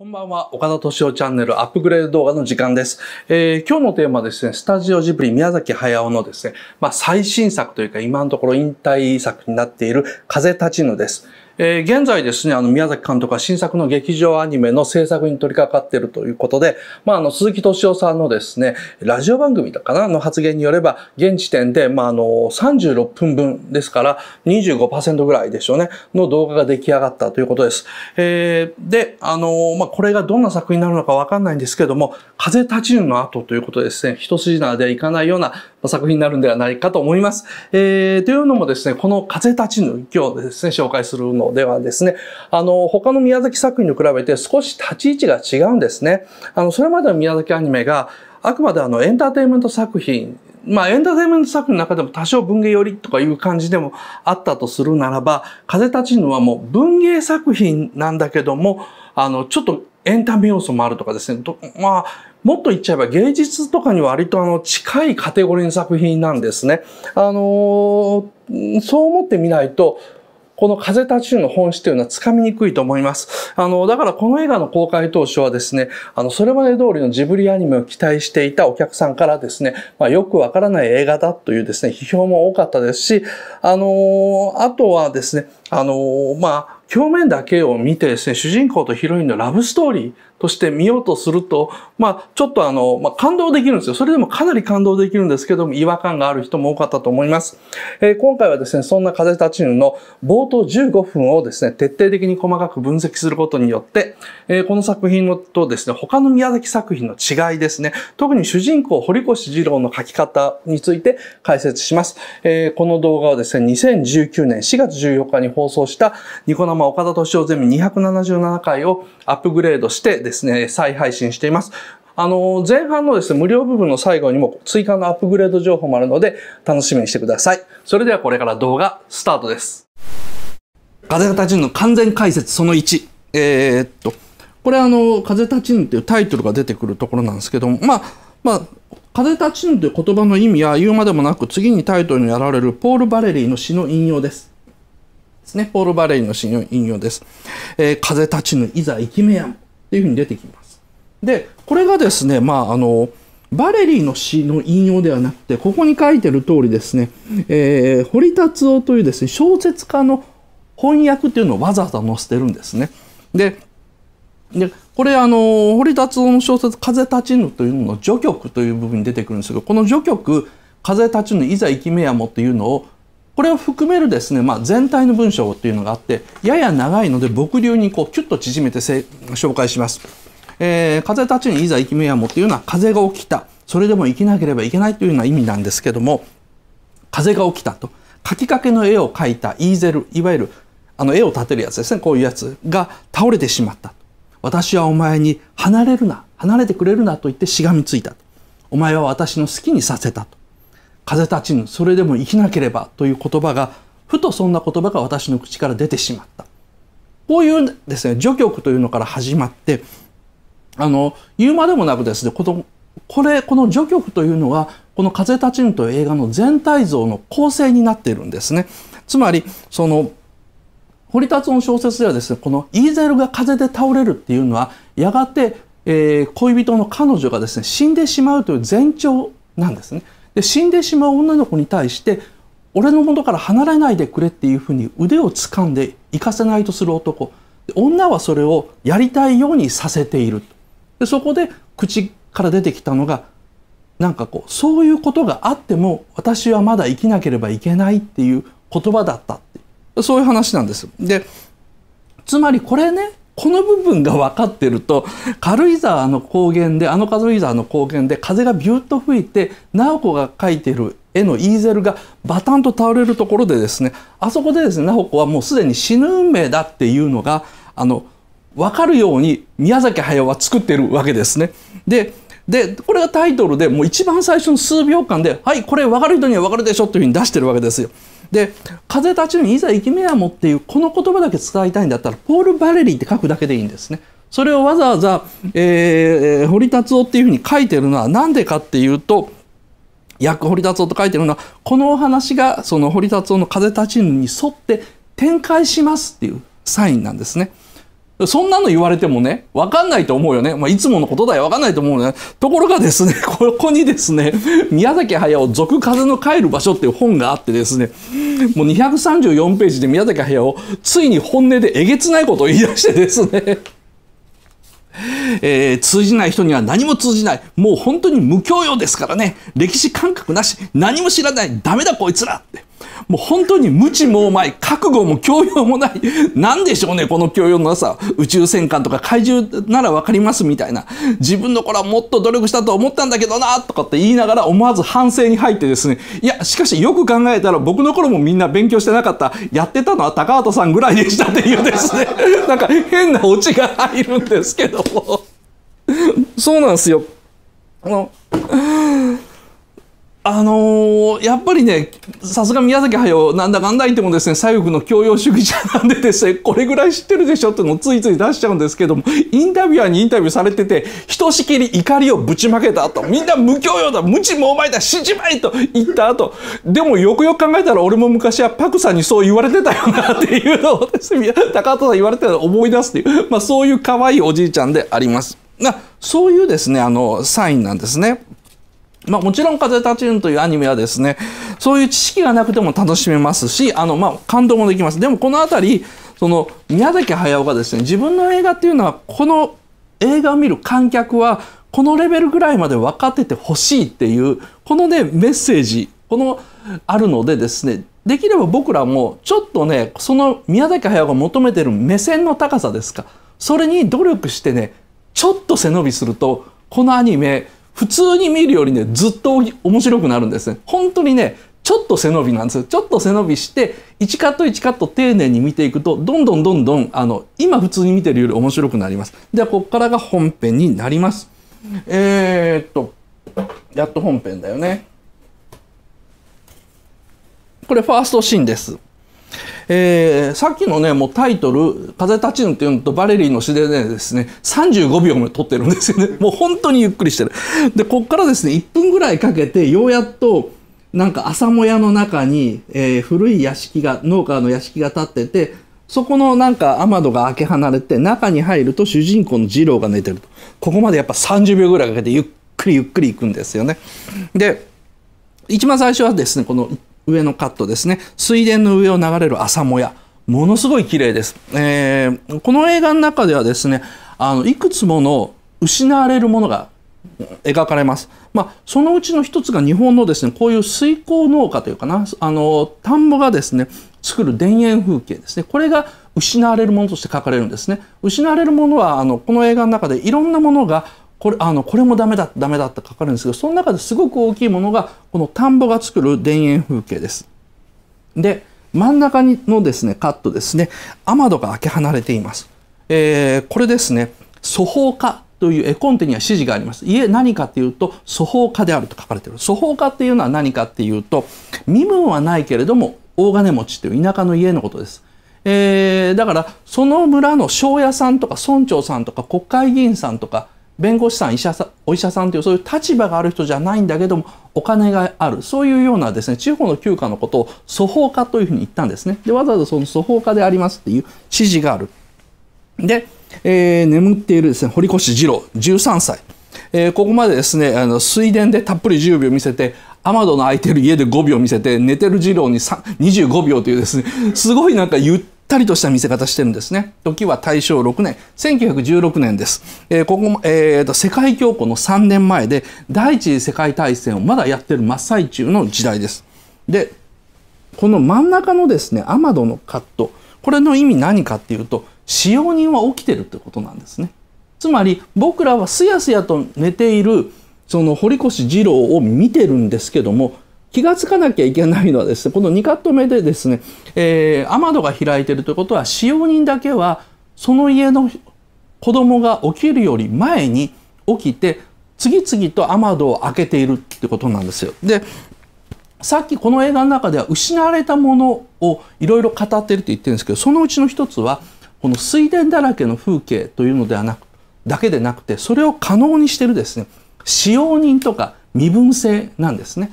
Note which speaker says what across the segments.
Speaker 1: こんばんは、岡田敏夫チャンネルアップグレード動画の時間です。えー、今日のテーマはですね、スタジオジブリ宮崎駿のですね、まあ最新作というか今のところ引退作になっている風立ちぬです。えー、現在ですね、あの、宮崎監督は新作の劇場アニメの制作に取り掛かっているということで、まあ、あの、鈴木敏夫さんのですね、ラジオ番組だかなの発言によれば、現時点で、まあ、あの、36分分ですから、25%ぐらいでしょうね、の動画が出来上がったということです。えー、で、あの、まあ、これがどんな作品になるのかわかんないんですけども、風立ちぬの後ということですね、一筋縄ではいかないような作品になるんではないかと思います。えー、というのもですね、この風立ちぬ、今日ですね、紹介するのではですね、あの、他の宮崎作品に比べて少し立ち位置が違うんですね。あの、それまでの宮崎アニメが、あくまであの、エンターテインメント作品まあ、エンターテインメント作品の中でも多少文芸寄りとかいう感じでもあったとするならば、風立ちぬはもう文芸作品なんだけども、あの、ちょっとエンタメ要素もあるとかですね、まあ、もっと言っちゃえば芸術とかに割とあの近いカテゴリーの作品なんですね。あのー、そう思ってみないと、この風立ちぬの本質というのはつかみにくいと思います。あの、だからこの映画の公開当初はですね、あの、それまで通りのジブリアニメを期待していたお客さんからですね、まあ、よくわからない映画だというですね、批評も多かったですし、あの、あとはですね、あの、まあ、表面だけを見てですね、主人公とヒロインのラブストーリー、として見ようとすると、まあ、ちょっとあの、まあ、感動できるんですよ。それでもかなり感動できるんですけども、違和感がある人も多かったと思います。えー、今回はですね、そんな風立ちぬの冒頭15分をですね、徹底的に細かく分析することによって、えー、この作品とですね、他の宮崎作品の違いですね、特に主人公堀越二郎の書き方について解説します。えー、この動画はですね、2019年4月14日に放送したニコ生岡田敏夫ゼミ277回をアップグレードして、ですね再配信しています。あの、前半のですね、無料部分の最後にも追加のアップグレード情報もあるので、楽しみにしてください。それではこれから動画スタートです。風立ちぬの完全解説その1。えー、っと、これあの、風立ちぬっていうタイトルが出てくるところなんですけども、まあ、まあ、風立ちぬという言葉の意味は言うまでもなく、次にタイトルにやられるポール・バレリーの詩の引用です。ですね。ポール・バレリーの詩の引用です。えー、風立ちぬ、いざ生きめやん。っていうふうに出てきます。で、これがですね、まあ、あの、バレリーの詩の引用ではなくて、ここに書いてる通りですね、えー、堀達夫というですね、小説家の翻訳っていうのをわざわざ載せてるんですね。で、でこれあの堀達夫の小説「風立ちぬ」というのの序曲という部分に出てくるんですけどこの序曲「風立ちぬいざ生きめやも」っていうのをこれを含めるですね、まあ、全体の文章っていうのがあってやや長いので僕流にこうキュッと縮めて紹介します。えー、風立ちにいざ生きめやもっていうのは風が起きた。それでも生きなければいけないというような意味なんですけども風が起きたと。書きかけの絵を描いたイーゼルいわゆるあの絵を立てるやつですね。こういうやつが倒れてしまった私はお前に離れるな離れてくれるなと言ってしがみついたお前は私の好きにさせたと。風立ちぬそれでも生きなければという言葉がふとそんな言葉が私の口から出てしまったこういうですね序曲というのから始まってあの言うまでもなくですねこのこれこの序曲というのはこの「風立ちぬ」という映画の全体像の構成になっているんですね。つまりその堀達夫の小説ではですねこのイーゼルが風で倒れるっていうのはやがて、えー、恋人の彼女がですね死んでしまうという前兆なんですね。で死んでしまう女の子に対して俺の元から離れないでくれっていうふうに腕を掴んで行かせないとする男。女はそれをやりたいようにさせているでそこで口から出てきたのがなんかこうそういうことがあっても私はまだ生きなければいけないっていう言葉だったって。そういう話なんです。でつまりこれねこの部分が分かってると軽井沢の高原であの軽井沢の高原で風がビュッと吹いて直子が描いてる絵のイーゼルがバタンと倒れるところでですねあそこでですね直子はもうすでに死ぬ運命だっていうのがあの分かるように宮崎駿は作ってるわけですね。ででこれがタイトルでもう一番最初の数秒間で「はいこれ分かる人には分かるでしょ」というふうに出してるわけですよ。で「風立ちぬいざ生きめやも」っていうこの言葉だけ使いたいんだったらポール・バレリーって書くだけでいいんですね。それをわざわざ、えー、堀達夫っていうふうに書いてるのは何でかっていうと役堀達夫と書いてるのはこのお話がその堀達夫の「風立ちぬ」に沿って展開しますっていうサインなんですね。そんなの言われてもね、わかんないと思うよね。まあ、いつものことだよ。わかんないと思うよね。ところがですね、ここにですね、宮崎駿、続風の帰る場所っていう本があってですね、もう234ページで宮崎駿、ついに本音でえげつないことを言い出してですね、えー、通じない人には何も通じない。もう本当に無教養ですからね。歴史感覚なし。何も知らない。ダメだこいつらって。もう本当に無知もうまい、覚悟も教養もない。なんでしょうね、この教養のなさ。宇宙戦艦とか怪獣ならわかりますみたいな。自分の頃はもっと努力したと思ったんだけどな、とかって言いながら思わず反省に入ってですね。いや、しかしよく考えたら僕の頃もみんな勉強してなかった。やってたのは高畑さんぐらいでしたっていうですね。なんか変なオチが入るんですけども。そうなんですよ。あの、あのー、やっぱりね、さすが宮崎駿、なんだかんだ言ってもですね、左翼の教養主義者なんでですね、これぐらい知ってるでしょってのをついつい出しちゃうんですけども、インタビュアーにインタビューされてて、ひとしきり怒りをぶちまけた後、みんな無教養だ、無知もお前だ、死じまいと言った後、でもよくよく考えたら俺も昔はパクさんにそう言われてたよなっていうのをですね、高畑さん言われてたのを思い出すっていう、まあそういう可愛いおじいちゃんであります。なそういうですね、あの、サインなんですね。まあ、もちろん「風立ちぬ」というアニメはですねそういう知識がなくても楽しめますしあの、まあ、感動もできます。でもこの辺りその宮崎駿がですね自分の映画っていうのはこの映画を見る観客はこのレベルぐらいまで分かっててほしいっていうこのねメッセージこのあるのでですねできれば僕らもちょっとねその宮崎駿が求めてる目線の高さですか。それに努力してねちょっと背伸びするとこのアニメ普通に見るよりね、ずっと面白くなるんですね。本当にね、ちょっと背伸びなんですよ。ちょっと背伸びして、1カット1カット丁寧に見ていくと、どんどんどんどん、あの、今普通に見てるより面白くなります。では、ここからが本編になります。えー、っと、やっと本編だよね。これファーストシーンです。えー、さっきのね、もうタイトル、風立ちぬっていうのとバレリーの詩でねですね、35秒も撮ってるんですよね。もう本当にゆっくりしてる。で、こっからですね、1分ぐらいかけて、ようやっと、なんか朝もやの中に、えー、古い屋敷が、農家の屋敷が建ってて、そこのなんか雨戸が開け離れて、中に入ると主人公の二郎が寝てると。ここまでやっぱ30秒ぐらいかけてゆっくりゆっくり行くんですよね。で、一番最初はですね、この上のカットですね水田の上を流れる朝もやものすごい綺麗です、えー、この映画の中ではですねあのいくつもの失われるものが描かれます。まあ、そのうちの一つが日本のですね、こういう水耕農家というかな、あの、田んぼがですね、作る田園風景ですね。これが失われるものとして書かれるんですね。失われるものは、あの、この映画の中でいろんなものがこれあのこれもダメだダメだって書かれるんですけどその中ですごく大きいものがこの田んぼが作る田園風景です。で真ん中のですねカットですね雨戸が開け離れています。えー、これですね粗法化という絵コンテには指示があります。家何かっていうと粗法化であると書かれている。粗法化っていうのは何かっていうと身分はないけれども大金持ちという田舎の家のことです。えー、だからその村の庄屋さんとか村長さんとか国会議員さんとか弁護士さん医者さんお医者さんというそういう立場がある人じゃないんだけどもお金がある。そういうようなですね地方の休暇のことを粗法化というふうに言ったんですね。でわざわざその粗法化でありますっていう指示がある。で、えー、眠っているですね堀越二郎13歳、えー、ここまでですねあの水田でたっぷり10秒見せて雨戸の空いてる家で5秒見せて寝てる二郎に25秒というですねすごいなんかゆっったりとした見せ方してるんですね。時は大正6年、1916年です。えー、ここも、えーと、世界恐慌の3年前で、第一次世界大戦をまだやってる真っ最中の時代です。で、この真ん中のですね、雨戸のカット、これの意味何かっていうと、使用人は起きてるってことなんですね。つまり、僕らはすやすやと寝ている、その堀越二郎を見てるんですけども、気がつかなきゃいけないのはですね、この2カット目でですね、えー、雨戸が開いているということは、使用人だけは、その家の子供が起きるより前に起きて、次々と雨戸を開けているってことなんですよ。で、さっきこの映画の中では失われたものをいろいろ語っていると言ってるんですけど、そのうちの一つは、この水田だらけの風景というのではなく、だけでなくて、それを可能にしてるですね、使用人とか身分制なんですね。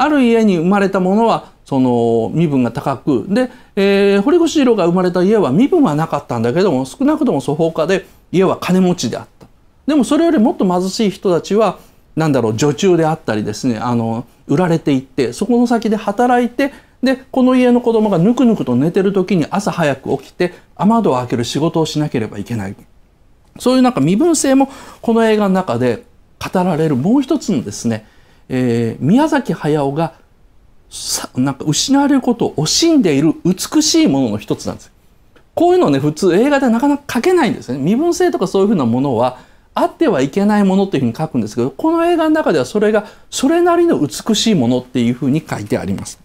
Speaker 1: ある家に生まれたものはその身分が高くで、えー、堀越二郎が生まれた家は身分はなかったんだけども少なくとも祖母家で家は金持ちであった。でもそれよりもっと貧しい人たちはなんだろう女中であったりですねあの売られていってそこの先で働いてでこの家の子供がぬくぬくと寝てる時に朝早く起きて雨戸を開ける仕事をしなければいけない。そういうなんか身分性もこの映画の中で語られるもう一つのですね、えー、宮崎駿がなんか失われることを惜しんでいる美しいものの一つなんです。こういうのね、普通映画ではなかなか書けないんですね。身分性とかそういうふうなものはあってはいけないものっていうふうに書くんですけど、この映画の中ではそれがそれなりの美しいものっていうふうに書いてあります。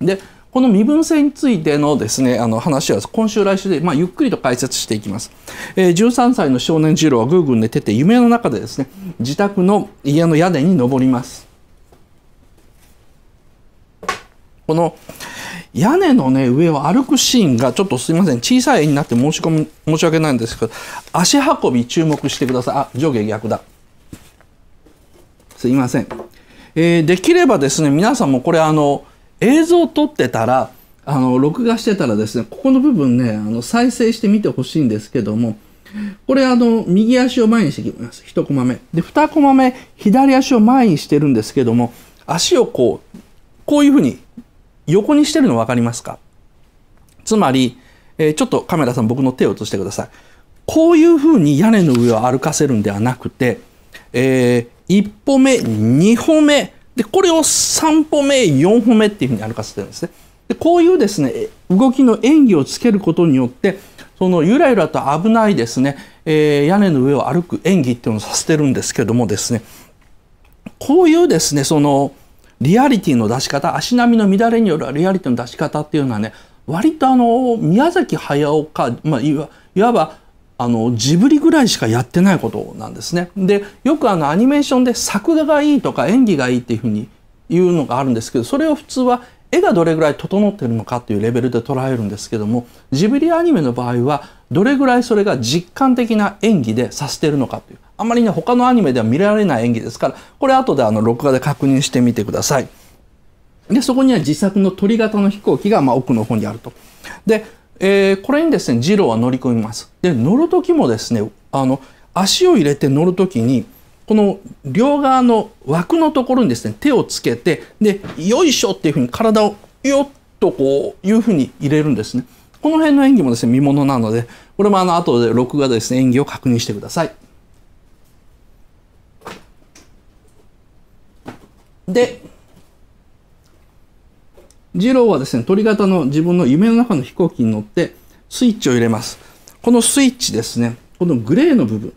Speaker 1: で、この身分性についてのですね、あの話は今週来週で、まあ、ゆっくりと解説していきます。えー、13歳の少年次郎はぐーぐー寝てて夢の中でですね、自宅の家の屋根に登ります。この屋根のね、上を歩くシーンがちょっとすいません、小さい絵になって申し込み、申し訳ないんですけど、足運び注目してください。あ、上下逆だ。すいません。えー、できればですね、皆さんもこれあの、映像を撮ってたら、あの、録画してたらですね、ここの部分ね、あの、再生してみてほしいんですけども、これあの、右足を前にしていきます。一コマ目。で、二コマ目、左足を前にしてるんですけども、足をこう、こういうふうに横にしてるの分かりますか？つまり、えー、ちょっとカメラさん僕の手を映してください。こういうふうに屋根の上を歩かせるんではなくて、えー、1歩目、2歩目、で、これを3歩目、4歩目っていうふうに歩かせてるんですね。でこういうですね、動きの演技をつけることによって、そのゆらゆらと危ないですね、えー、屋根の上を歩く演技っていうのをさせてるんですけどもですね、こういうですね、その、リアリティの出し方足並みの乱れによるリアリティの出し方っていうのはね割とあの宮崎駿か、まあ、いわいわばあのジブリぐらいしかやってないことなんですね。でよくあのアニメーションで作画がいいとか演技がいいっていうふうに言うのがあるんですけどそれを普通は絵がどれぐらい整ってるのかっていうレベルで捉えるんですけどもジブリアニメの場合はどれぐらいそれが実感的な演技でさせてるのかというあまりね他のアニメでは見られない演技ですからこれ後であの録画で確認してみてください。でそこには自作の鳥型の飛行機がまあ奥の方にあると。で、えー、これにですねジローは乗り込みます。で乗る時もですねあの足を入れて乗る時にこの両側の枠のところにですね手をつけてでよいしょっていうふうに体をよっとこういうふうに入れるんですね。この辺の演技もですね見ものなのでこれもあの後で録画でですね演技を確認してください。で、次郎はですね、鳥型の自分の夢の中の飛行機に乗ってスイッチを入れます。このスイッチですね、このグレーの部分。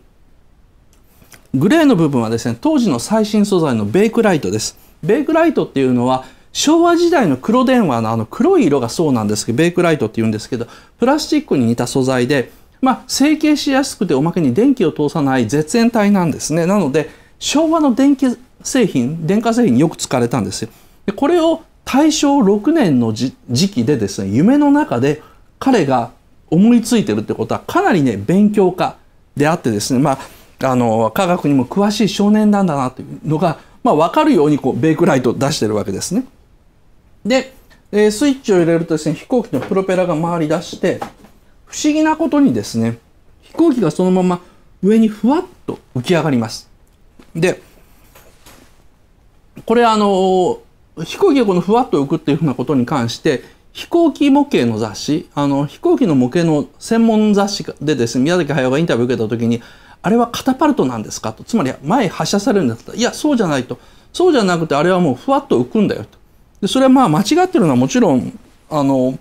Speaker 1: グレーの部分はですね、当時の最新素材のベイクライトです。ベイクライトっていうのは、昭和時代の黒電話のあの黒い色がそうなんですけど、ベイクライトって言うんですけど、プラスチックに似た素材で、まあ、成形しやすくておまけに電気を通さない絶縁体なんですね。なので、昭和の電気製品電化製品によく使われたんですよ。でこれを大正6年の時期でですね夢の中で彼が思いついてるってことはかなりね勉強家であってですねまああの科学にも詳しい少年なんだなというのが、まあ、分かるようにこうベイクライトを出してるわけですね。で、えー、スイッチを入れるとですね飛行機のプロペラが回り出して不思議なことにですね飛行機がそのまま上にふわっと浮き上がります。でこれあの飛行機がこのふわっと浮くっていうふうなことに関して飛行機模型の雑誌あの飛行機の模型の専門雑誌でですね宮崎駿がインタビュー受けた時にあれはカタパルトなんですかと。つまり前発射されるんだった。らいやそうじゃないと。そうじゃなくてあれはもうふわっと浮くんだよと。でそれはまあ間違ってるのはもちろんあの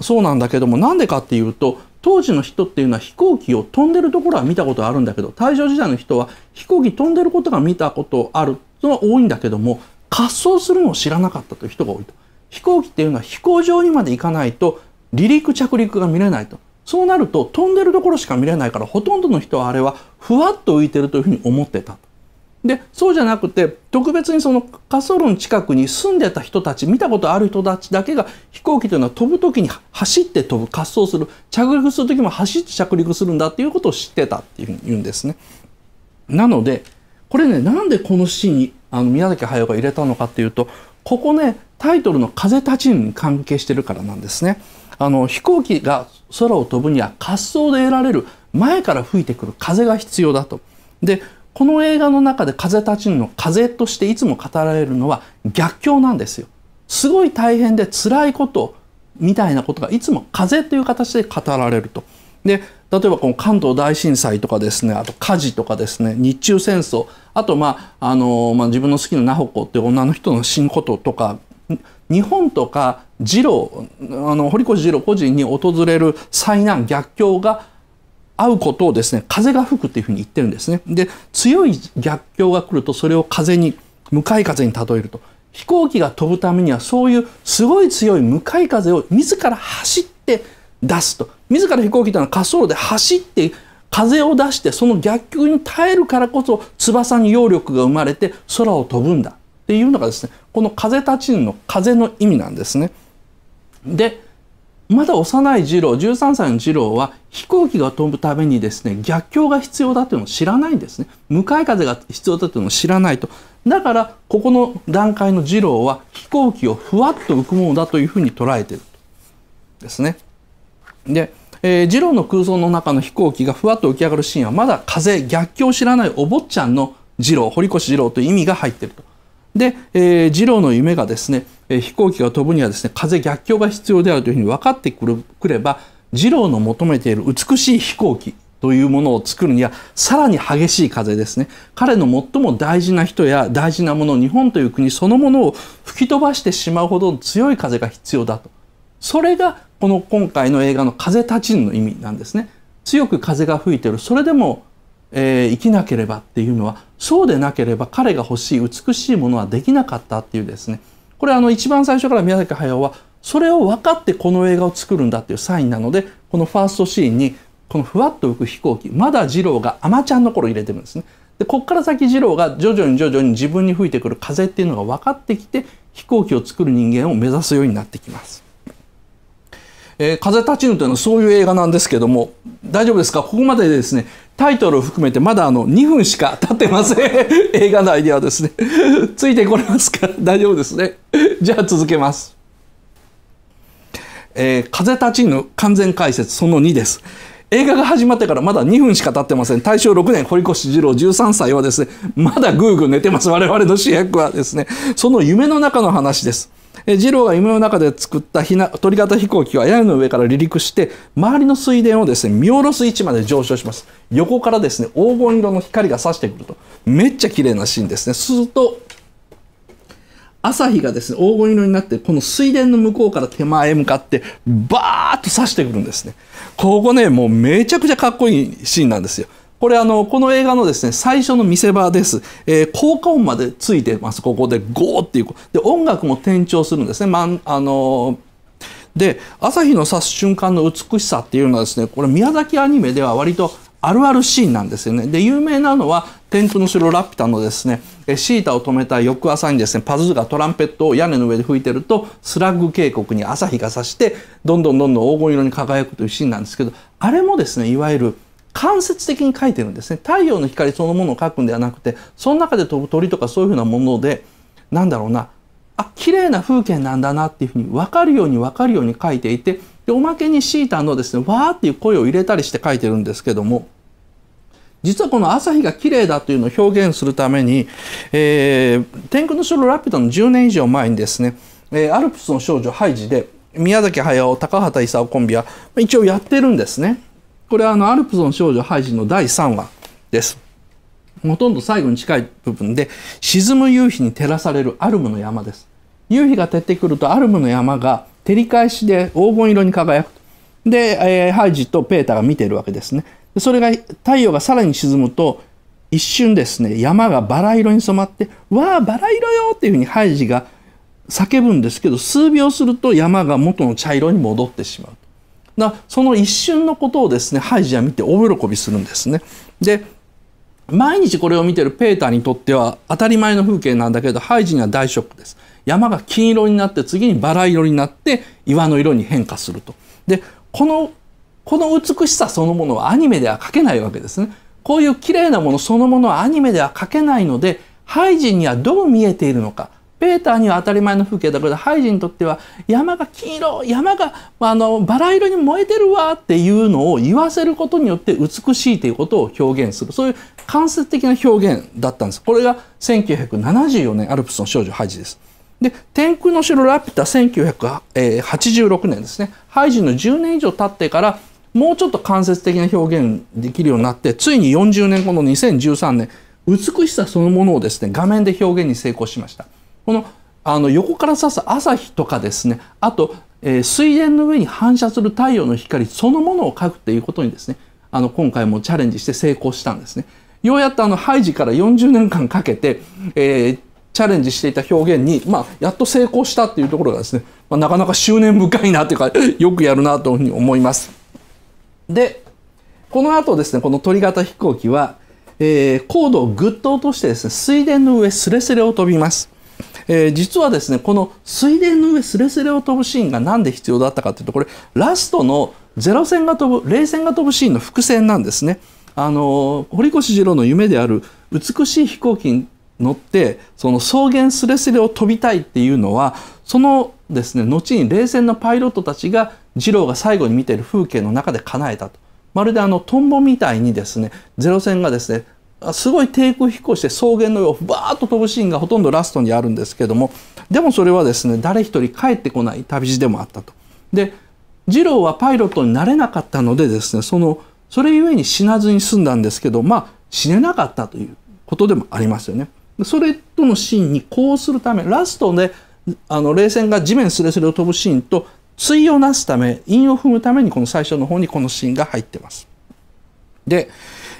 Speaker 1: そうなんだけどもなんでかっていうと当時の人っていうのは飛行機を飛んでるところは見たことあるんだけど大正時代の人は飛行機飛んでることが見たことあるのは多いんだけども滑走するのを知らなかったという人が多いと。飛行機っていうのは飛行場にまで行かないと離陸着陸が見れないと。そうなると飛んでるところしか見れないからほとんどの人はあれはふわっと浮いてるというふうに思ってた。でそうじゃなくて特別にその滑走路の近くに住んでた人たち見たことある人たちだけが飛行機というのは飛ぶ時に走って飛ぶ滑走する着陸する時も走って着陸するんだっていうことを知ってたっていうふうに言うんですね。なのでこれねなんでこのシーンにあの宮崎駿が入れたのかっていうとここねタイトルの「風立ちぬ」に関係してるからなんですね。あの飛行機が空を飛ぶには滑走で得られる前から吹いてくる風が必要だと。でこの映画の中で風立ちぬの風としていつも語られるのは逆境なんですよ。すごい大変で辛いことみたいなことがいつも風という形で語られると。で例えばこの関東大震災とかですねあと火事とかですね日中戦争あとまああの、まあ、自分の好きなナホコっていう女の人の死ぬこととか日本とか次郎あの堀越二郎個人に訪れる災難逆境が合うことをですね風が吹くっていうふうに言ってるんですね。で強い逆境が来るとそれを風に向かい風に例えると飛行機が飛ぶためにはそういうすごい強い向かい風を自ら走って出すと自ら飛行機というのは滑走路で走って風を出してその逆境に耐えるからこそ翼に揚力が生まれて空を飛ぶんだっていうのがですねこの風立ちぬの風の意味なんですね。でまだ幼い次郎13歳の次郎は飛行機が飛ぶためにですね逆境が必要だというのを知らないんですね。向かい風が必要だというのを知らないと。だからここの段階の次郎は飛行機をふわっと浮くものだというふうに捉えているですね。で、えー、次郎の空想の中の飛行機がふわっと浮き上がるシーンはまだ風逆境を知らないお坊ちゃんの次郎堀越次郎という意味が入っていると。で、えー、次郎の夢がですね、えー、飛行機が飛ぶにはですね風逆境が必要であるというふうに分かってくるくれば次郎の求めている美しい飛行機というものを作るにはさらに激しい風ですね。彼の最も大事な人や大事なもの日本という国そのものを吹き飛ばしてしまうほどの強い風が必要だと。それがこの今回の映画の「風立ちぬ」の意味なんですね。強く風が吹いてる。それでもえー、生きなければっていうのはそうでなければ彼が欲しい美しいものはできなかったっていうですねこれあの一番最初から宮崎駿はそれを分かってこの映画を作るんだっていうサインなのでこのファーストシーンにこのふわっと浮く飛行機まだ二郎がアマちゃんの頃入れてるんですね。でこっから先二郎が徐々に徐々に自分に吹いてくる風っていうのが分かってきて飛行機を作る人間を目指すようになってきます。えー、風立ちぬというのはそういう映画なんですけども大丈夫ですか？ここまでですねタイトルを含めてまだあの2分しか経ってません。映画内ではですね。ついてこれますか？大丈夫ですね。じゃあ続けます、えー、風立ちぬ完全解説その2です。映画が始まってからまだ2分しか経ってません。大正6年堀越二郎13歳はですねまだぐーぐー寝てます。我々の主役はですねその夢の中の話です。次郎が夢の中で作ったひな鳥型飛行機は屋根の上から離陸して周りの水田をですね見下ろす位置まで上昇します。横からですね黄金色の光が差してくると。めっちゃ綺麗なシーンですね。すると朝日がですね黄金色になってこの水田の向こうから手前へ向かってバーッと差してくるんですね。ここねもうめちゃくちゃかっこいいシーンなんですよ。これあのこの映画のですね最初の見せ場です、えー、効果音までついてます。ここでゴーっていう。で音楽も転調するんですね、まんあので朝日の差す瞬間の美しさっていうのはですねこれ宮崎アニメでは割とあるあるシーンなんですよね。で有名なのは「天空の城ラピュタ」のですねシータを止めた翌朝にですねパズーがトランペットを屋根の上で吹いてるとスラッグ渓谷に朝日が差してどんどんどんどん黄金色に輝くというシーンなんですけどあれもですねいわゆる間接的に描いてるんですね太陽の光そのものを描くんではなくてその中で飛ぶ鳥とかそういうふうなものでなんだろうなあ綺麗な風景なんだなっていうふうに分かるように分かるように描いていてでおまけにシータのですねわーっていう声を入れたりして描いてるんですけども実はこの朝日が綺麗だというのを表現するために、えー、天空の城ラピュタの10年以上前にですね、え、アルプスの少女ハイジで宮崎駿高畑勲コンビは一応やってるんですね。これはあのアルプスの少女ハイジの第3話です。ほとんど最後に近い部分で沈む夕日に照らされるアルムの山です。夕日が照ってくるとアルムの山が照り返しで黄金色に輝く。で、えー、ハイジとペーターが見ているわけですね。それが太陽がさらに沈むと一瞬ですね山がバラ色に染まって「わあバラ色よ!」っていうふうにハイジが叫ぶんですけど数秒すると山が元の茶色に戻ってしまう。なその一瞬のことをですねハイジは見て大喜びするんですね。で毎日これを見てるペーターにとっては当たり前の風景なんだけどハイジには大ショックです。山が金色になって次にバラ色になって岩の色に変化すると。でこのこの美しさそのものはアニメでは描けないわけですね。こういう綺麗なものそのものはアニメでは描けないのでハイジにはどう見えているのかペーターには当たり前の風景だけどハイジにとっては山が黄色山があのバラ色に燃えてるわっていうのを言わせることによって美しいということを表現する。そういう間接的な表現だったんです。これが1974年アルプスの少女ハイジです。で天空の城ラピュタ1986年ですね。ハイジの10年以上経ってからもうちょっと間接的な表現できるようになってついに40年後の2013年美しさそのものをですね画面で表現に成功しました。このあの横から差す朝日とかですねあと、えー、水田の上に反射する太陽の光そのものを描くっていうことにですねあの今回もチャレンジして成功したんですね。ようやっとあのハイジから40年間かけて、えー、チャレンジしていた表現に、まあ、やっと成功したっていうところがですね、まあ、なかなか執念深いなというかよくやるなというふうに思います。でこの後ですねこの鳥型飛行機は、えー、高度をぐっと落としてですね水田の上すれすれを飛びます。えー、実はですねこの水田の上すれすれを飛ぶシーンが何で必要だったかというとこれラストのゼロ戦が飛ぶ冷戦が飛ぶシーンの伏線なんですね。あの堀越二郎の夢である美しい飛行機に乗ってその草原すれすれを飛びたいっていうのはそのですね後に冷戦のパイロットたちが二郎が最後に見てる風景の中で叶えたと。まるであのトンボみたいにですねゼロ戦がですねすごい低空飛行して草原の上をバーッと飛ぶシーンがほとんどラストにあるんですけどもでもそれはですね誰一人帰ってこない旅路でもあったと。で次郎はパイロットになれなかったのでですねそのそれゆえに死なずに済んだんですけどまあ死ねなかったということでもありますよね。それとのシーンにこうするためラストであの冷戦が地面すれすれを飛ぶシーンと対をなすため韻を踏むためにこの最初の方にこのシーンが入ってます。で、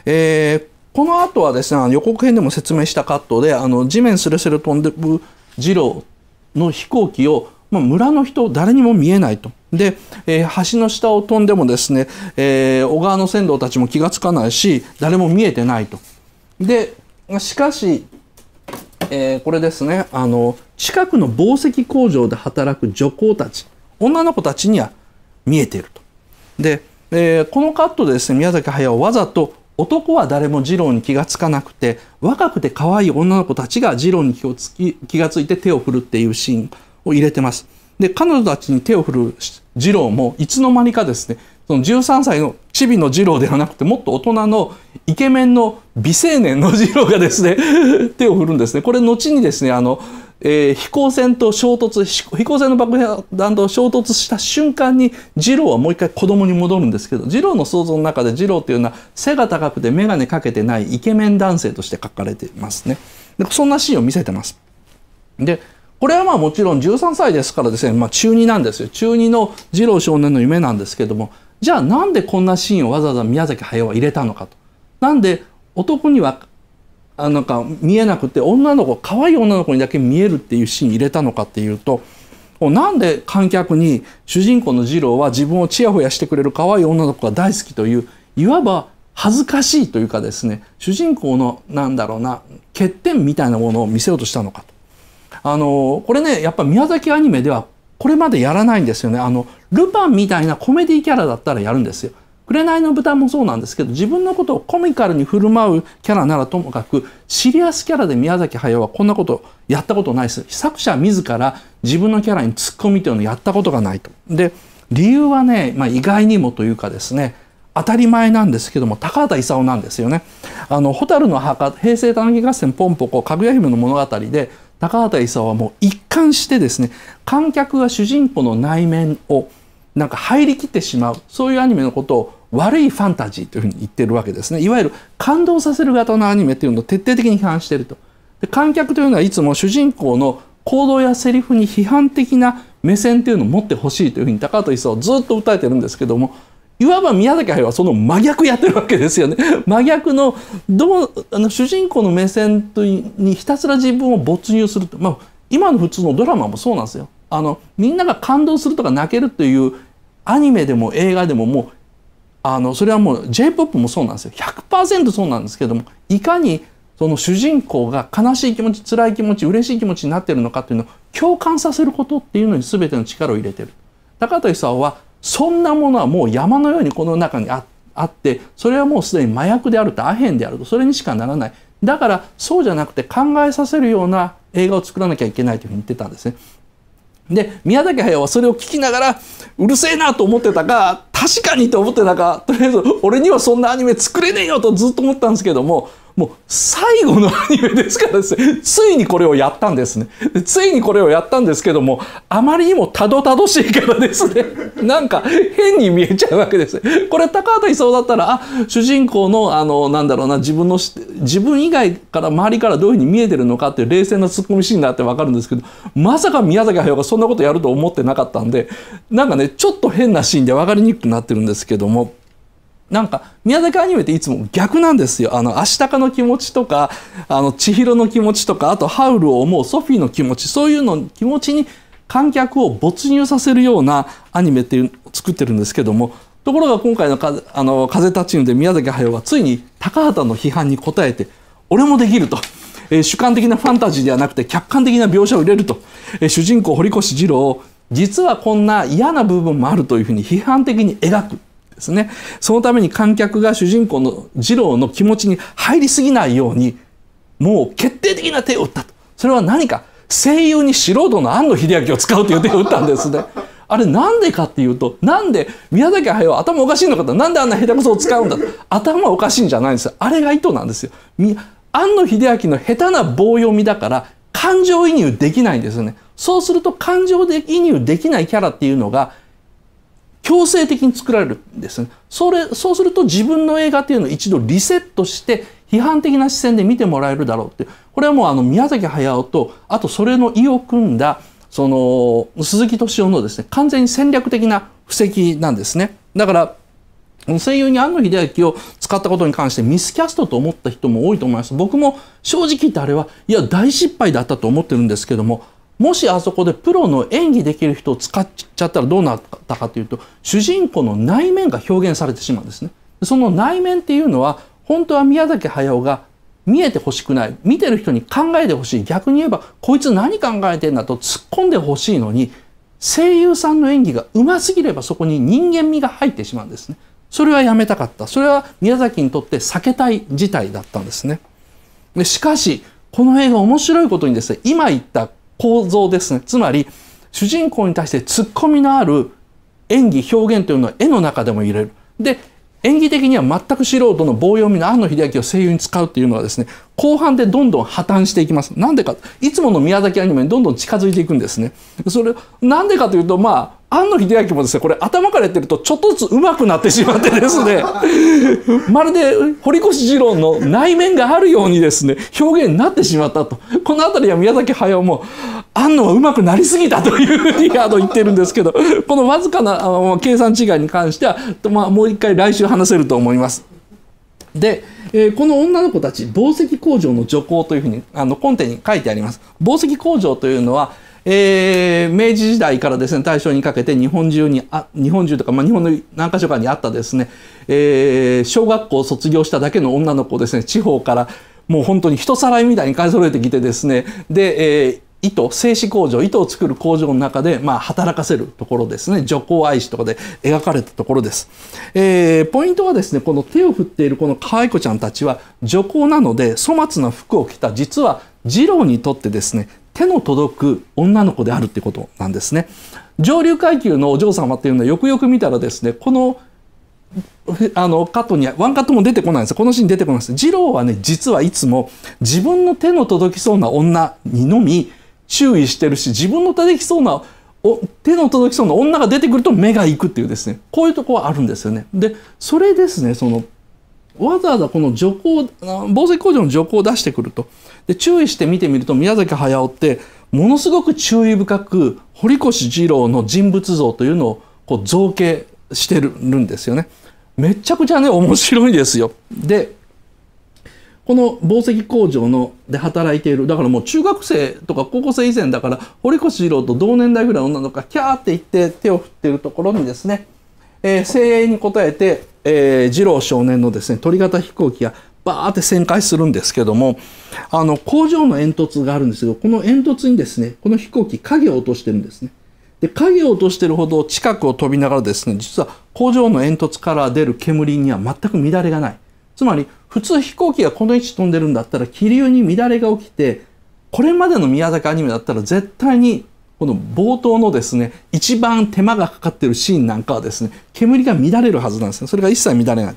Speaker 1: えー、この後はですね予告編でも説明したカットであの地面すれすれ飛んでる次郎の飛行機を、まあ、村の人誰にも見えないと。で、えー、橋の下を飛んでもですね、えー、小川の船頭たちも気が付かないし誰も見えてないと。でしかし、えー、これですねあの近くの紡績工場で働く女工たち女の子たちには見えていると。で、えー、このカットでですね宮崎駿はわざと男は誰も次郎に気がつかなくて若くて可愛い女の子たちが次郎に気をつき気がついて手を振るっていうシーンを入れてます。で彼女たちに手を振る次郎もいつの間にかですねその13歳のチビの次郎ではなくてもっと大人のイケメンの美青年の次郎がですね手を振るんですね。これ後にですねあのえー、飛行船と衝突飛行船の爆弾と衝突した瞬間に次郎はもう一回子供に戻るんですけど次郎の想像の中で次郎というのは背が高くて眼鏡かけてないイケメン男性として書かれていますね。でそんなシーンを見せてます。でこれはまあもちろん13歳ですからですね、まあ、中2なんですよ。中2の次郎少年の夢なんですけどもじゃあなんでこんなシーンをわざわざ宮崎駿は入れたのかと。なんで男にはあなんか見えなくて女の子可愛い女の子にだけ見えるっていうシーン入れたのかっていうとなんで観客に主人公の次郎は自分をちやほやしてくれる可愛い女の子が大好きといういわば恥ずかしいというかですね主人公のなんだろうな欠点みたいなものを見せようとしたのかと。あのこれねやっぱ宮崎アニメではこれまでやらないんですよね。あのルパンみたいなコメディキャラだったらやるんですよ。紅の豚もそうなんですけど自分のことをコミカルに振る舞うキャラならともかくシリアスキャラで宮崎駿はこんなことやったことないです作者自ら自分のキャラにツッコミというのをやったことがないと。で理由はね、まあ、意外にもというかですね当たり前なんですけども高畑勲なんですよね。あの蛍の墓平成たぬき合戦ポンポコかぐや姫の物語で高畑勲はもう一貫してですね観客が主人公の内面をなんか入りきってしまうそういうアニメのことを悪いファンタジーというふうに言ってるわけですねいわゆる感動させる型のアニメというのを徹底的に批判しているとで観客というのはいつも主人公の行動やセリフに批判的な目線というのを持ってほしいというふうに高畑勲はずっと訴えてるんですけどもいわば宮崎駿はその真逆やってるわけですよね。真逆のどうあの主人公の目線とにひたすら自分を没入すると、まあ、今の普通のドラマもそうなんですよ。あのみんなが感動するとか泣けるというアニメでも映画でももうあのそれはもう j p o p もそうなんですよ。100%そうなんですけどもいかにその主人公が悲しい気持ち辛い気持ち嬉しい気持ちになってるのかっていうのを共感させることっていうのに全ての力を入れてる。高畑勲はそんなものはもう山のようにこの中にあってそれはもうすでに麻薬であるとアヘンであるとそれにしかならない。だからそうじゃなくて考えさせるような映画を作らなきゃいけないというふうに言ってたんですね。で宮崎駿はそれを聞きながらうるせえなと思ってたか確かにと思ってたかとりあえず俺にはそんなアニメ作れねえよとずっと思ったんですけどももう最後のアニメですからですね、ついにこれをやったんですね。ついにこれをやったんですけども、あまりにもたどたどしいからですね、なんか変に見えちゃうわけです。これ高畑勲だったら、あ、主人公の、あの、なんだろうな、自分の、自分以外から周りからどういうふうに見えてるのかっていう冷静なツッコミシーンがあってわかるんですけど、まさか宮崎駿がそんなことやると思ってなかったんで、なんかね、ちょっと変なシーンで分かりにくくなってるんですけども、なんか宮崎アニメっていつも逆なんですよ。あの、アシタカの気持ちとか、あの、千尋の気持ちとか、あとハウルを思うソフィーの気持ち、そういうの気持ちに観客を没入させるようなアニメっていうのを作ってるんですけども、ところが今回の風あの風立ちぬで宮崎駿はついに高畑の批判に応えて、俺もできると。えー、主観的なファンタジーではなくて客観的な描写を入れると。えー、主人公堀越二郎を実はこんな嫌な部分もあるというふうに批判的に描く。ですね。そのために観客が主人公の二郎の気持ちに入りすぎないように、もう決定的な手を打ったと。それは何か声優に素人の庵野秀明を使うという手を打ったんですね。あれなんでかっていうと、なんで宮崎駿は頭おかしいのかと、なんであんな下手くそを使うんだと。頭おかしいんじゃないんですよ。あれが意図なんですよ。庵野秀明の下手な棒読みだから、感情移入できないんですよね。そうすると感情で移入できないキャラっていうのが強制的に作られるんですね。それ、そうすると自分の映画っていうのを一度リセットして批判的な視線で見てもらえるだろうって。これはもうあの宮崎駿と、あとそれの意を組んだ、その鈴木敏夫のですね、完全に戦略的な布石なんですね。だから、声優に庵野秀明を使ったことに関してミスキャストと思った人も多いと思います。僕も正直言ってあれは、いや、大失敗だったと思ってるんですけども、もしあそこでプロの演技できる人を使っちゃったらどうなったかというと主人公の内面が表現されてしまうんですね。その内面っていうのは本当は宮崎駿が見えてほしくない見てる人に考えてほしい逆に言えばこいつ何考えてんだと突っ込んでほしいのに声優さんの演技がうますぎればそこに人間味が入ってしまうんですね。それはやめたかった。それは宮崎にとって避けたい事態だったんですね。でしかしこの映画面白いことにですね今言った構造ですね。つまり、主人公に対してツッコミのある演技、表現というのは絵の中でも入れる。で、演技的には全く素人の棒読みの庵野秀明を声優に使うっていうのはですね、後半でどんどん破綻していきます。なんでか、いつもの宮崎アニメにどんどん近づいていくんですね。それ、なんでかというと、まあ、庵野秀明もですね、これ頭からやってるとちょっとずつ上手くなってしまってですね、まるで堀越二郎の内面があるようにですね、表現になってしまったと。この辺りは宮崎駿も、庵野は上手くなりすぎたというふうにあの言ってるんですけど、このわずかなあの計算違いに関しては、まあ、もう一回来週話せると思います。で、えー、この女の子たち、紡績工場の女工というふうに、あの、根底に書いてあります。紡績工場というのは、えー、明治時代からですね、大正にかけて日本中に、あ日本中とか、まあ、日本の何か所かにあったですね、えー、小学校を卒業しただけの女の子ですね、地方からもう本当に人さらいみたいに買い揃えてきてですね、で、えー、糸製糸工場糸を作る工場の中で、まあ、働かせるところですね。女工愛しとかで描かれたところです、えー、ポイントはですねこの手を振っているこの可愛い子ちゃんたちは女工なので粗末な服を着た実は次郎にとってですね手の届く女の子であるってことなんですね。上流階級のお嬢様っていうのはよくよく見たらですねこのあのカットにワンカットも出てこないんです。このシーン出てこないんです。次郎はね実はいつも自分の手の届きそうな女にのみ注意してるし自分の手できそうなお手の届きそうな女が出てくると目が行くっていうですねこういうとこはあるんですよね。でそれですねそのわざわざこの徐行紡績工場の徐行を出してくるとで注意して見てみると宮崎駿ってものすごく注意深く堀越二郎の人物像というのをこう造形してるんですよね。めちゃくちゃね面白いですよ。でこの紡績工場ので働いているだからもう中学生とか高校生以前だから堀越二郎と同年代ぐらいの女の子がキャーって言って手を振っているところにですね、えー、精鋭に応えて、えー、二郎少年のですね鳥型飛行機がバーって旋回するんですけどもあの工場の煙突があるんですけどこの煙突にですねこの飛行機影を落としてるんですね。で影を落としてるほど近くを飛びながらですね実は工場の煙突から出る煙には全く乱れがないつまり普通飛行機がこの位置飛んでるんだったら気流に乱れが起きてこれまでの宮崎アニメだったら絶対にこの冒頭のですね一番手間がかかってるシーンなんかはですね煙が乱れるはずなんですね。それが一切乱れない。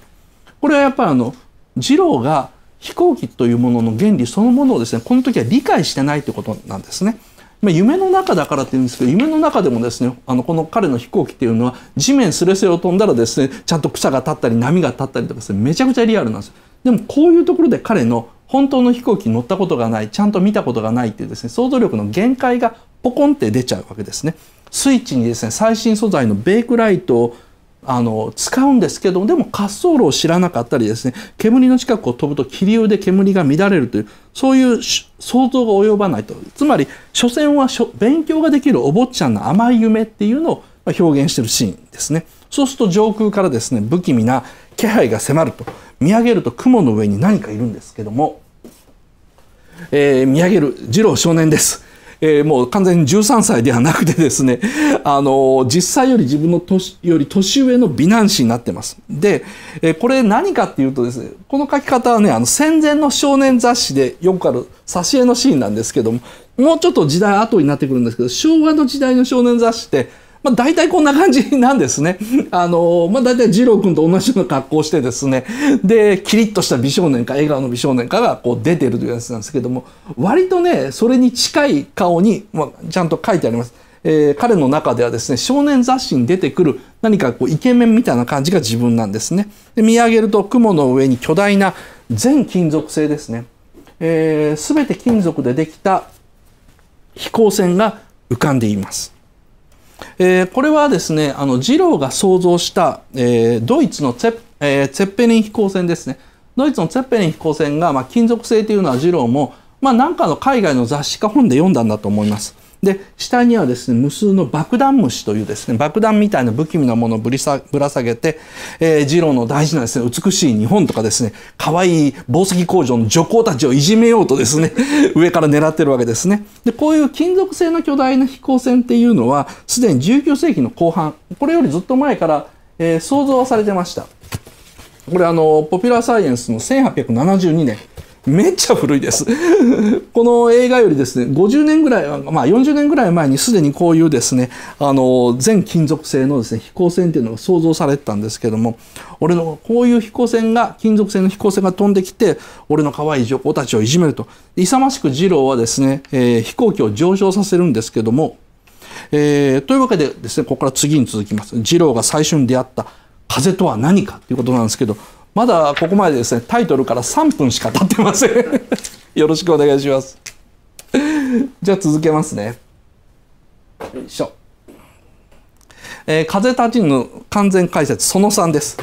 Speaker 1: これはやっぱりあの二郎が飛行機というものの原理そのものをですねこの時は理解してないということなんですね。ま、夢の中だからって言うんですけど夢の中でもですねあのこの彼の飛行機っていうのは地面すれすれを飛んだらですねちゃんと草が立ったり波が立ったりとかですねめちゃくちゃリアルなんです。よでもこういうところで彼の本当の飛行機に乗ったことがないちゃんと見たことがないっていうですね想像力の限界がポコンって出ちゃうわけですね。スイッチにですね最新素材のベイクライトをあの使うんですけどでも滑走路を知らなかったりですね煙の近くを飛ぶと気流で煙が乱れるというそういう想像が及ばないとつまり所詮は勉強ができるお坊ちゃんの甘い夢っていうのを表現してるシーンですねそうすると上空からですね不気味な気配が迫ると。見上げると雲の上に何かいるんですけども、えー、見上げる二郎少年です。えー、もう完全に13歳ではなくてですね、あの実際より自分の年より年上の美男子になってます。で、えー、これ何かっていうとですね、この書き方はね、あの戦前の少年雑誌でよくある挿絵のシーンなんですけども、もうちょっと時代後になってくるんですけど、昭和の時代の少年雑誌って、まあ、大体こんな感じなんですね。あの、まあ、大体二郎君と同じような格好をしてですね、で、キリッとした美少年か、笑顔の美少年かがこう出てるというやつなんですけども、割とね、それに近い顔に、まあ、ちゃんと書いてあります。えー、彼の中ではですね、少年雑誌に出てくる何かこうイケメンみたいな感じが自分なんですね。で見上げると雲の上に巨大な全金属製ですね。えー、全て金属でできた飛行船が浮かんでいます。えー、これはですねあのジローが想像した、えー、ドイツのツェ,、えー、ツェッペリン飛行船ですねドイツのツェッペリン飛行船が、まあ、金属製というのはジローも、まあ、なんかの海外の雑誌か本で読んだんだと思います。で下にはですね無数の爆弾虫というですね爆弾みたいな不気味なものをぶりさぶら下げて、えー、次郎の大事なですね美しい日本とかですね可愛い宝石工場の女工たちをいじめようとですね 上から狙ってるわけですね。でこういう金属製の巨大な飛行船っていうのはすでに19世紀の後半これよりずっと前から、えー、想像はされてました。これあのポピュラーサイエンスの1872年めっちゃ古いです。この映画よりですね、50年ぐらい、まあ40年ぐらい前にすでにこういうですね、あの、全金属製のですね、飛行船っていうのが想像されてたんですけども、俺のこういう飛行船が、金属製の飛行船が飛んできて、俺の可愛い女皇たちをいじめると。勇ましく二郎はですね、えー、飛行機を上昇させるんですけども、えー、というわけでですね、ここから次に続きます。二郎が最初に出会った風とは何かということなんですけど、まだここまでですねタイトルから3分しか経ってません。よろしくお願いします。じゃあ続けますね。よいしょ。えー、風立ちぬ完全解説その3です。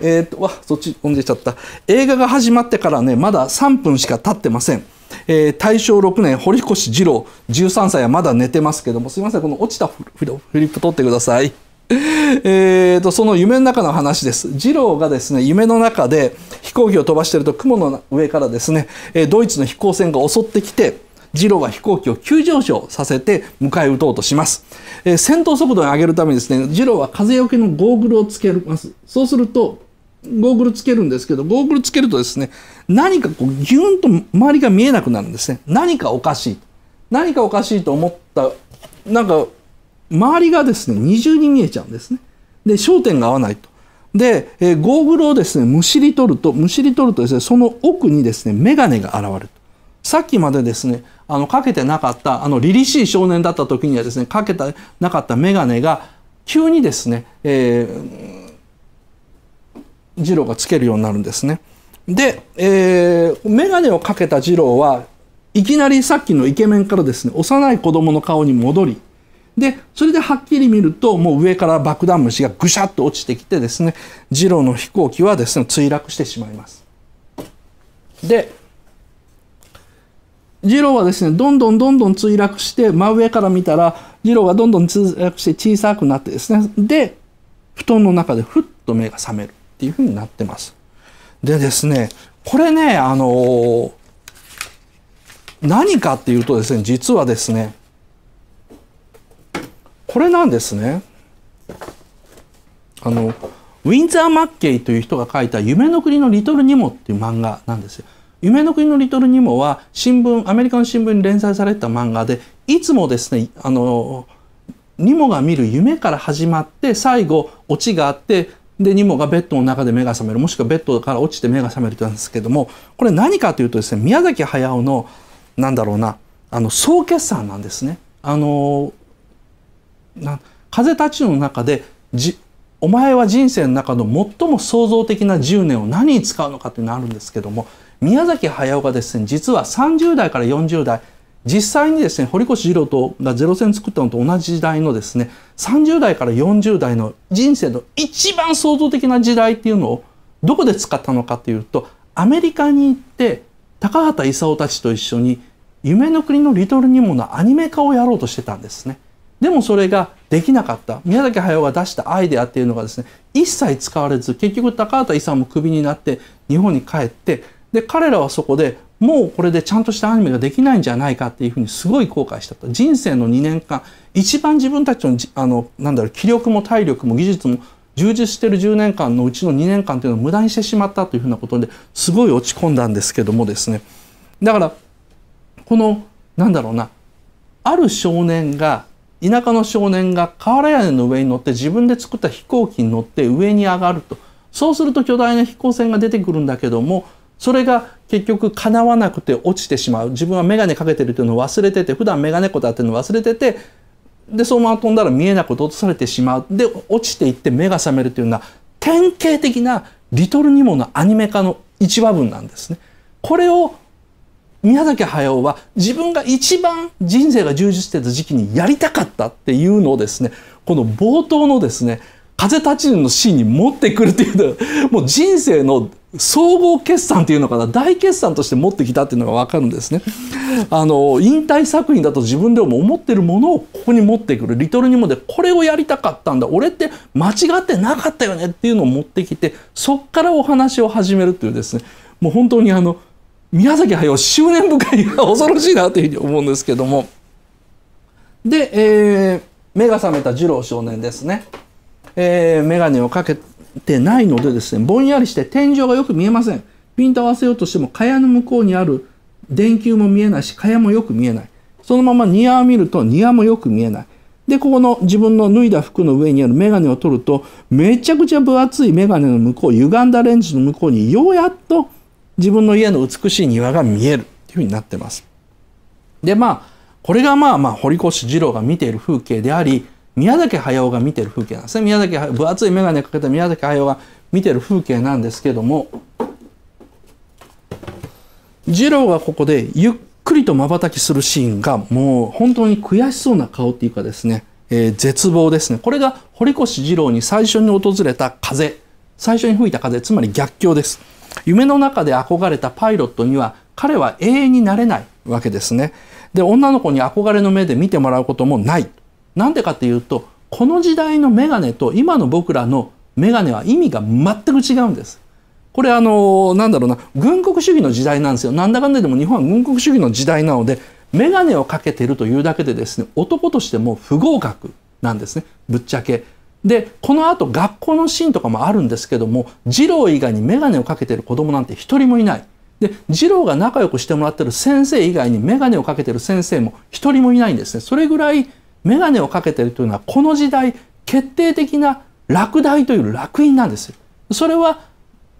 Speaker 1: えー、っとわそっち飛んでちゃった。映画が始まってからねまだ3分しか経ってません。えー、大正6年堀越二郎13歳はまだ寝てますけどもすいませんこの落ちたフリップ取ってください。えーと、その夢の中の話です。二郎がですね、夢の中で飛行機を飛ばしていると雲の上からですね、ドイツの飛行船が襲ってきて、二郎は飛行機を急上昇させて迎え撃とうとします。えー、戦闘速度を上げるためにですね、二郎は風よけのゴーグルをつけます。そうすると、ゴーグルつけるんですけど、ゴーグルつけるとですね、何かこうギュンと周りが見えなくなるんですね。何かおかしい。何かおかしいと思った、なんか周りがですね二重に見えちゃうんですね。で焦点が合わないと。で、えー、ゴーグルをですねむしり取るとむしり取るとですねその奥にですね眼鏡が現れるさっきまでですねあのかけてなかったあの凛々しい少年だった時にはですねかけたなかった眼鏡が急にですね、えー、二郎がつけるようになるんですね。で、えー、眼鏡をかけた二郎はいきなりさっきのイケメンからですね幼い子供の顔に戻りでそれではっきり見るともう上から爆弾虫がぐしゃっと落ちてきてですね次郎の飛行機はですね墜落してしまいます。で次郎はですねどんどんどんどん墜落して真上から見たら次郎がどんどん墜落して小さくなってですねで布団の中でふっと目が覚めるっていうふうになってます。でですねこれねあの何かっていうとですね実はですねこれなんですね。あの、ウィンザー・マッケイという人が書いた夢の国のリトル・ニモっていう漫画なんですよ。夢の国のリトル・ニモは新聞、アメリカの新聞に連載された漫画で、いつもですね、あの、ニモが見る夢から始まって最後オチがあってでニモがベッドの中で目が覚めるもしくはベッドから落ちて目が覚めるとなんですけどもこれ何かというとですね宮崎駿のなんだろうなあの総決算なんですね。あのな風立ちの中でじお前は人生の中の最も創造的な10年を何に使うのかっていうのがあるんですけども宮崎駿がですね実は30代から40代実際にですね堀越二郎とがゼロ戦作ったのと同じ時代のですね30代から40代の人生の一番創造的な時代っていうのをどこで使ったのかというとアメリカに行って高畑勲たちと一緒に夢の国のリトルニモのアニメ化をやろうとしてたんですね。でもそれができなかった。宮崎駿が出したアイデアっていうのがですね一切使われず結局高畑勲もクビになって日本に帰ってで彼らはそこでもうこれでちゃんとしたアニメができないんじゃないかっていうふうにすごい後悔した。と人生の2年間一番自分たちのあのなんだろう気力も体力も技術も充実してる10年間のうちの2年間というのを無駄にしてしまったというふうなことですごい落ち込んだんですけどもですね。だからこのなんだろうなある少年が田舎の少年が瓦屋根の上に乗って自分で作った飛行機に乗って上に上がると。そうすると巨大な飛行船が出てくるんだけどもそれが結局叶わなくて落ちてしまう。自分は眼鏡かけてるというのを忘れてて普段眼鏡子だっていうのを忘れててでそのまま飛んだら見えなくて落とされてしまう。で落ちていって目が覚めるというのは典型的なリトルニモのアニメ化の一話分なんですね。これを宮崎駿は自分が一番人生が充実してた時期にやりたかったっていうのをですねこの冒頭のですね風立ちぬのシーンに持ってくるっていうのもう人生の総合決算っていうのかな大決算として持ってきたっていうのが分かるんですね。あの引退作品だと自分でも思ってるものをここに持ってくるリトルニモでこれをやりたかったんだ俺って間違ってなかったよねっていうのを持ってきてそっからお話を始めるっていうですねもう本当にあの宮崎駿執念深い 恐ろしいなというふうに思うんですけども。で、えー、目が覚めた二郎少年ですね、えー、眼鏡をかけてないのでですねぼんやりして天井がよく見えません。ピント合わせようとしても蚊帳の向こうにある電球も見えないし蚊帳もよく見えない。そのまま庭を見ると庭もよく見えない。でここの自分の脱いだ服の上にある眼鏡を取るとめちゃくちゃ分厚い眼鏡の向こう歪んだレンズの向こうにようやっと自分の家の美しい庭が見えるっていうふうになってます。でまあこれがまあまあ堀越二郎が見ている風景であり宮崎駿が見てる風景なんですね。宮崎分厚い眼鏡かけた宮崎駿が見てる風景なんですけども二郎がここでゆっくりと瞬きするシーンがもう本当に悔しそうな顔っていうかですね、えー、絶望ですね。これが堀越二郎に最初に訪れた風最初に吹いた風つまり逆境です。夢の中で憧れたパイロットには彼は永遠になれないわけですねで女の子に憧れの目で見てもらうこともないなんでかっていうとこの時代のメガネと今の僕らのメガネは意味が全く違うんです。これあのなんだろうな軍国主義の時代なんですよ。なんだかんだでも日本は軍国主義の時代なのでメガネをかけてるというだけでですね男としても不合格なんですねぶっちゃけ。でこの後学校のシーンとかもあるんですけども二郎以外にメガネをかけてる子供なんて一人もいない。で二郎が仲良くしてもらってる先生以外にメガネをかけてる先生も一人もいないんですね。それぐらい眼鏡をかけてるというのはこの時代決定的な落第という落印なんですよ。それは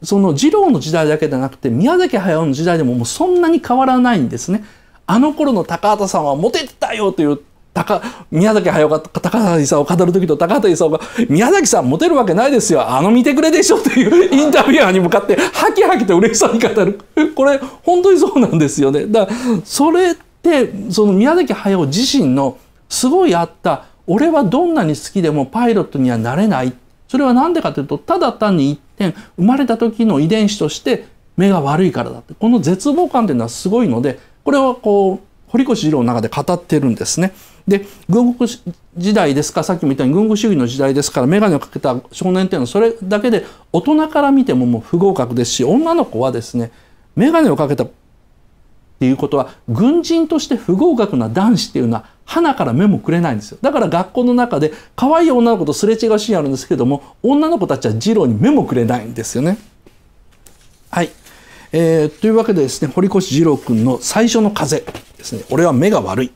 Speaker 1: その次郎の時代だけでなくて宮崎駿の時代でももうそんなに変わらないんですね。あの頃の高畑さんはモテてたよという高宮崎駿が高畑さんを語る時と高畑勲が「宮崎さんモテるわけないですよあの見てくれでしょ」というインタビュアーに向かってハキハキと嬉しそうに語る これ本当にそうなんですよね。だからそれってその宮崎駿自身のすごいあった俺はどんなに好きでもパイロットにはなれないそれは何でかというとただ単に一点生まれた時の遺伝子として目が悪いからだってこの絶望感というのはすごいのでこれはこう堀越二郎の中で語ってるんですね。で軍国時代ですかさっきも言ったように軍国主義の時代ですから眼鏡をかけた少年っていうのはそれだけで大人から見てももう不合格ですし女の子はですね眼鏡をかけたっていうことは軍人として不合格な男子っていうのは花から目もくれないんですよだから学校の中で可愛い女の子とすれ違うシーンあるんですけども女の子たちは次郎に目もくれないんですよね。はい、えー、というわけでですね堀越二郎君の最初の風ですね俺は目が悪い。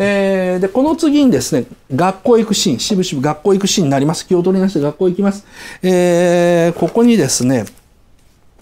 Speaker 1: えー、でこの次にですね学校行くシーンしぶしぶ学校行くシーンになります気を取り出して学校行きます。えー、ここにですね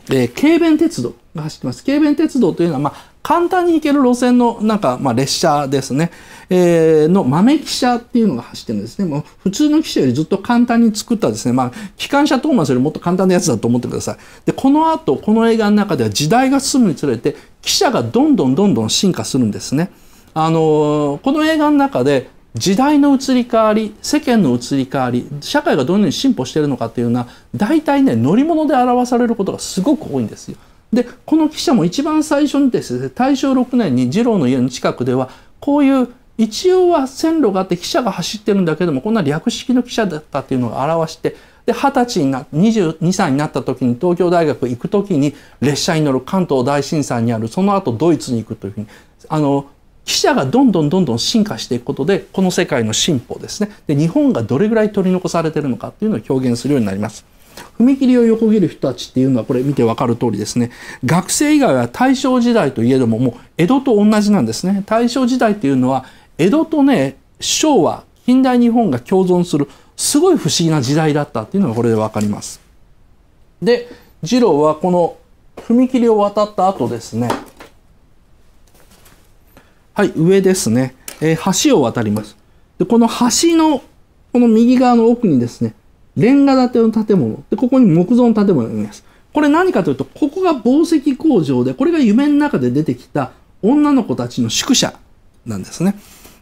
Speaker 1: えー、軽便鉄道が走ってます。軽便鉄道というのは、まあ、簡単に行ける路線の、なんか、まあ、列車ですね。えー、の豆汽車っていうのが走ってるんですね。もう普通の汽車よりずっと簡単に作ったですね。まあ、機関車トーマスよりもっと簡単なやつだと思ってください。で、この後、この映画の中では時代が進むにつれて、汽車がどんどんどんどん進化するんですね。あの、この映画の中で、時代の移り変わり世間の移り変わり社会がどのように進歩しているのかっていうのは大体ね乗り物で表されることがすごく多いんですよ。でこの記者も一番最初にですね大正6年に次郎の家の近くではこういう一応は線路があって汽車が走ってるんだけどもこんな略式の汽車だったっていうのを表してで二十歳にな22歳になった時に東京大学行く時に列車に乗る関東大震災にあるその後ドイツに行くというふうにあの記者がどんどんどんどん進化していくことでこの世界の進歩ですね。で日本がどれぐらい取り残されてるのかっていうのを表現するようになります。踏切を横切る人たちっていうのはこれ見てわかる通りですね。学生以外は大正時代といえどももう江戸と同じなんですね。大正時代っていうのは江戸とね昭和近代日本が共存するすごい不思議な時代だったっていうのがこれでわかります。で次郎はこの踏切を渡った後ですね。はい、上ですね。えー、橋を渡ります。で、この橋の、この右側の奥にですね、レンガ建ての建物。で、ここに木造の建物があります。これ何かというと、ここが紡績工場で、これが夢の中で出てきた女の子たちの宿舎なんですね。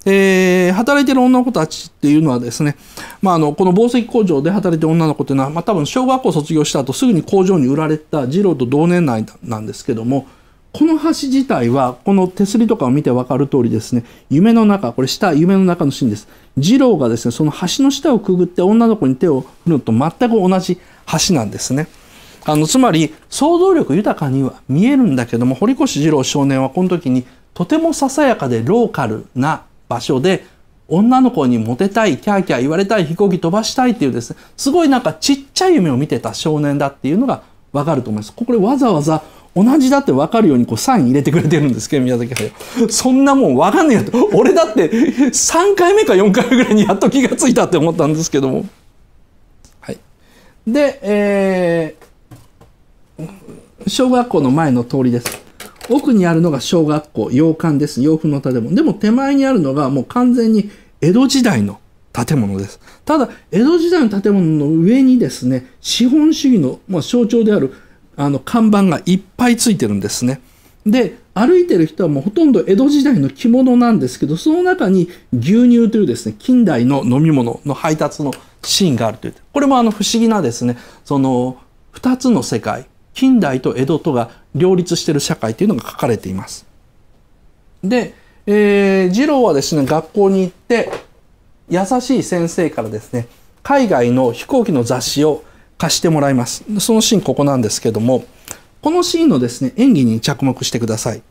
Speaker 1: えー、働いてる女の子たちっていうのはですね、まあ、あの、この紡績工場で働いてる女の子っていうのは、まあ、多分小学校卒業した後すぐに工場に売られた次郎と同年代なんですけども、この橋自体は、この手すりとかを見て分かる通りですね、夢の中、これ下、夢の中のシーンです。二郎がですね、その橋の下をくぐって女の子に手を振るのと全く同じ橋なんですね。あの、つまり、想像力豊かには見えるんだけども、堀越二郎少年はこの時に、とてもささやかでローカルな場所で、女の子にモテたい、キャーキャー言われたい、飛行機飛ばしたいっていうですね、すごいなんかちっちゃい夢を見てた少年だっていうのがわかると思います。これわざわざ同じだって分かるようにこうサイン入れてくれてるんですけど宮崎駿。そんなもん分かんねえよと。俺だって3回目か4回目ぐらいにやっと気がついたって思ったんですけども。はい。でえー、小学校の前の通りです。奥にあるのが小学校洋館です。洋風の建物。でも手前にあるのがもう完全に江戸時代の建物です。ただ江戸時代の建物の上にですね資本主義の、まあ、象徴であるあの看板がいっぱいついてるんですね。で歩いてる人はもうほとんど江戸時代の着物なんですけどその中に牛乳というですね近代の飲み物の配達のシーンがあるというこれもあの不思議なですねその2つの世界近代と江戸とが両立してる社会というのが書かれています。で、えー、次郎はですね学校に行って優しい先生からですね海外の飛行機の雑誌を貸してもらいます。そのシーンここなんですけども、このシーンのですね、演技に着目してください。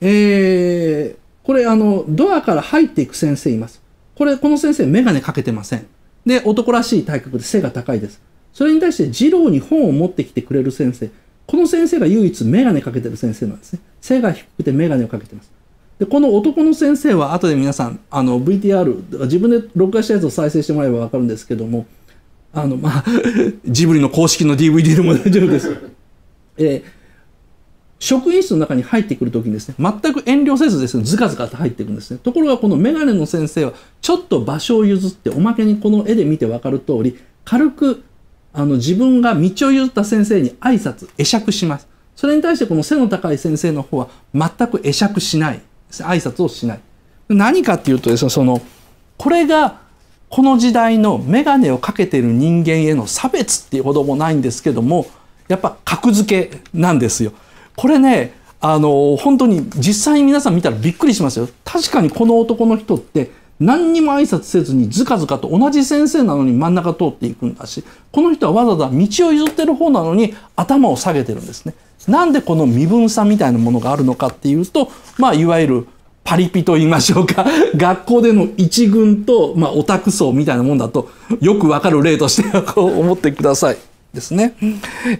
Speaker 1: えー、これあの、ドアから入っていく先生います。これ、この先生メガネかけてません。で、男らしい体格で背が高いです。それに対して、二郎に本を持ってきてくれる先生。この先生が唯一メガネかけてる先生なんですね。背が低くてメガネをかけてます。で、この男の先生は後で皆さん、あの、VTR、自分で録画したやつを再生してもらえばわかるんですけども、あの、まあ、ジブリの公式の DVD でも大丈夫です。えー、職員室の中に入ってくるときにですね、全く遠慮せずですね、ずかずかと入っていくんですね。ところがこのメガネの先生は、ちょっと場所を譲って、おまけにこの絵で見てわかる通り、軽く、あの、自分が道を譲った先生に挨拶、会釈します。それに対してこの背の高い先生の方は、全く会釈しない。挨拶をしない。何かっていうとですね、その、これがこの時代の眼鏡をかけてる人間への差別っていうほどもないんですけどもやっぱ格付けなんですよ。これねあの本当に実際に皆さん見たらびっくりしますよ。確かにこの男の人って何にも挨拶せずにずかずかと同じ先生なのに真ん中通っていくんだしこの人はわざわざ道を譲ってる方なのに頭を下げてるんですね。なんでこの身分差みたいなものがあるのかっていうとまあいわゆるパリピと言いましょうか 学校での一軍と、まあ、オタク層みたいなもんだとよくわかる例としてこう思ってくださいですね。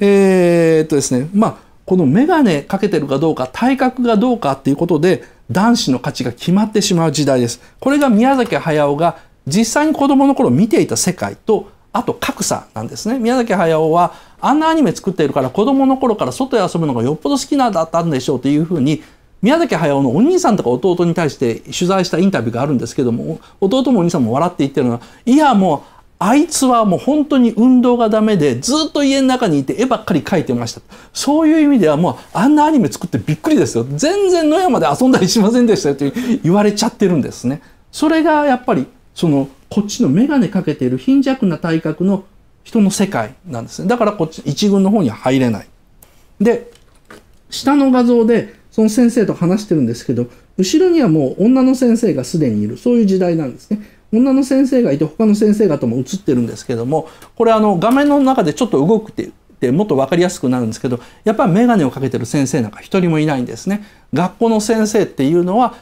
Speaker 1: えー、っとですねまあこの眼鏡かけてるかどうか体格がどうかっていうことで男子の価値が決まってしまう時代です。これが宮崎駿が実際に子供の頃見ていた世界とあと格差なんですね。宮崎駿はあんなアニメ作っているから子供の頃から外で遊ぶのがよっぽど好きなんだったんでしょうというふうに宮崎駿のお兄さんとか弟に対して取材したインタビューがあるんですけども弟もお兄さんも笑って言ってるのはいやもうあいつはもう本当に運動がダメでずっと家の中にいて絵ばっかり描いてました。そういう意味ではもうあんなアニメ作ってびっくりですよ。全然野山で遊んだりしませんでしたよと言われちゃってるんですね。それがやっぱりそのこっちの眼鏡かけている貧弱な体格の人の世界なんですね。だからこっち一軍の方には入れない。で下の画像でその先生と話してるんですけど後ろにはもう女の先生がすでにいるそういう時代なんですね。女の先生がいて他の先生方も映ってるんですけどもこれあの画面の中でちょっと動くってもっと分かりやすくなるんですけどやっぱり眼鏡をかけてる先生なんか一人もいないんですね。学校の先生っていうのは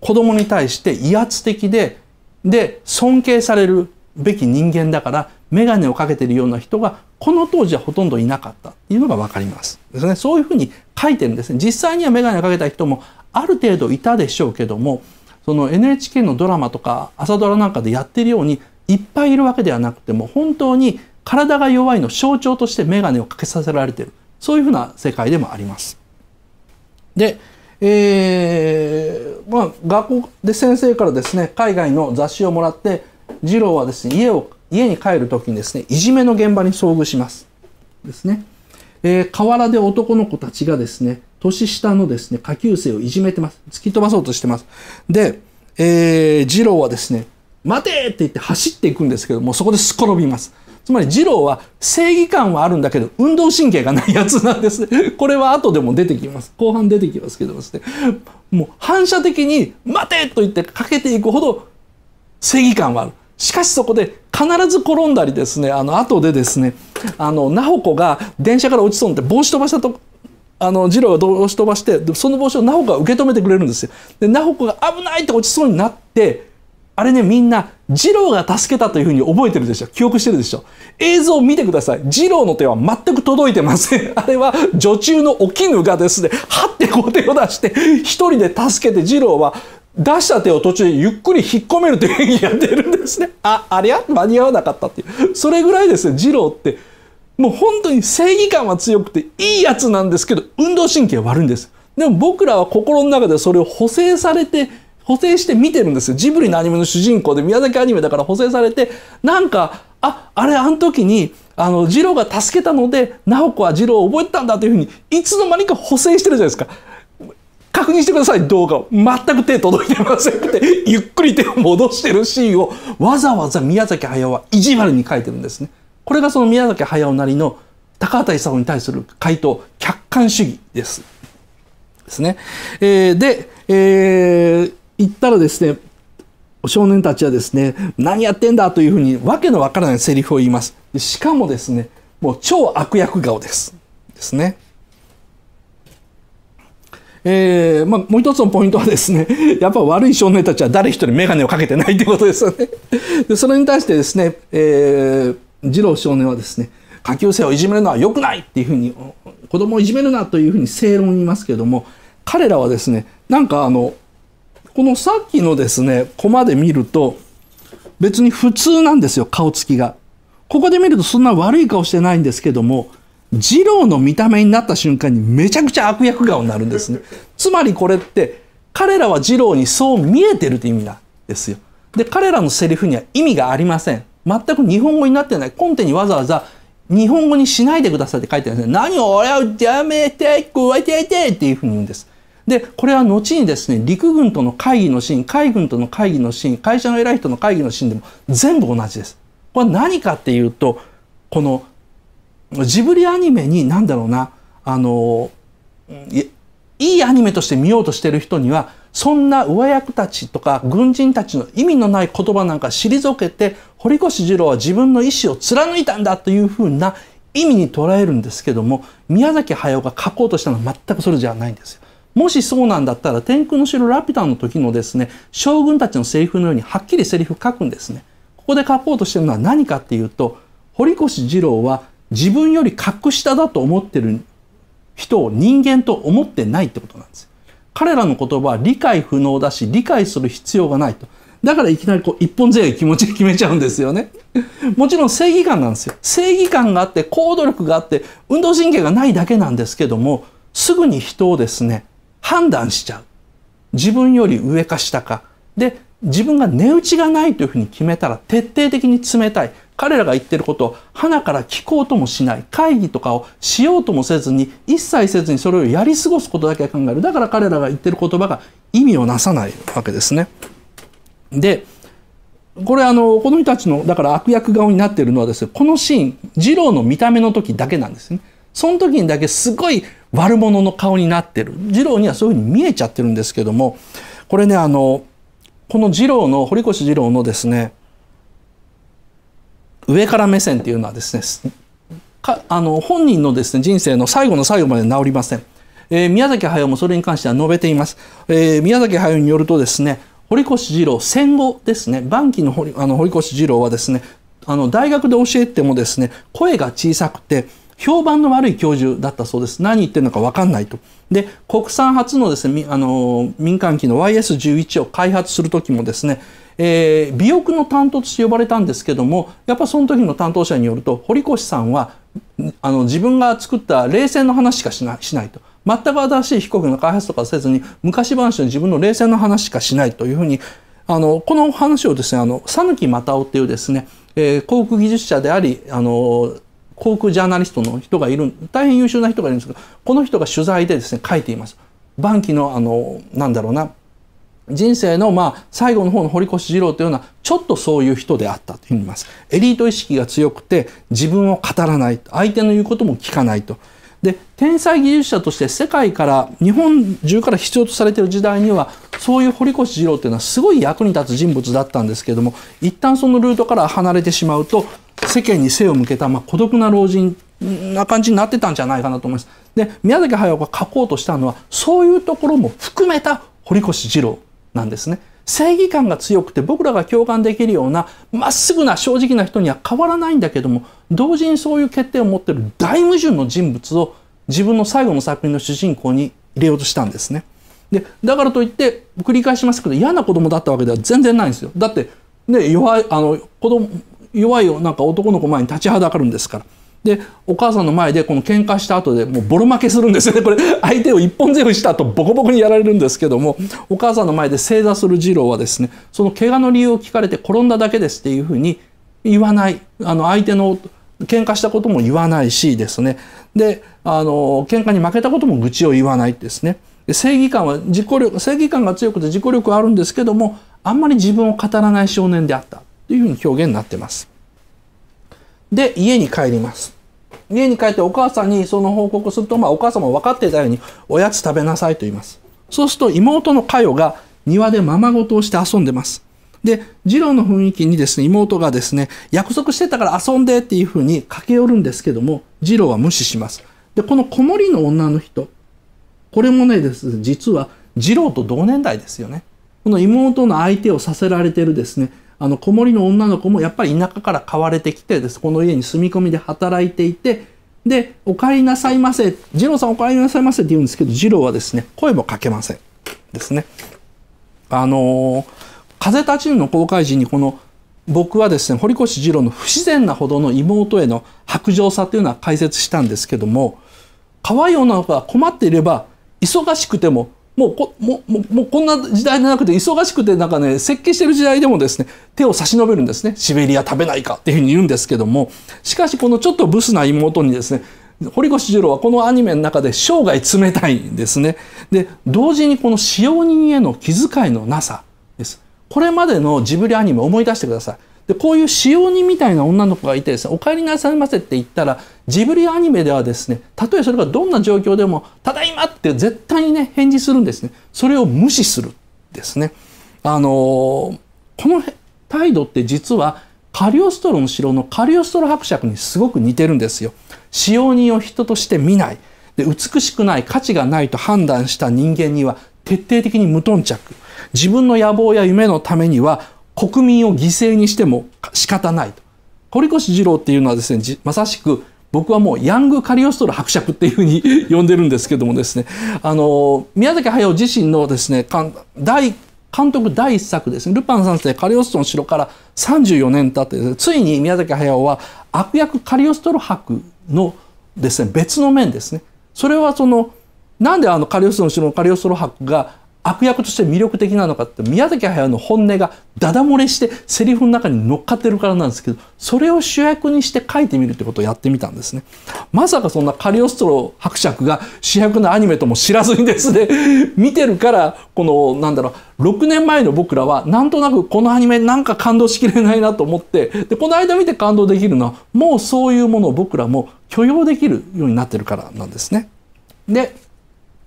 Speaker 1: 子供に対して威圧的でで尊敬されるべき人間だから眼鏡をかけてるような人がこの当時はほとんどいなかったっていうのが分かります。ですね。そういうふうに書いてるんですね。実際には眼鏡をかけた人もある程度いたでしょうけどもその NHK のドラマとか朝ドラなんかでやってるようにいっぱいいるわけではなくても本当に体が弱いの象徴として眼鏡をかけさせられてる。そういうふうな世界でもあります。で、えー、まあ学校で先生からですね海外の雑誌をもらって次郎はですね家を家に帰る時にですねいじめの現場に遭遇しますですね、えー、河原で男の子たちがですね年下のですね下級生をいじめてます突き飛ばそうとしてますで、えー、次郎はですね待てって言って走っていくんですけどもそこですっ転びますつまり次郎は正義感はあるんだけど運動神経がないやつなんですね。これは後でも出てきます。後半出てきますけどですね。もう反射的に待てと言ってかけていくほど正義感はある。しかしそこで必ず転んだりですね、あの後でですね、あの、直子が電車から落ちそうになって帽子飛ばしたと、あの、次郎が帽子飛ばして、その帽子を直子が受け止めてくれるんですよ。で、直子が危ないって落ちそうになって、あれね、みんな、次郎が助けたというふうに覚えてるでしょ。記憶してるでしょ。映像を見てください。次郎の手は全く届いてません。あれは女中のお絹がですね、はってこう手を出して、一人で助けて次郎は出した手を途中でゆっくり引っ込めるという演技やってるんですね。あ、ありゃ間に合わなかったっていう。それぐらいですね、二郎って、もう本当に正義感は強くていいやつなんですけど、運動神経悪いんです。でも僕らは心の中でそれを補正されて、補正して見てるんですよ。ジブリのアニメの主人公で宮崎アニメだから補正されて、なんか、あ、あれあの時に、あの、二郎が助けたので、直子は二郎を覚えたんだというふうに、いつの間にか補正してるじゃないですか。確認してください動画を。全く手届いてませんってゆっくり手を戻してるシーンをわざわざ宮崎駿は意地悪に書いてるんですね。これがその宮崎駿なりの高畑勲に対する回答客観主義です。ですね、えー、で、えー、言ったらですね少年たちはですね何やってんだというふうにわけのわからないセリフを言います。しかもですねもう超悪役顔です。ですね。えーまあ、もう一つのポイントはですね やっぱ悪い少年たちは誰一人眼鏡をかけてないということですよね。でそれに対してですね、えー、次郎少年はですね下級生をいじめるのは良くないっていうふうに子供をいじめるなというふうに正論を言いますけれども彼らはですねなんかあのこのさっきのですねコマで見ると別に普通なんですよ顔つきが。ここで見るとそんな悪い顔してないんですけども二郎の見た目になった瞬間にめちゃくちゃ悪役顔になるんですね。つまりこれって彼らは二郎にそう見えてるって意味なんですよ。で、彼らのセリフには意味がありません。全く日本語になってない。コンテにわざわざ日本語にしないでくださいって書いてあるんですね。何を俺をやめて、加えててっていうふうに言うんです。で、これは後にですね、陸軍との会議のシーン、海軍との会議のシーン、会社の偉い人の会議のシーンでも全部同じです。これは何かっていうと、このジブリアニメに何だろうなあのいいアニメとして見ようとしてる人には、そんな上役たちとか軍人たちの意味のない言葉なんか退けて、堀越二郎は自分の意志を貫いたんだというふうな意味に捉えるんですけども、宮崎駿が書こうとしたのは全くそれじゃないんですよ。もしそうなんだったら、天空の城ラピュタの時のですね、将軍たちのセリフのようにはっきりセリフ書くんですね。ここで書こうとしてるのは何かっていうと、堀越二郎は自分より格下だと思ってる人を人間と思ってないってことなんです。彼らの言葉は理解不能だし、理解する必要がないと。だからいきなりこう一本背負い気持ちで決めちゃうんですよね。もちろん正義感なんですよ。正義感があって、行動力があって、運動神経がないだけなんですけども、すぐに人をですね、判断しちゃう。自分より上か下か。で、自分が値打ちがないというふうに決めたら徹底的に冷たい。彼らが言ってることを鼻から聞こうともしない。会議とかをしようともせずに、一切せずにそれをやり過ごすことだけ考える。だから彼らが言ってる言葉が意味をなさないわけですね。で、これあの、この人たちの、だから悪役顔になっているのはですね、このシーン、二郎の見た目の時だけなんですね。その時にだけすごい悪者の顔になってる次郎にはそういうふうに見えちゃってるんですけどもこれねあのこの次郎の堀越二郎のですね上から目線っていうのはですねかあの本人のですね人生の最後の最後まで治りません、えー、宮崎駿もそれに関しては述べています、えー、宮崎駿によるとですね堀越二郎戦後ですね晩期の堀あの堀越二郎はですねあの大学で教えてもですね声が小さくて評判の悪い教授だったそうです。何言ってるのか分かんないと。で、国産初のですね、あの、民間機の YS11 を開発する時もですね、えー、尾翼の担当として呼ばれたんですけども、やっぱその時の担当者によると、堀越さんは、あの、自分が作った冷戦の話しかしないしないと。全く新しい飛行機の開発とかせずに、昔話の自分の冷戦の話しかしないというふうに、あの、この話をですね、あの、讃岐又夫っていうですね、えー、航空技術者であり、あの、航空ジャーナリストの人がいる大変優秀な人がいるんですがこの人が取材でですね書いています。晩期のあのなんだろうな人生のまあ最後の方の堀越二郎というのはちょっとそういう人であったと言います。エリート意識が強くて自分を語らない相手の言うことも聞かないと。で天才技術者として世界から日本中から必要とされている時代にはそういう堀越二郎というのはすごい役に立つ人物だったんですけれども一旦そのルートから離れてしまうと世間に背を向けた、まあ、孤独な老人な感じになってたんじゃないかなと思います。で宮崎駿が書こうとしたのはそういうところも含めた堀越二郎なんですね。正義感が強くて僕らが共感できるようなまっすぐな正直な人には変わらないんだけども同時にそういう欠点を持っている大矛盾の人物を自分の最後の作品の主人公に入れようとしたんですね。でだからといって繰り返しますけど嫌な子供だったわけでは全然ないんですよ。だってね弱いあの子供弱いなんか男の子前に立ちはだかるんですから。でお母さんの前でこの喧嘩した後でもうボロ負けするんですよねこれ相手を一本背負いした後ボコボコにやられるんですけどもお母さんの前で正座する次郎はですねその怪我の理由を聞かれて転んだだけですっていうふうに言わないあの相手の喧嘩したことも言わないしですねであの喧嘩に負けたことも愚痴を言わないですね正義感は自己力正義感が強くて自己力はあるんですけどもあんまり自分を語らない少年であったというふうに表現になってます。で、家に帰ります。家に帰ってお母さんにその報告すると、まあ、お母さんも分かっていたように、おやつ食べなさいと言います。そうすると妹の佳代が庭でままごとをして遊んでます。で、次郎の雰囲気にですね、妹がですね、約束してたから遊んでっていうふうに駆け寄るんですけども、次郎は無視します。で、この子守の女の人、これもねです、実は次郎と同年代ですよね。この妹の相手をさせられてるですね、あの子守の女の子もやっぱり田舎から買われてきてですこの家に住み込みで働いていてで「お帰りなさいませ」「次郎さんお帰りなさいませ」って言うんですけど次郎はですね声もかけませんですね。あの風立ちぬの公開時にこの僕はですね堀越二郎の不自然なほどの妹への白状さというのは解説したんですけども可愛い女の子が困っていれば忙しくてももうこもももうこんな時代でなくて忙しくてなんかね設計してる時代でもですね手を差し伸べるんですねシベリア食べないかっていうふうに言うんですけどもしかしこのちょっとブスな妹にですね堀越二郎はこのアニメの中で生涯冷たいんですね。で同時にこの使用人への気遣いのなさです。これまでのジブリアニメ思い出してください。で、こういう使用人みたいな女の子がいてですね、お帰りなさいませって言ったら、ジブリアニメではですね、たとえそれがどんな状況でも、ただいまって絶対にね、返事するんですね。それを無視するですね。あのー、この態度って実は、カリオストロの城のカリオストロ伯爵にすごく似てるんですよ。使用人を人として見ない。で、美しくない、価値がないと判断した人間には徹底的に無頓着。自分の野望や夢のためには国民を犠牲にしても仕方ないと。堀越二郎っていうのはですね、まさしく僕はもうヤングカリオストロ伯爵っていうふうに 呼んでるんですけどもですね、あの、宮崎駿自身のですね、大監督第一作ですね、ルパン三世カリオストロの城から34年経って、ね、ついに宮崎駿は悪役カリオストロ伯のですね、別の面ですね。それはその、なんであのカリオストロの城のカリオストロ伯が悪役として魅力的なのかって宮崎駿の本音がダダ漏れしてセリフの中に乗っかってるからなんですけどそれを主役にして書いてみるってことをやってみたんですね。まさかそんなカリオストロ伯爵が主役のアニメとも知らずにですね見てるからこのなんだろう6年前の僕らはなんとなくこのアニメなんか感動しきれないなと思ってでこの間見て感動できるのはもうそういうものを僕らも許容できるようになってるからなんですね。で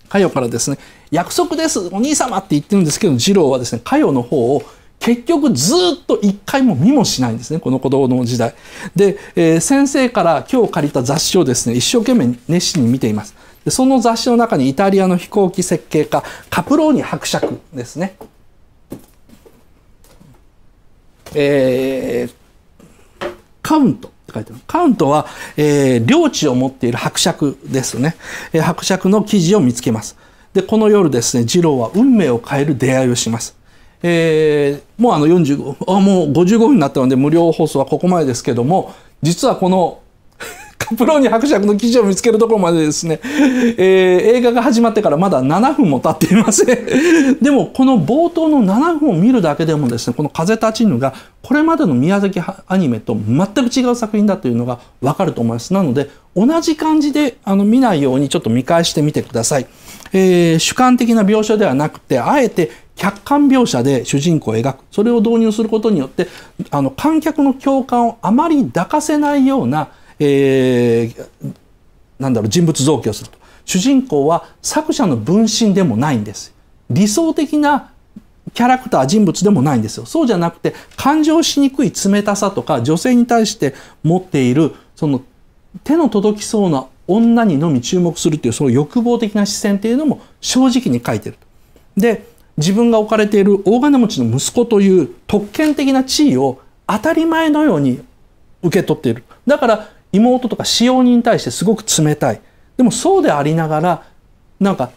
Speaker 1: かよからですね、約束です、お兄様って言ってるんですけど、次郎はですね、かよの方を結局ずっと一回も見もしないんですね、この子供の時代。で、えー、先生から今日借りた雑誌をですね、一生懸命熱心に見ています。でその雑誌の中にイタリアの飛行機設計家、カプローニ伯爵ですね。えー、カウント。書いてある。カウントは、えー、領地を持っている伯爵ですね。えー、伯爵の記事を見つけます。で、この夜ですね、次郎は運命を変える出会いをします。えー、もうあの45、あ、もう55分になったので無料放送はここまでですけども、実はこの プローニ伯爵の記事を見つけるところまでですね、えー、映画が始まってからまだ7分も経っていません。でも、この冒頭の7分を見るだけでもですね、この風立ちぬが、これまでの宮崎アニメと全く違う作品だというのがわかると思います。なので、同じ感じであの見ないようにちょっと見返してみてください。えー、主観的な描写ではなくて、あえて客観描写で主人公を描く。それを導入することによって、あの、観客の共感をあまり抱かせないような、えー、なんだろう、人物造形をすると。主人公は作者の分身でもないんです。理想的なキャラクター、人物でもないんですよ。そうじゃなくて、感情しにくい冷たさとか、女性に対して持っている、その手の届きそうな女にのみ注目するっていう、その欲望的な視線っていうのも正直に書いてる。で、自分が置かれている大金持ちの息子という特権的な地位を当たり前のように受け取っている。だから妹とか使用人に対してすごく冷たい。でもそうでありながら、なんか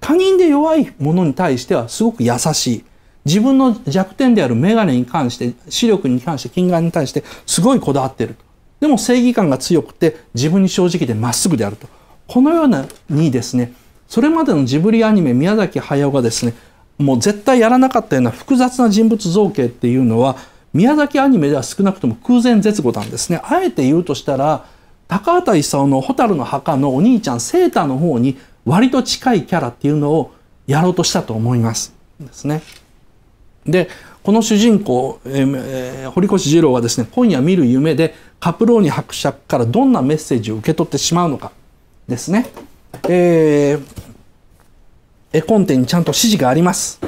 Speaker 1: 他人で弱いものに対してはすごく優しい。自分の弱点であるメガネに関して、視力に関して、金眼に対してすごいこだわってると。でも正義感が強くて自分に正直でまっすぐであると。このようなにですね、それまでのジブリアニメ宮崎駿がですね、もう絶対やらなかったような複雑な人物造形っていうのは宮崎アニメでは少なくとも空前絶後なんですね。あえて言うとしたら、高畑勲の蛍の墓のお兄ちゃんセーターの方に割と近いキャラっていうのをやろうとしたと思います。ですね。で、この主人公、えー、堀越二郎はですね、今夜見る夢でカプローニ伯爵からどんなメッセージを受け取ってしまうのかですね。えー、絵コンテにちゃんと指示があります。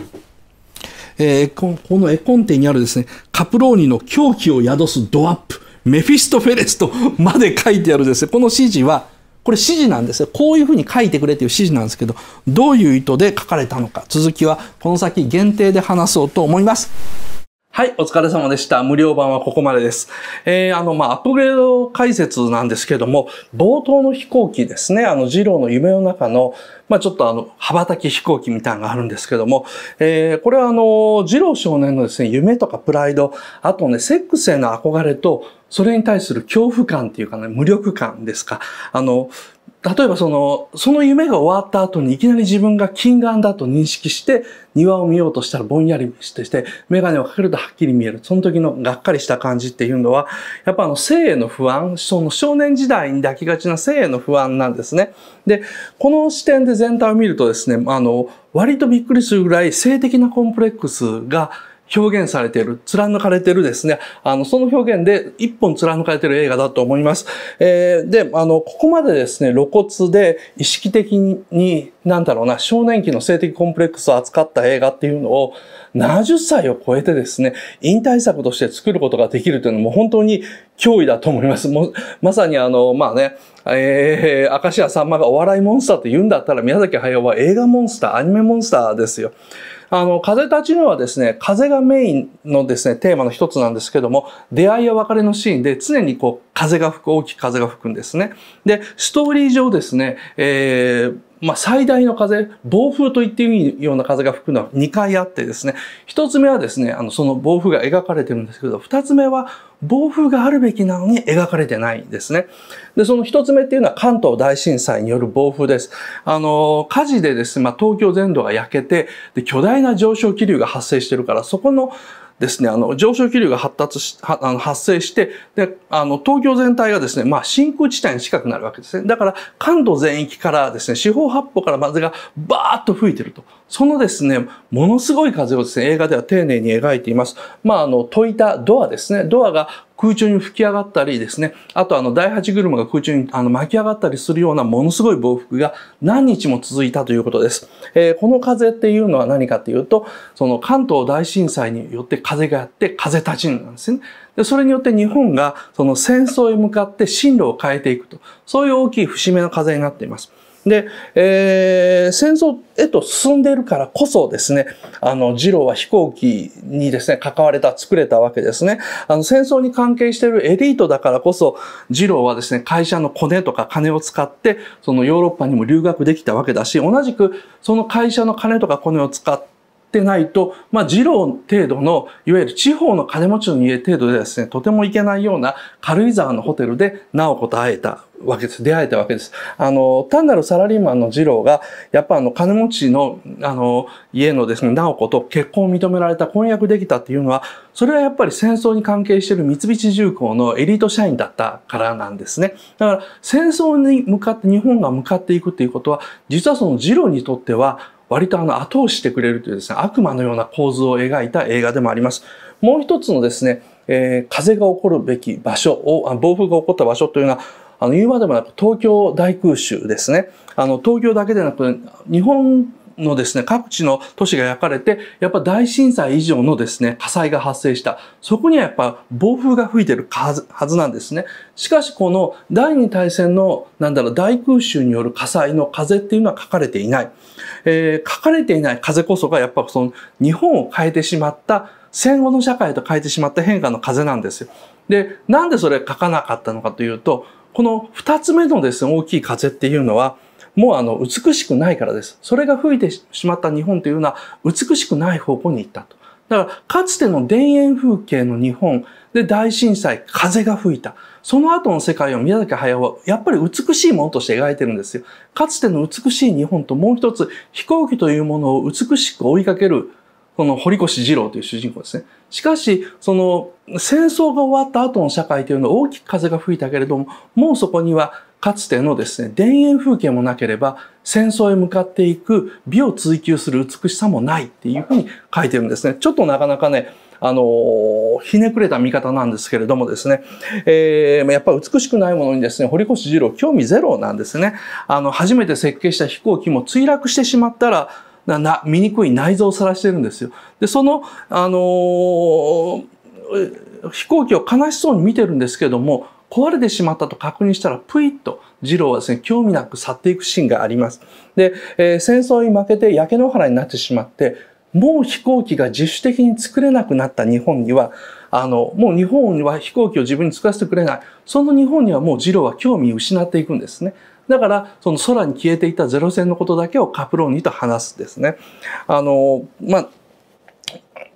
Speaker 1: えー、この絵コンテにあるですね、カプローニの狂気を宿すドアップ、メフィストフェレスとまで書いてあるですね、この指示は、これ指示なんですよ。こういうふうに書いてくれという指示なんですけど、どういう意図で書かれたのか、続きはこの先限定で話そうと思います。はい、お疲れ様でした。無料版はここまでです。えー、あの、まあ、アップグレード解説なんですけども、冒頭の飛行機ですね、あの、ジローの夢の中の、まあ、ちょっとあの、羽ばたき飛行機みたいなのがあるんですけども、えー、これはあの、ジロー少年のですね、夢とかプライド、あとね、セックスへの憧れと、それに対する恐怖感っていうかね、無力感ですか。あの、例えばその、その夢が終わった後にいきなり自分が近眼だと認識して庭を見ようとしたらぼんやりしてして、メガネをかけるとはっきり見える。その時のがっかりした感じっていうのは、やっぱあの性への不安、その少年時代に抱きがちな性への不安なんですね。で、この視点で全体を見るとですね、あの、割とびっくりするぐらい性的なコンプレックスが表現されている、貫かれているですね、あの、その表現で一本貫かれている映画だと思います。えー、で、あの、ここまでですね、露骨で意識的に、なんだろうな、少年期の性的コンプレックスを扱った映画っていうのを、70歳を超えてですね、引退作として作ることができるというのも本当に脅威だと思います。もまさにあの、まあね、えー、明石家さんまがお笑いモンスターと言うんだったら宮崎駿は映画モンスター、アニメモンスターですよ。あの、風立ちぬはですね、風がメインのですね、テーマの一つなんですけども、出会いや別れのシーンで常にこう、風が吹く、大きく風が吹くんですね。で、ストーリー上ですね、えー、まあ、最大の風、暴風と言っていいような風が吹くのは2回あってですね、1つ目はですね、あの、その暴風が描かれてるんですけど、2つ目は暴風があるべきなのに描かれてないんですね。で、その1つ目っていうのは関東大震災による暴風です。あの、火事でですね、まあ、東京全土が焼けて、で、巨大な上昇気流が発生してるから、そこのですね、あの、上昇気流が発達し、あの発生して、で、あの、東京全体がですね、まあ、真空地帯に近くなるわけですね。だから、関東全域からですね、四方八方から風がバーッと吹いてると。そのですね、ものすごい風をですね、映画では丁寧に描いています。まあ、あの、解いたドアですね。ドアが空中に吹き上がったりですね、あとあの第八車が空中にあの巻き上がったりするようなものすごい暴風が何日も続いたということです。えー、この風っていうのは何かっていうと、その関東大震災によって風があって風立ちぬなんですね。で、それによって日本がその戦争へ向かって進路を変えていくと、そういう大きい節目の風になっています。で、えー、戦争へと進んでいるからこそですね、あの、次郎は飛行機にですね、関われた、作れたわけですね。あの、戦争に関係しているエリートだからこそ、次郎はですね、会社のコネとか金を使って、そのヨーロッパにも留学できたわけだし、同じくその会社の金とかコネを使って、ってないと、まあ、二郎程度の、いわゆる地方の金持ちの家程度でですね、とても行けないような軽井沢のホテルで直子と会えたわけです。出会えたわけです。あの、単なるサラリーマンの二郎が、やっぱあの、金持ちの、あの、家のですね、直子と結婚を認められた、婚約できたっていうのは、それはやっぱり戦争に関係している三菱重工のエリート社員だったからなんですね。だから、戦争に向かって、日本が向かっていくっていうことは、実はその二郎にとっては、割とあの後押ししてくれるというですね、悪魔のような構図を描いた映画でもあります。もう一つのですね、えー、風が起こるべき場所を、暴風が起こった場所というのは、あの、言うまでもなく東京大空襲ですね。あの、東京だけでなく、日本のですね、各地の都市が焼かれて、やっぱ大震災以上のですね、火災が発生した。そこにはやっぱ暴風が吹いてるはずなんですね。しかしこの第二大戦の、なんだろう、大空襲による火災の風っていうのは書かれていない。えー、書かれていない風こそがやっぱその日本を変えてしまった戦後の社会と変えてしまった変化の風なんですよ。で、なんでそれ書かなかったのかというと、この二つ目のですね、大きい風っていうのは、もうあの、美しくないからです。それが吹いてしまった日本というのは、美しくない方向に行ったと。だから、かつての田園風景の日本で大震災、風が吹いた。その後の世界を宮崎駿は、やっぱり美しいものとして描いてるんですよ。かつての美しい日本ともう一つ、飛行機というものを美しく追いかける、この堀越二郎という主人公ですね。しかし、その戦争が終わった後の社会というのは大きく風が吹いたけれども、もうそこにはかつてのですね、田園風景もなければ、戦争へ向かっていく美を追求する美しさもないっていうふうに書いてるんですね。ちょっとなかなかね、あの、ひねくれた見方なんですけれどもですね、えー、やっぱ美しくないものにですね、堀越二郎興味ゼロなんですね。あの、初めて設計した飛行機も墜落してしまったら、な、な、醜い内臓を晒してるんですよ。で、その、あのー、飛行機を悲しそうに見てるんですけども、壊れてしまったと確認したら、ぷいっと二郎はですね、興味なく去っていくシーンがあります。で、えー、戦争に負けて焼け野原になってしまって、もう飛行機が自主的に作れなくなった日本には、あの、もう日本は飛行機を自分に作らせてくれない。その日本にはもう二郎は興味を失っていくんですね。だから、その空に消えていたゼロ戦のことだけをカプローニと話すですね。あの、まあ、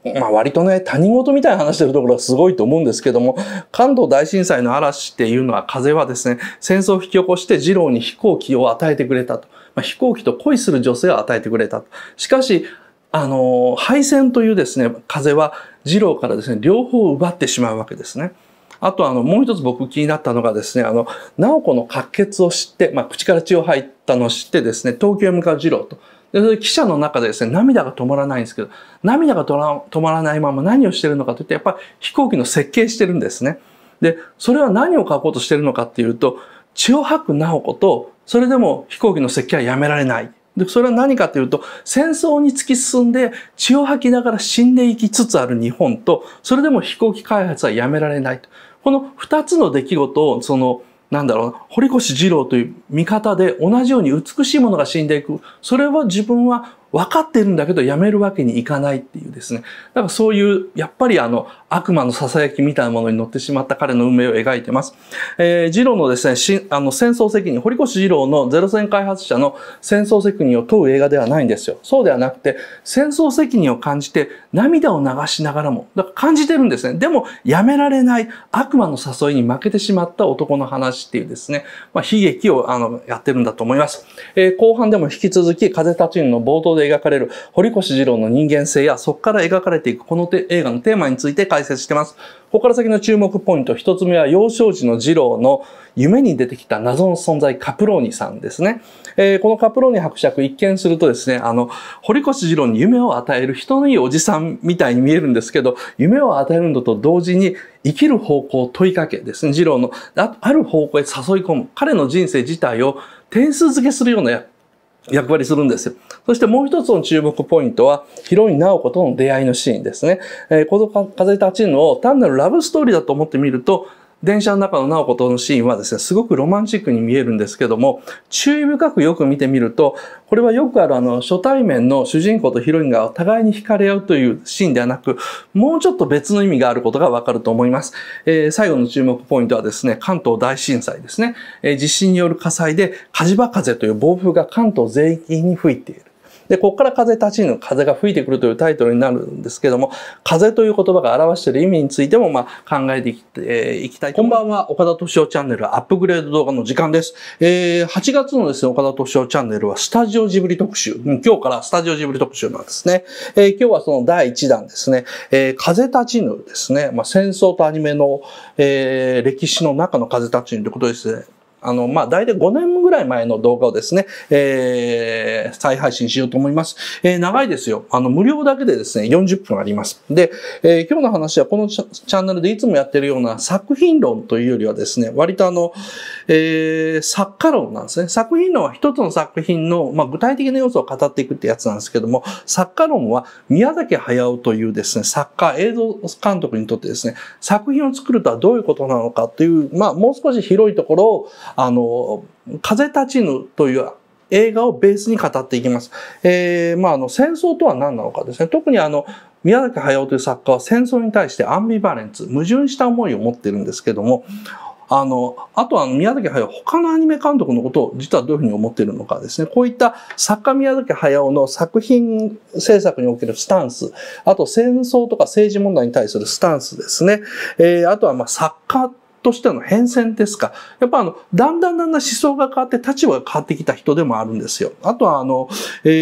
Speaker 1: まあ割とね、他人事みたいな話してるところがすごいと思うんですけども、関東大震災の嵐っていうのは風はですね、戦争を引き起こして二郎に飛行機を与えてくれたと。まあ、飛行機と恋する女性を与えてくれたと。しかし、あの、敗戦というですね、風は二郎からですね、両方奪ってしまうわけですね。あとあの、もう一つ僕気になったのがですね、あの、直子の滑血を知って、まあ、口から血を吐いたのを知ってですね、東京へ向かう二郎と。で、それで記者の中でですね、涙が止まらないんですけど、涙が止まらないまま何をしてるのかといって、やっぱり飛行機の設計してるんですね。で、それは何を書こうとしてるのかっていうと、血を吐く直子と、それでも飛行機の設計はやめられない。で、それは何かというと、戦争に突き進んで血を吐きながら死んでいきつつある日本と、それでも飛行機開発はやめられないと。この二つの出来事を、その、なんだろう、堀越二郎という見方で同じように美しいものが死んでいく。それは自分は分かってるんだけどやめるわけにいかないっていうですね。だからそういう、やっぱりあの、悪魔の囁きみたいなものに乗ってしまった彼の運命を描いてます。えー、二郎のですね、あの、戦争責任、堀越二郎のゼロ戦開発者の戦争責任を問う映画ではないんですよ。そうではなくて、戦争責任を感じて涙を流しながらも、だから感じてるんですね。でも、やめられない悪魔の誘いに負けてしまった男の話っていうですね、まあ、悲劇をあの、やってるんだと思います。えー、後半でも引き続き、風立ちぬの冒頭で描かれる堀越二郎の人間性や、そこから描かれていくこの映画のテーマについて解説してます。ここから先の注目ポイント、一つ目は幼少時の二郎の夢に出てきた謎の存在、カプローニさんですね。えー、このカプローニ伯爵一見するとですね、あの、堀越二郎に夢を与える人のいいおじさんみたいに見えるんですけど、夢を与えるのと同時に生きる方向を問いかけですね、二郎のある方向へ誘い込む。彼の人生自体を点数付けするような役割するんですよ。そしてもう一つの注目ポイントは、ヒロイン直子との出会いのシーンですね。えー、この風立ちぬを単なるラブストーリーだと思ってみると、電車の中の直子とのシーンはですね、すごくロマンチックに見えるんですけども、注意深くよく見てみると、これはよくあるあの、初対面の主人公とヒロインがお互いに惹かれ合うというシーンではなく、もうちょっと別の意味があることがわかると思います。えー、最後の注目ポイントはですね、関東大震災ですね。えー、地震による火災で火事場風という暴風が関東全域に吹いている。で、ここから風立ちぬ、風が吹いてくるというタイトルになるんですけども、風という言葉が表している意味についても、まあ、考えていき,、えー、いきたい。こんばんは、岡田敏夫チャンネルアップグレード動画の時間です。えー、8月のですね、岡田敏夫チャンネルはスタジオジブリ特集。今日からスタジオジブリ特集なんですね。えー、今日はその第1弾ですね。えー、風立ちぬですね。まあ、戦争とアニメの、えー、歴史の中の風立ちぬということですね。あの、まあ、大体5年ぐらい前の動画をですね、えー、再配信しようと思います。えー、長いですよ。あの、無料だけでですね、40分あります。で、えー、今日の話はこのチャンネルでいつもやってるような作品論というよりはですね、割とあの、えー、作家論なんですね。作品論は一つの作品の、まあ、具体的な要素を語っていくってやつなんですけども、作家論は宮崎駿というですね、作家、映像監督にとってですね、作品を作るとはどういうことなのかという、まあ、もう少し広いところを、あの、風立ちぬという映画をベースに語っていきます。えー、まあ、あの、戦争とは何なのかですね。特にあの、宮崎駿という作家は戦争に対してアンビバレンツ、矛盾した思いを持ってるんですけども、あの、あとは宮崎駿、他のアニメ監督のことを実はどういうふうに思っているのかですね。こういった作家宮崎駿の作品制作におけるスタンス、あと戦争とか政治問題に対するスタンスですね。えー、あとはまあ作家としての変遷ですか？やっぱあの、だんだんだんだん思想が変わって立場が変わってきた人でもあるんですよ。あとはあの、えー、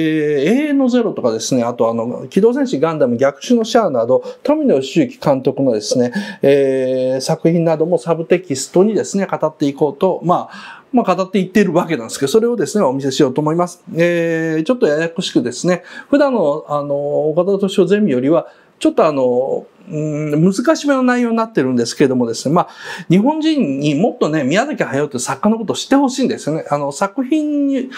Speaker 1: 永遠のゼロとかですね、あとあの、機動戦士ガンダム逆襲のシャアなど、富野義行監督のですね、えー、作品などもサブテキストにですね、語っていこうと、まあ、まあ、語っていっているわけなんですけど、それをですね、お見せしようと思います。えー、ちょっとややこしくですね、普段の、あの、岡田敏夫ゼミよりは、ちょっとあの、うん難しめの内容になってるんですけれどもですね、まあ、日本人にもっとね、宮崎駿って作家のことを知ってほしいんですよね。あの、作品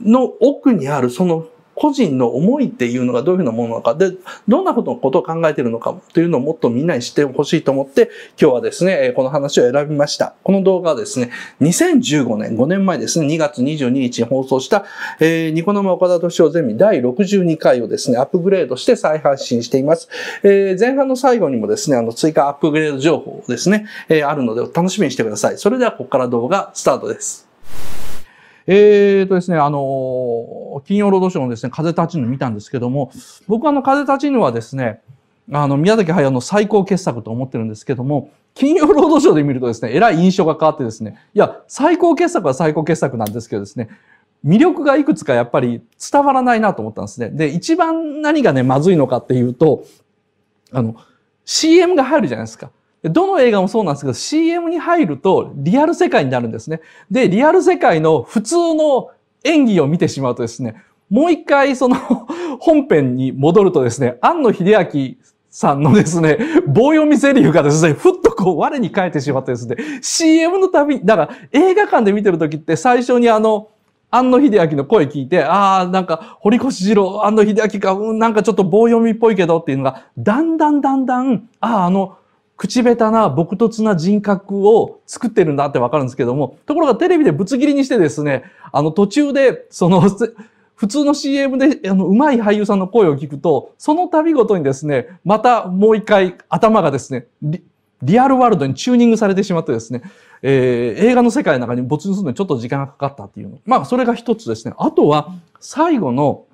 Speaker 1: の奥にあるその個人の思いっていうのがどういうふうなものなのか、で、どんなことを考えているのかというのをもっとみんなに知ってほしいと思って、今日はですね、この話を選びました。この動画はですね、2015年、5年前ですね、2月22日に放送した、えー、ニコ生岡田敏夫ゼミ第62回をですね、アップグレードして再発信しています。えー、前半の最後にもですね、あの、追加アップグレード情報ですね、えー、あるので楽しみにしてください。それではここから動画スタートです。えーとですね、あの、金曜ロードショーのですね、風立ちぬ見たんですけども、僕はあの、風立ちぬはですね、あの、宮崎駿の最高傑作と思ってるんですけども、金曜ロードショーで見るとですね、えらい印象が変わってですね、いや、最高傑作は最高傑作なんですけどですね、魅力がいくつかやっぱり伝わらないなと思ったんですね。で、一番何がね、まずいのかっていうと、あの、CM が入るじゃないですか。どの映画もそうなんですけど、CM に入るとリアル世界になるんですね。で、リアル世界の普通の演技を見てしまうとですね、
Speaker 2: もう一回その 本編に戻るとですね、庵野秀明さんのですね、棒読みセリフがですね、ふっとこう我に返ってしまってですね、CM のたび、だから映画館で見てる時って最初にあの、庵野秀明の声聞いて、ああ、なんか、堀越二郎、庵野秀明か、うん、なんかちょっと棒読みっぽいけどっていうのが、だんだんだんだん、ああ、あの、口下手な、朴突な人格を作ってるんだってわかるんですけども、ところがテレビでぶつ切りにしてですね、あの途中で、その、普通の CM で、あの、上手い俳優さんの声を聞くと、その度ごとにですね、またもう一回頭がですね、リリアルワールドにチューニングされてしまってですね、えー、映画の世界の中に没入するのにちょっと時間がかかったっていうの。まあ、それが一つですね。あとは、最後の、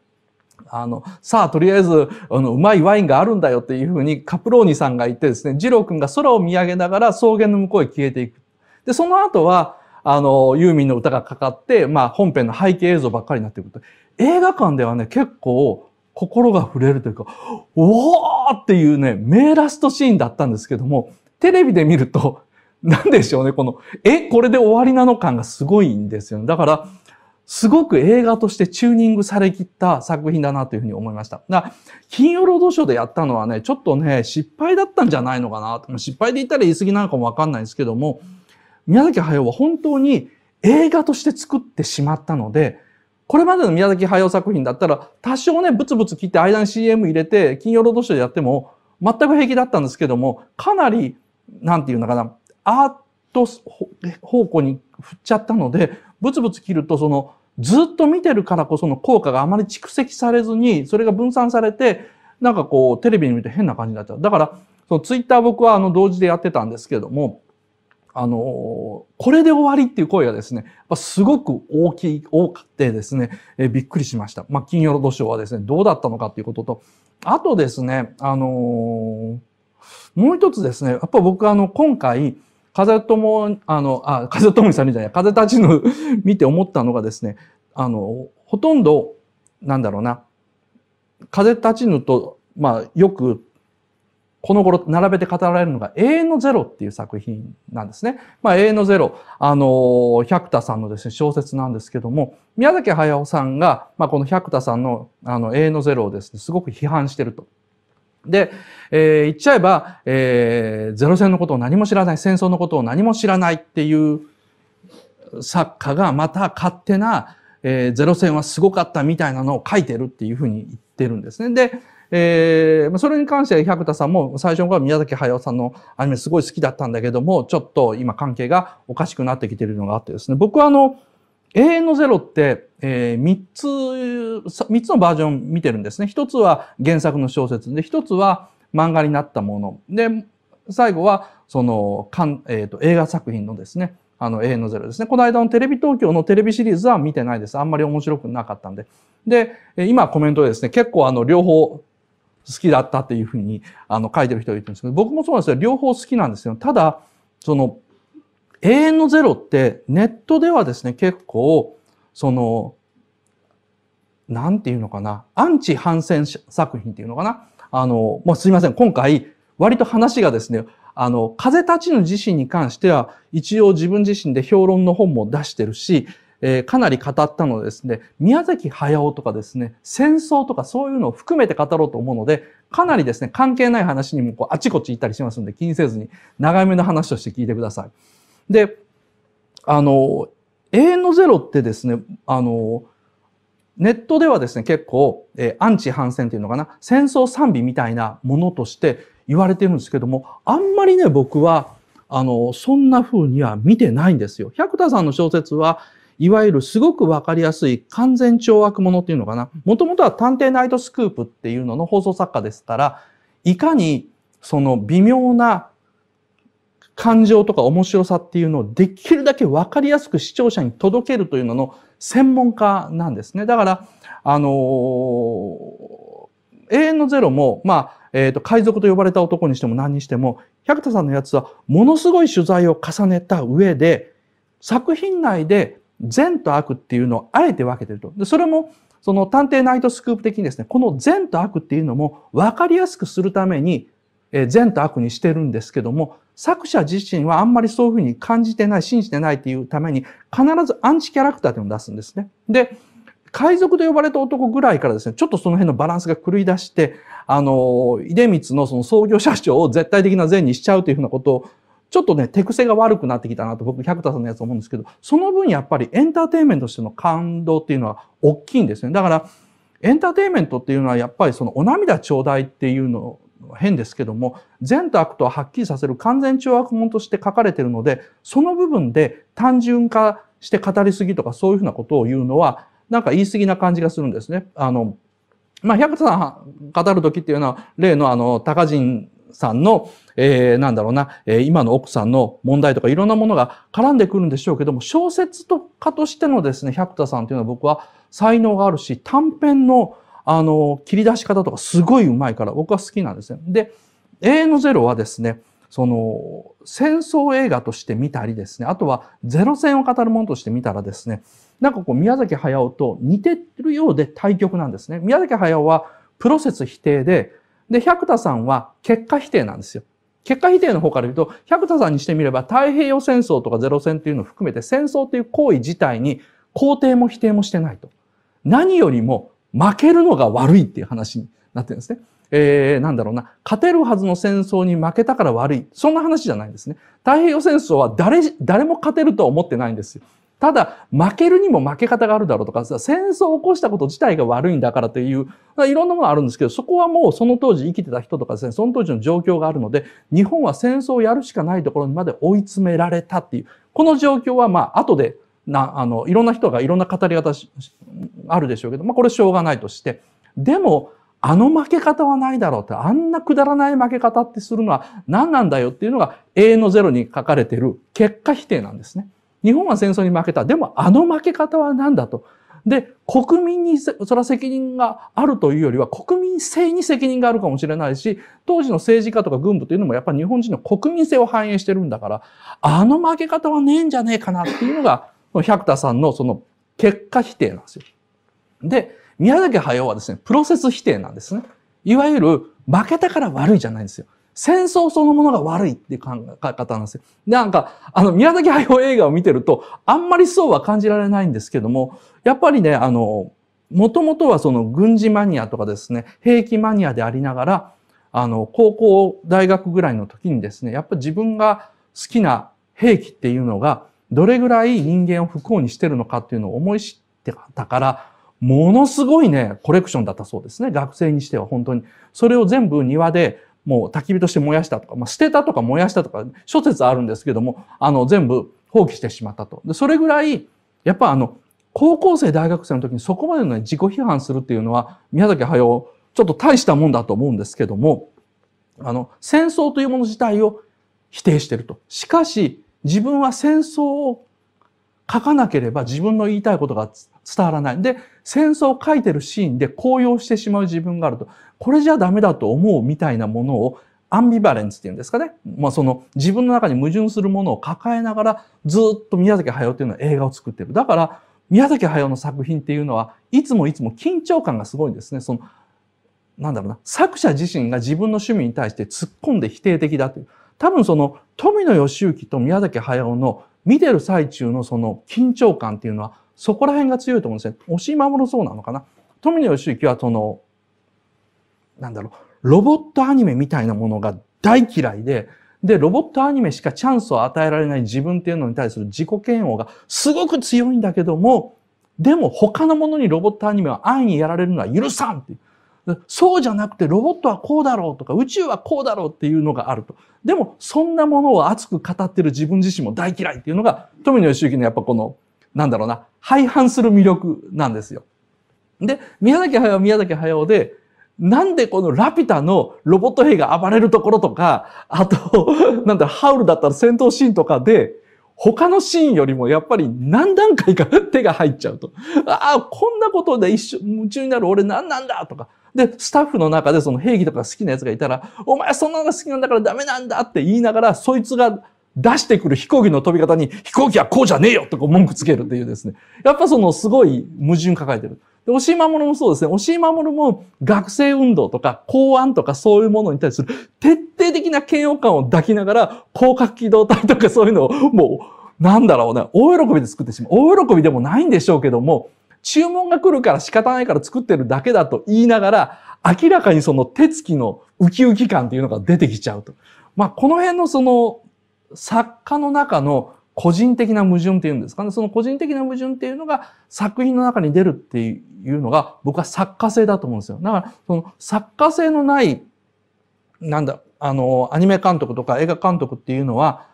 Speaker 2: あの、さあ、とりあえず、あの、うまいワインがあるんだよっていうふうにカプローニさんが言ってですね、ジロー君が空を見上げながら草原の向こうへ消えていく。で、その後は、あの、ユーミンの歌がかかって、まあ、本編の背景映像ばっかりになってくると。映画館ではね、結構、心が触れるというか、おーっていうね、名ラストシーンだったんですけども、テレビで見ると、なんでしょうね、この、え、これで終わりなの感がすごいんですよね。だから、すごく映画としてチューニングされきった作品だなというふうに思いました。だ金曜ロードショーでやったのはね、ちょっとね、失敗だったんじゃないのかな。失敗で言ったら言い過ぎなのかもわかんないですけども、宮崎駿は本当に映画として作ってしまったので、これまでの宮崎駿作品だったら、多少ね、ブツブツ切って間に CM 入れて、金曜ロードショーでやっても、全く平気だったんですけども、かなり、なんていうのかな、アート方向に振っちゃったので、ブツブツ切ると、その、ずっと見てるからこその効果があまり蓄積されずに、それが分散されて、なんかこう、テレビに見て変な感じになっちゃう。だから、そのツイッター僕はあの同時でやってたんですけども、あの、これで終わりっていう声がですね、すごく大きい、多くてですね、えびっくりしました。まあ、金曜ロードショーはですね、どうだったのかっていうことと、あとですね、あのー、もう一つですね、やっぱ僕あの、今回、風とも、あの、あ、風ともにさんみたい、風立ちぬ 見て思ったのがですね、あの、ほとんど、なんだろうな、風立ちぬと、まあ、よく、この頃並べて語られるのが永遠のゼロっていう作品なんですね。まあ永遠のゼロ、あの、百田さんのですね、小説なんですけども、宮崎駿さんが、まあこの百田さんのあの永遠のゼロをですね、すごく批判してると。で、えー、言っちゃえば、えー、ゼロ戦のことを何も知らない、戦争のことを何も知らないっていう作家がまた勝手な、えー、ゼロ戦はすごかったみたいなのを書いてるっていうふうに言ってるんですね。で、えー、それに関して百田さんも最初から宮崎駿さんのアニメすごい好きだったんだけども、ちょっと今関係がおかしくなってきてるのがあってですね。僕はあの、永遠のゼロって、えー、3つ、3つのバージョン見てるんですね。1つは原作の小説で、1つは漫画になったもの。で、最後は、その、かんえ、ー、と、映画作品のですね、あの、永遠のゼロですね。この間のテレビ東京のテレビシリーズは見てないです。あんまり面白くなかったんで。で、今コメントでですね、結構あの、両方好きだったっていうふうに、あの、書いてる人がいるんですけど、僕もそうなんですよ。両方好きなんですよ。ただ、その、永遠のゼロってネットではですね、結構、その、なんていうのかな、アンチ反戦作品っていうのかな。あの、もうすいません、今回、割と話がですね、あの、風立ちぬ自身に関しては、一応自分自身で評論の本も出してるし、えー、かなり語ったのですね、宮崎駿とかですね、戦争とかそういうのを含めて語ろうと思うので、かなりですね、関係ない話にもこうあちこち行ったりしますんで、気にせずに長めの話として聞いてください。で、あの、永遠のゼロってですね、あの、ネットではですね、結構、えー、アンチ反戦っていうのかな、戦争賛美みたいなものとして言われてるんですけども、あんまりね、僕は、あの、そんな風には見てないんですよ。百田さんの小説は、いわゆるすごくわかりやすい完全懲悪者っていうのかな。もともとは探偵ナイトスクープっていうのの放送作家ですから、いかにその微妙な感情とか面白さっていうのをできるだけわかりやすく視聴者に届けるというのの専門家なんですね。だから、あのー、永遠のゼロも、まあ、えっ、ー、と、海賊と呼ばれた男にしても何にしても、百田さんのやつはものすごい取材を重ねた上で、作品内で善と悪っていうのをあえて分けてると。で、それも、その探偵ナイトスクープ的にですね、この善と悪っていうのも分かりやすくするために、え善と悪にしてるんですけども、作者自身はあんまりそういうふうに感じてない、信じてないっていうために、必ずアンチキャラクターっていうのを出すんですね。で、海賊と呼ばれた男ぐらいからですね、ちょっとその辺のバランスが狂い出して、あの、出光のその創業社長を絶対的な善にしちゃうというふうなことを、ちょっとね、手癖が悪くなってきたなと僕、百田さんのやつ思うんですけど、その分やっぱりエンターテインメントとしての感動っていうのは大きいんですね。だから、エンターテインメントっていうのはやっぱりそのお涙ちょうだいっていうの変ですけども、善と悪とははっきりさせる完全懲悪門として書かれているので、その部分で単純化して語りすぎとかそういうふうなことを言うのは、なんか言い過ぎな感じがするんですね。あの、まあ、百田さん語るときっていうのは、例のあの、高人さんの、えー、なんだろうな、えー、今の奥さんの問題とかいろんなものが絡んでくるんでしょうけども、小説と家としてのですね、百田さんっていうのは僕は才能があるし、短編のあの、切り出し方とかすごい上手いから僕は好きなんですね。で、永遠のゼロはですね、その、戦争映画として見たりですね、あとはゼロ戦を語るものとして見たらですね、なんかこう宮崎駿と似てるようで対極なんですね。宮崎駿はプロセス否定で、で、百田さんは結果否定なんですよ。結果否定の方から言うと、百田さんにしてみれば太平洋戦争とかゼロ戦っていうのを含めて戦争っていう行為自体に肯定も否定もしてないと。何よりも負けるのが悪いっていう話になってるんですね。えー、なんだろうな、勝てるはずの戦争に負けたから悪い。そんな話じゃないんですね。太平洋戦争は誰、誰も勝てるとは思ってないんですよ。ただ、負けるにも負け方があるだろうとか、戦争を起こしたこと自体が悪いんだからという、いろんなものがあるんですけど、そこはもうその当時生きてた人とかですね、その当時の状況があるので、日本は戦争をやるしかないところにまで追い詰められたっていう、この状況はまあ、後で、な、あの、いろんな人がいろんな語り方あるでしょうけど、まあこれしょうがないとして、でも、あの負け方はないだろうって、あんなくだらない負け方ってするのは何なんだよっていうのが永遠のゼロに書かれている結果否定なんですね。日本は戦争に負けた。でもあの負け方は何だと。で、国民にそれは責任があるというよりは国民性に責任があるかもしれないし、当時の政治家とか軍部というのもやっぱり日本人の国民性を反映してるんだから、あの負け方はねえんじゃねえかなっていうのが、百田さんのその結果否定なんですよ。で、宮崎駿はですね、プロセス否定なんですね。いわゆる負けたから悪いじゃないんですよ。戦争そのものが悪いっていう考え方なんですよ。なんか、あの、宮崎駿映画を見てると、あんまりそうは感じられないんですけども、やっぱりね、あの、もともとはその軍事マニアとかですね、兵器マニアでありながら、あの、高校、大学ぐらいの時にですね、やっぱり自分が好きな兵器っていうのが、どれぐらい人間を不幸にしてるのかっていうのを思い知ってたから、ものすごいね、コレクションだったそうですね。学生にしては本当に。それを全部庭でもう焚き火として燃やしたとか、まあ、捨てたとか燃やしたとか、諸説あるんですけども、あの、全部放棄してしまったと。で、それぐらい、やっぱあの、高校生、大学生の時にそこまでの、ね、自己批判するっていうのは、宮崎駿、ちょっと大したもんだと思うんですけども、あの、戦争というもの自体を否定していると。しかし、自分は戦争を書かなければ自分の言いたいことが伝わらない。で、戦争を書いてるシーンで高揚してしまう自分があると。これじゃダメだと思うみたいなものをアンビバレンスっていうんですかね。まあその自分の中に矛盾するものを抱えながらずっと宮崎駿っていうのは映画を作ってる。だから宮崎駿の作品っていうのはいつもいつも緊張感がすごいんですね。その、なんだろうな。作者自身が自分の趣味に対して突っ込んで否定的だという。多分その富野義行と宮崎駿の見てる最中のその緊張感っていうのはそこら辺が強いと思うんですね。押し守るそうなのかな。富野義行はその、なんだろう、ロボットアニメみたいなものが大嫌いで、で、ロボットアニメしかチャンスを与えられない自分っていうのに対する自己嫌悪がすごく強いんだけども、でも他のものにロボットアニメは安易にやられるのは許さんっていう。そうじゃなくてロボットはこうだろうとか宇宙はこうだろうっていうのがあると。でもそんなものを熱く語ってる自分自身も大嫌いっていうのが富野義行のやっぱこのなんだろうな、廃反する魅力なんですよ。で、宮崎駿は宮崎駿で、なんでこのラピュタのロボット兵が暴れるところとか、あと、なんだ、ハウルだったら戦闘シーンとかで、他のシーンよりもやっぱり何段階か手が入っちゃうと。ああ、こんなことで一緒、夢中になる俺何なんだとか。で、スタッフの中でその兵器とか好きな奴がいたら、お前そんなのが好きなんだからダメなんだって言いながら、そいつが出してくる飛行機の飛び方に飛行機はこうじゃねえよとか文句つけるっていうですね。やっぱそのすごい矛盾抱えてる。で、押井守もそうですね。押井守も学生運動とか公安とかそういうものに対する徹底的な嫌悪感を抱きながら広角機動隊とかそういうのをもうなんだろうね、大喜びで作ってしまう。大喜びでもないんでしょうけども、注文が来るから仕方ないから作ってるだけだと言いながら、明らかにその手つきのウキウキ感っていうのが出てきちゃうと。まあ、この辺のその作家の中の個人的な矛盾っていうんですかね。その個人的な矛盾っていうのが作品の中に出るっていうのが僕は作家性だと思うんですよ。だから、その作家性のない、なんだ、あの、アニメ監督とか映画監督っていうのは、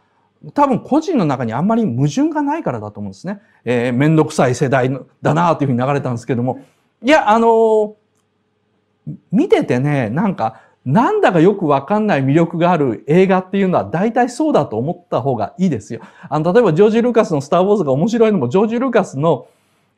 Speaker 2: 多分個人の中にあんまり矛盾がないからだと思うんですね。えー、めんどくさい世代だなというふうに流れたんですけども。いや、あのー、見ててね、なんか、なんだかよくわかんない魅力がある映画っていうのは大体そうだと思った方がいいですよ。あの、例えばジョージ・ルーカスのスター・ウォーズが面白いのも、ジョージ・ルーカスの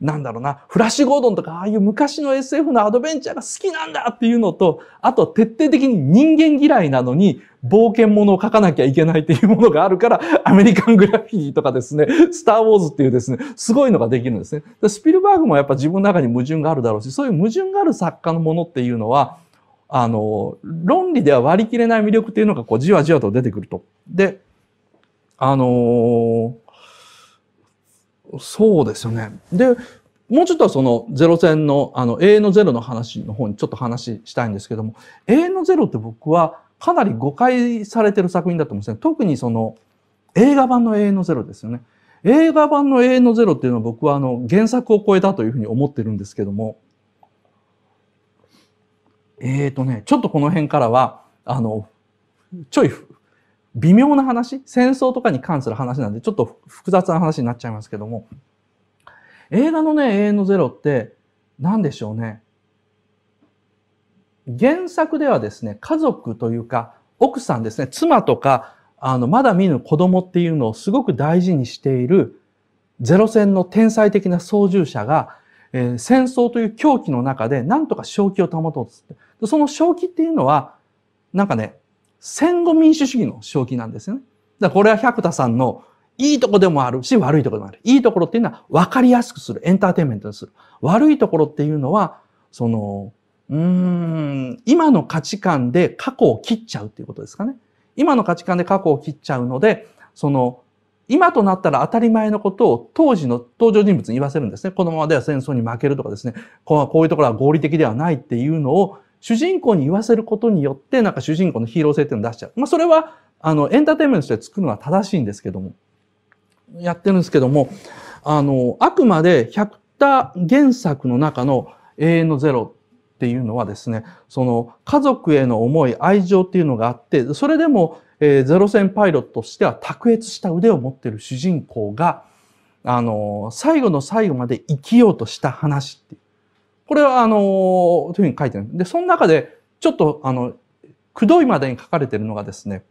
Speaker 2: なんだろうな、フラッシュゴードンとか、ああいう昔の SF のアドベンチャーが好きなんだっていうのと、あと徹底的に人間嫌いなのに、冒険物を書かなきゃいけないっていうものがあるから、アメリカングラフィティとかですね、スター・ウォーズっていうですね、すごいのができるんですね。スピルバーグもやっぱ自分の中に矛盾があるだろうし、そういう矛盾がある作家のものっていうのは、あの、論理では割り切れない魅力っていうのがこうじわじわと出てくると。で、あのー、そうですよね。で、もうちょっとそのゼロ戦の、あの、永遠のゼロの話の方にちょっと話したいんですけども、永遠のゼロって僕はかなり誤解されてる作品だと思うんですね。特にその映画版の永遠のゼロですよね。映画版の永遠のゼロっていうのは僕はあの原作を超えたというふうに思ってるんですけども、えーとね、ちょっとこの辺からは、あの、ちょい微妙な話、戦争とかに関する話なんで、ちょっと複雑な話になっちゃいますけども、映画のね、永遠のゼロって何でしょうね。原作ではですね、家族というか、奥さんですね、妻とか、あの、まだ見ぬ子供っていうのをすごく大事にしているゼロ戦の天才的な操縦者が、えー、戦争という狂気の中で何とか正気を保とうとって。その正気っていうのは、なんかね、戦後民主主義の正気なんですよね。だからこれは百田さんのいいとこでもあるし、悪いとこでもある。いいところっていうのは分かりやすくする。エンターテインメントにする。悪いところっていうのは、その、うん、今の価値観で過去を切っちゃうっていうことですかね。今の価値観で過去を切っちゃうので、その、今となったら当たり前のことを当時の登場人物に言わせるんですね。このままでは戦争に負けるとかですね。こういうところは合理的ではないっていうのを主人公に言わせることによって、なんか主人公のヒーロー性っていうのを出しちゃう。まあそれは、あの、エンターテインメントとして作るのは正しいんですけども。やってるんですけども、あの、あくまで百田原作の中の永遠のゼロっていうのはですね、その家族への思い、愛情っていうのがあって、それでも、えー、ゼロ戦パイロットとしては卓越した腕を持っている主人公が、あの、最後の最後まで生きようとした話って。これは、あの、というふうに書いてる。で、その中で、ちょっと、あの、くどいまでに書かれているのがですね、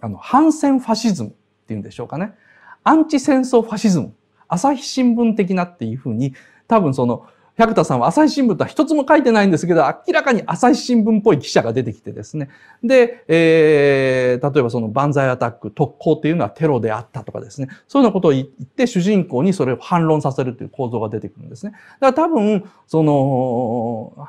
Speaker 2: あの、反戦ファシズムっていうんでしょうかね。アンチ戦争ファシズム、朝日新聞的なっていうふうに、多分その、百田さんは朝日新聞とは一つも書いてないんですけど、明らかに朝日新聞っぽい記者が出てきてですね。で、えー、例えばその万歳アタック、特攻っていうのはテロであったとかですね。そういうようなことを言って主人公にそれを反論させるという構造が出てくるんですね。だから多分、その、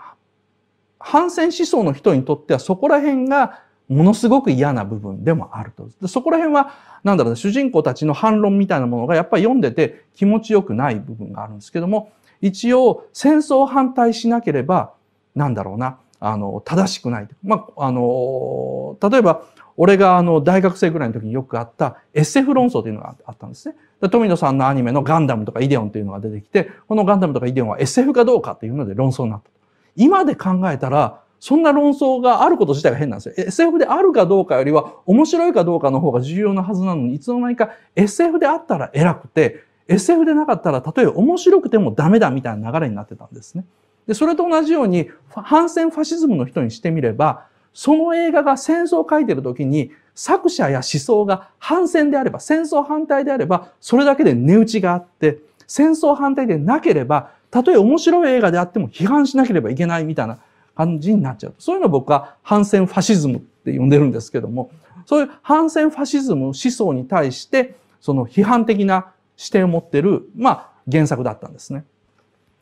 Speaker 2: 反戦思想の人にとってはそこら辺がものすごく嫌な部分でもあると。でそこら辺は、なんだろうね、主人公たちの反論みたいなものがやっぱり読んでて気持ちよくない部分があるんですけども、一応戦争反対しなければ、なんだろうな、あの、正しくない。まあ、あの、例えば、俺があの大学生ぐらいの時によくあった SF 論争というのがあったんですね。富野さんのアニメのガンダムとかイデオンというのが出てきて、このガンダムとかイデオンは SF かどうかっていうので論争になった。今で考えたら、そんな論争があること自体が変なんですよ。SF であるかどうかよりは面白いかどうかの方が重要なはずなのに、いつの間にか SF であったら偉くて、SF でなかったらたとえ面白くてもダメだみたいな流れになってたんですね。で、それと同じように、反戦ファシズムの人にしてみれば、その映画が戦争を書いてる時に、作者や思想が反戦であれば、戦争反対であれば、それだけで値打ちがあって、戦争反対でなければ、たとえ面白い映画であっても批判しなければいけないみたいな感じになっちゃう。そういうのを僕は反戦ファシズムって呼んでるんですけども、そういう反戦ファシズム思想に対して、その批判的な視点を持ってる、まあ、原作だったんですね。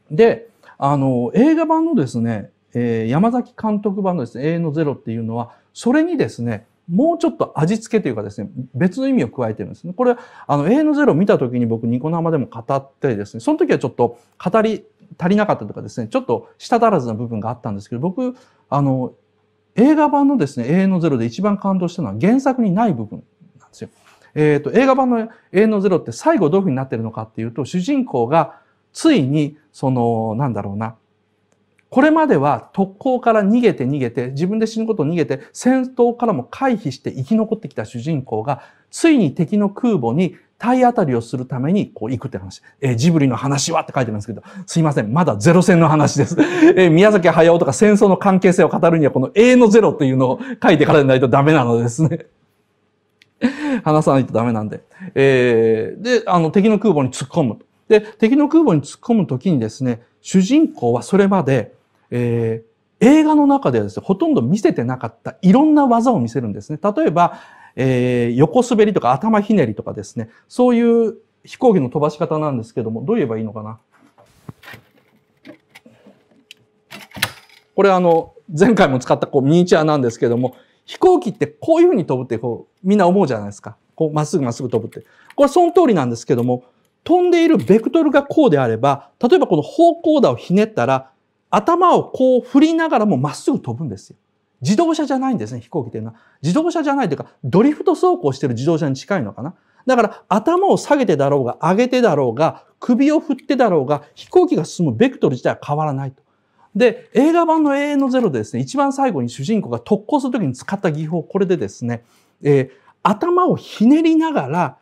Speaker 2: で、あの、映画版のですね、えー、山崎監督版のですね、永遠のゼロっていうのは、それにですね、もうちょっと味付けというかですね、別の意味を加えてるんですね。これ、あの、永遠のゼロを見た時に僕ニコ生でも語ってですね、その時はちょっと語り足りなかったとかですね、ちょっと舌足らずな部分があったんですけど、僕、あの、映画版のですね、永遠のゼロで一番感動したのは原作にない部分なんですよ。えっ、ー、と、映画版の永遠のゼロって最後どういうふうになってるのかっていうと、主人公がついに、その、なんだろうな、これまでは特攻から逃げて逃げて、自分で死ぬことを逃げて、戦闘からも回避して生き残ってきた主人公が、ついに敵の空母に体当たりをするためにこう行くって話。えー、ジブリの話はって書いてるんですけど、すいません。まだゼロ戦の話です。えー、宮崎駿とか戦争の関係性を語るにはこの永遠のゼロっていうのを書いてからでないとダメなのですね。話さないとダメなんで。えー、で、あの、敵の空母に突っ込む。で、敵の空母に突っ込むときにですね、主人公はそれまで、えー、映画の中ではですね、ほとんど見せてなかったいろんな技を見せるんですね。例えば、えー、横滑りとか頭ひねりとかですね、そういう飛行機の飛ばし方なんですけども、どう言えばいいのかな？これあの、前回も使ったこうミニチュアなんですけども、飛行機ってこういうふうに飛ぶってこう、みんな思うじゃないですか。こう、まっすぐまっすぐ飛ぶって。これその通りなんですけども、飛んでいるベクトルがこうであれば、例えばこの方向打をひねったら、頭をこう振りながらもまっすぐ飛ぶんですよ。自動車じゃないんですね、飛行機っていうのは。自動車じゃないというか、ドリフト走行してる自動車に近いのかな。だから頭を下げてだろうが、上げてだろうが、首を振ってだろうが、飛行機が進むベクトル自体は変わらないと。で、映画版の永遠のゼロでですね、一番最後に主人公が特攻するときに使った技法、これでですね、えー、頭をひねりながら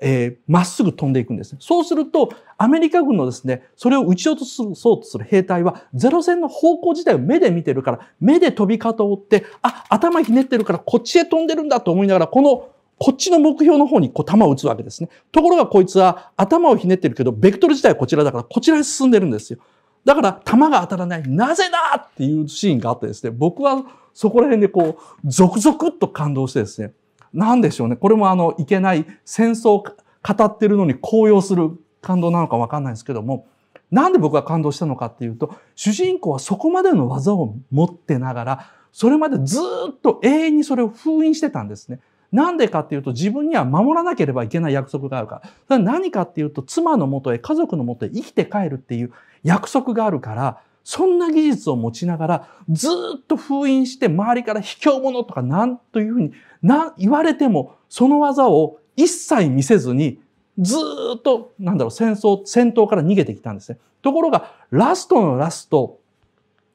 Speaker 2: えー、まっすぐ飛んでいくんですね。そうすると、アメリカ軍のですね、それを撃ち落とそうとする兵隊は、ゼロ戦の方向自体を目で見てるから、目で飛び方を追って、あ、頭ひねってるからこっちへ飛んでるんだと思いながら、この、こっちの目標の方にこう弾を撃つわけですね。ところがこいつは頭をひねってるけど、ベクトル自体はこちらだから、こちらへ進んでるんですよ。だから、弾が当たらない。なぜだっていうシーンがあってですね、僕はそこら辺でこう、続々と感動してですね、なんでしょうね。これもあの、いけない戦争を語ってるのに高揚する感動なのかわかんないですけども、なんで僕が感動したのかっていうと、主人公はそこまでの技を持ってながら、それまでずっと永遠にそれを封印してたんですね。なんでかっていうと自分には守らなければいけない約束があるから。それは何かっていうと妻のもとへ家族のもとへ生きて帰るっていう約束があるから、そんな技術を持ちながらずっと封印して周りから卑怯者とか何というふうにな言われてもその技を一切見せずに、ずっと、なんだろう、戦争、戦闘から逃げてきたんですね。ところが、ラストのラスト、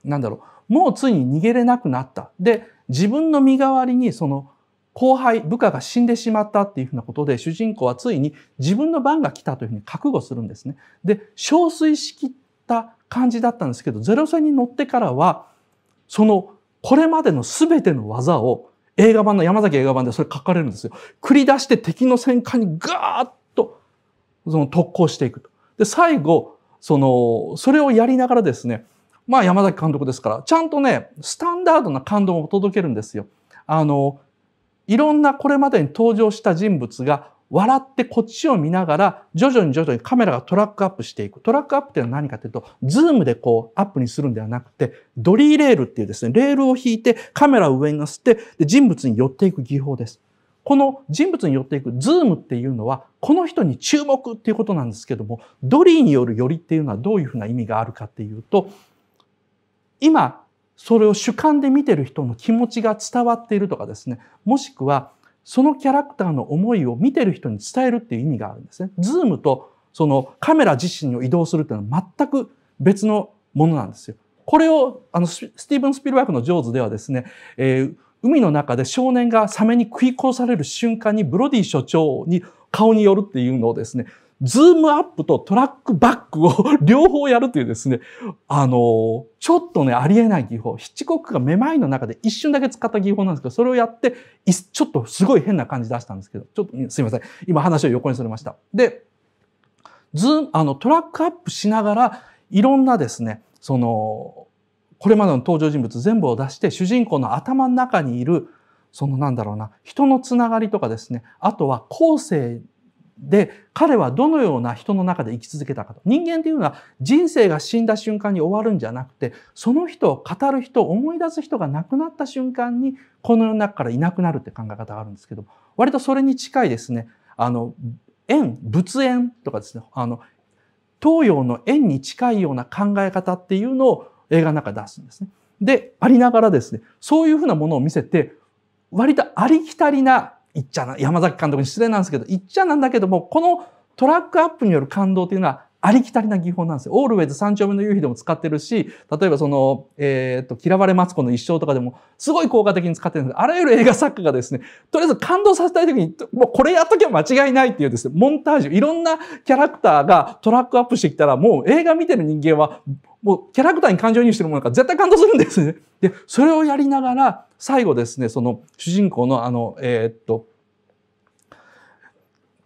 Speaker 2: なんだろう、もうついに逃げれなくなった。で、自分の身代わりに、その、後輩、部下が死んでしまったっていうふうなことで、主人公はついに自分の番が来たというふうに覚悟するんですね。で、憔悴しきった感じだったんですけど、ゼロ戦に乗ってからは、その、これまでの全ての技を映画版の山崎映画版でそれ書かれるんですよ。繰り出して敵の戦艦にガーッと、その特攻していくと。で、最後、その、それをやりながらですね、まあ山崎監督ですから、ちゃんとね、スタンダードな感動を届けるんですよ。あの、いろんなこれまでに登場した人物が笑ってこっちを見ながら、徐々に徐々にカメラがトラックアップしていく。トラックアップっていうのは何かというと、ズームでこうアップにするんではなくて、ドリーレールっていうですね、レールを引いてカメラを上に乗せて、で人物に寄っていく技法です。この人物に寄っていくズームっていうのは、この人に注目っていうことなんですけども、ドリーによる寄りっていうのはどういうふうな意味があるかっていうと、今、それを主観で見てる人の気持ちが伝わっているとかですね、もしくはそのキャラクターの思いを見てる人に伝えるっていう意味があるんですね。ズームとそのカメラ自身を移動するっていうのは全く別のものなんですよ。これを、あの、スティーブン・スピルバーグのジョーズではですね、えー、海の中で少年がサメに食い殺される瞬間にブロディ所長に顔によるっていうのをですね、ズームアップとトラックバックを 両方やるというですね、あの、ちょっとね、ありえない技法。ヒッチコックがめまいの中で一瞬だけ使った技法なんですけど、それをやって、ちょっとすごい変な感じ出したんですけど、ちょっとすいません。今話を横にそれました。で、ズーム、あの、トラックアップしながら、いろんなですね、その、これまでの登場人物全部を出して、主人公の頭の中にいる、そのなんだろうな、人のつながりとかですね、あとは後世で、彼はどのような人の中で生き続けたかと。人間っていうのは人生が死んだ瞬間に終わるんじゃなくて、その人を語る人、思い出す人が亡くなった瞬間に、この世の中からいなくなるって考え方があるんですけど、割とそれに近いですね、あの、縁、仏縁とかですね、あの、東洋の縁に近いような考え方っていうのを映画の中で出すんですね。で、ありながらですね、そういうふうなものを見せて、割とありきたりないっちゃな、山崎監督に失礼なんですけど、いっちゃなんだけども、このトラックアップによる感動というのはありきたりな技法なんですよ。オールウェイズ三丁目の夕日でも使ってるし、例えばその、えっ、と、嫌われマツコの一生とかでも、すごい効果的に使ってるんです。あらゆる映画作家がですね、とりあえず感動させたい時に、もうこれやっときゃ間違いないっていうですね、モンタージュ、いろんなキャラクターがトラックアップしてきたら、もう映画見てる人間は、もうキャラクターに感情移入してるものから絶対感動するんですね。で、それをやりながら、最後ですね、その主人公のあの、えー、っと、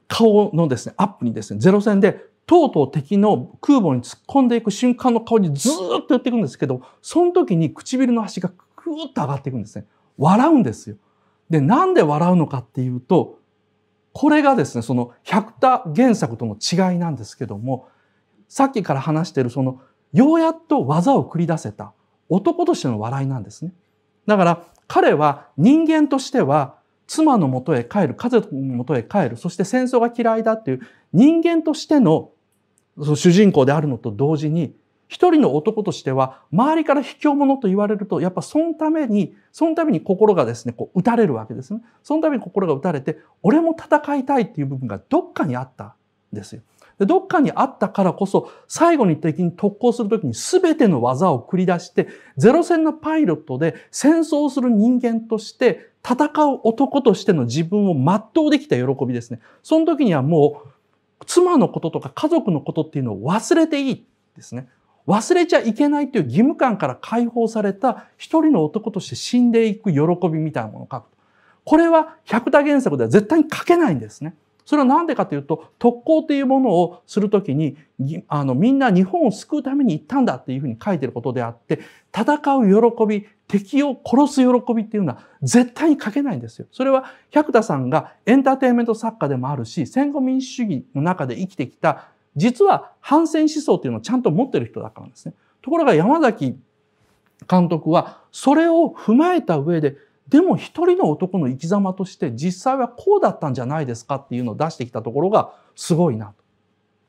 Speaker 2: 顔のですね、アップにですね、ゼロ戦で、とうとう敵の空母に突っ込んでいく瞬間の顔にずーっと寄っていくんですけど、その時に唇の端がクーッと上がっていくんですね。笑うんですよ。で、なんで笑うのかっていうと、これがですね、その百田原作との違いなんですけども、さっきから話しているその、ようやっと技を繰り出せた男としての笑いなんですね。だから彼は人間としては妻のもとへ帰る、家族のもとへ帰る、そして戦争が嫌いだっていう人間としてのその主人公であるのと同時に、一人の男としては、周りから卑怯者と言われると、やっぱそのために、そのために心がですね、こう打たれるわけですね。そのために心が打たれて、俺も戦いたいっていう部分がどっかにあったんですよ。でどっかにあったからこそ、最後に敵に特攻するときに全ての技を繰り出して、ゼロ戦のパイロットで戦争する人間として、戦う男としての自分を全うできた喜びですね。その時にはもう、妻のこととか家族のことっていうのを忘れていいですね。忘れちゃいけないという義務感から解放された一人の男として死んでいく喜びみたいなものを書く。これは百田原作では絶対に書けないんですね。それは何でかというと、特攻というものをするときに、あの、みんな日本を救うために行ったんだっていうふうに書いてることであって、戦う喜び、敵を殺す喜びっていうのは絶対に書けないんですよ。それは百田さんがエンターテインメント作家でもあるし、戦後民主主義の中で生きてきた、実は反戦思想っていうのをちゃんと持ってる人だからですね。ところが山崎監督はそれを踏まえた上ででも一人の男の生き様として実際はこうだったんじゃないですかっていうのを出してきたところがすごいなと。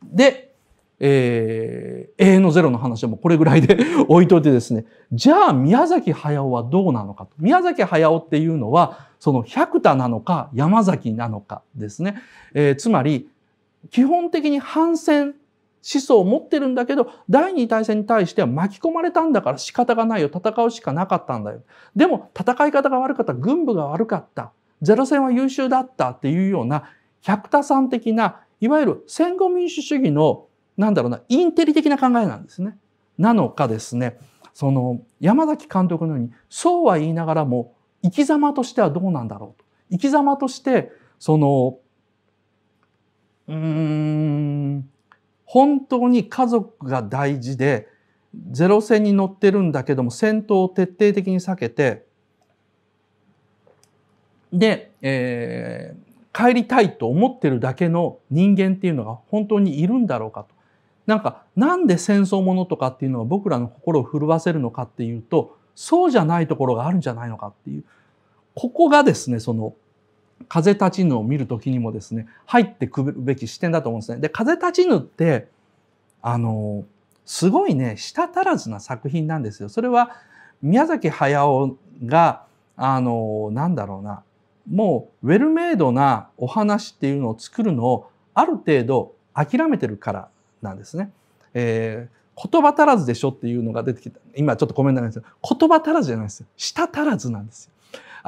Speaker 2: で、えー、永遠のゼロの話はもうこれぐらいで置いといてですね。じゃあ宮崎駿はどうなのかと。宮崎駿っていうのは、その百田なのか山崎なのかですね。えー、つまり、基本的に反戦思想を持ってるんだけど、第二次大戦に対しては巻き込まれたんだから仕方がないよ。戦うしかなかったんだよ。でも戦い方が悪かった。軍部が悪かった。ゼロ戦は優秀だったっていうような百田さん的な、いわゆる戦後民主主義の、なんだろうな、インテリ的な考えなんですね。なのかですね、その山崎監督のように、そうは言いながらも、生き様としてはどうなんだろうと。生き様として、その、うーん、本当に家族が大事で、ゼロ戦に乗ってるんだけども、戦闘を徹底的に避けて、で、えー、帰りたいと思ってるだけの人間っていうのが本当にいるんだろうかと。なんか、なんで戦争ものとかっていうのが僕らの心を震わせるのかっていうと、そうじゃないところがあるんじゃないのかっていう。ここがですね、その、風立ちぬを見るときにもですね、入ってくるべき視点だと思うんですね。で、風立ちぬって、あの、すごいね、舌足らずな作品なんですよ。それは、宮崎駿が、あの、なんだろうな、もう、ウェルメイドなお話っていうのを作るのを、ある程度諦めてるからなんですね。えー、言葉足らずでしょっていうのが出てきた。今ちょっとコメントなんですけど、言葉足らずじゃないですよ。舌足らずなんですよ。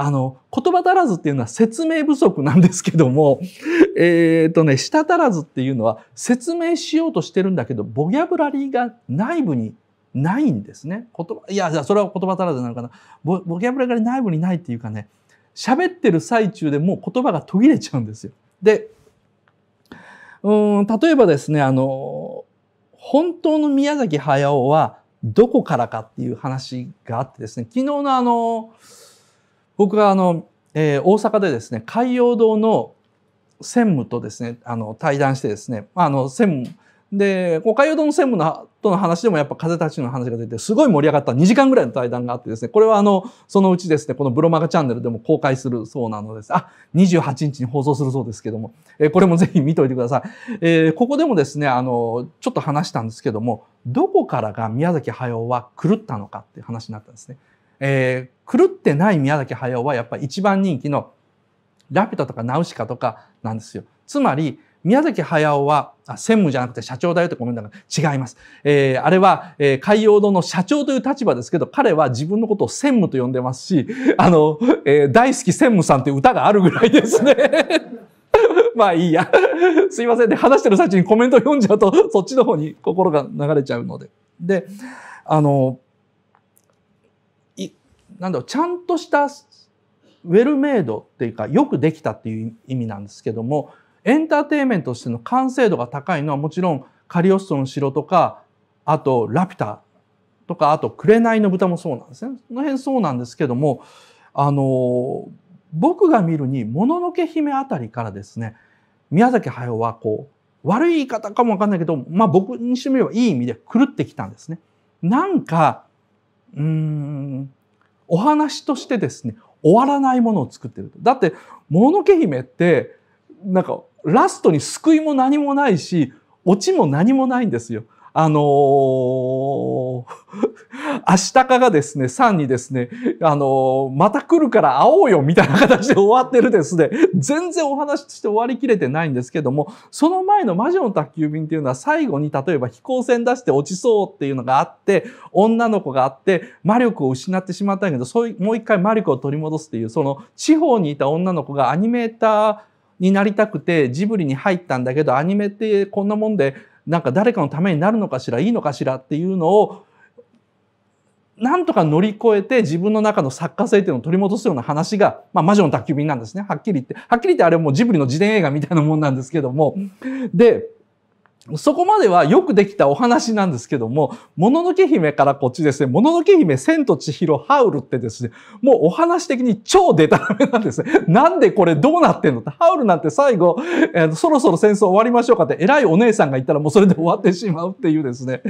Speaker 2: あの、言葉足らずっていうのは説明不足なんですけども、えっ、とね、舌足らずっていうのは説明しようとしてるんだけど、ボギャブラリーが内部にないんですね。言葉、いや、じゃそれは言葉足らずなのかな。ボボキャブラリーが内部にないっていうかね、喋ってる最中でもう言葉が途切れちゃうんですよ。で、うん、例えばですね、あの、本当の宮崎駿はどこからかっていう話があってですね、昨日のあの、僕はあの、えー、大阪でですね、海洋堂の、専務とですね、あの、対談してですね、あの、専務、で、海洋堂の専務のとの話でもやっぱ風立ちの話が出て、すごい盛り上がった2時間ぐらいの対談があってですね、これはあの、そのうちですね、このブロマガチャンネルでも公開するそうなのです。あ、28日に放送するそうですけども、えー、これもぜひ見といてください。えー、ここでもですね、あの、ちょっと話したんですけども、どこからが宮崎駿は狂ったのかっていう話になったんですね。えー、狂ってない宮崎駿はやっぱり一番人気のラピュタとかナウシカとかなんですよ。つまり、宮崎駿は、あ専務じゃなくて社長だよってコメントが違います。えー、あれは、えー、海洋堂の社長という立場ですけど、彼は自分のことを専務と呼んでますし、あの、えー、大好き専務さんって歌があるぐらいですね。まあいいや。すいませんね。話してる最中にコメント読んじゃうと、そっちの方に心が流れちゃうので。で、あの、なんだろう、ちゃんとしたウェルメイドっていうか、よくできたっていう意味なんですけども、エンターテインメントとしての完成度が高いのはもちろんカリオストの城とか、あとラピュタとか、あと紅の豚もそうなんですね。その辺そうなんですけども、あの、僕が見るに、もののけ姫あたりからですね、宮崎駿はこう、悪い言い方かもわかんないけど、まあ僕にしてみればいい意味で狂ってきたんですね。なんか、うん、お話としてですね、終わらないものを作ってる。だって、もののけ姫って、なんかラストに救いも何もないし、オチも何もないんですよ。あのー、アシタカがですね、3にですね、あのー、また来るから会おうよみたいな形で終わってるですね、全然お話として終わりきれてないんですけども、その前の魔女の宅急便っていうのは最後に例えば飛行船出して落ちそうっていうのがあって、女の子があって、魔力を失ってしまったんだけど、そういう、もう一回魔力を取り戻すっていう、その地方にいた女の子がアニメーター、になりたくてジブリに入ったんだけどアニメってこんなもんでなんか誰かのためになるのかしらいいのかしらっていうのをなんとか乗り越えて自分の中の作家性っていうのを取り戻すような話が、まあ、魔女の宅急便なんですね。はっきり言って。はっきり言ってあれはもうジブリの自伝映画みたいなもんなんですけども。で、そこまではよくできたお話なんですけども、もののけ姫からこっちですね、もののけ姫、千と千尋、ハウルってですね、もうお話的に超デタラメなんですね。なんでこれどうなってんのって、ハウルなんて最後、えー、そろそろ戦争終わりましょうかって偉いお姉さんが言ったらもうそれで終わってしまうっていうですね、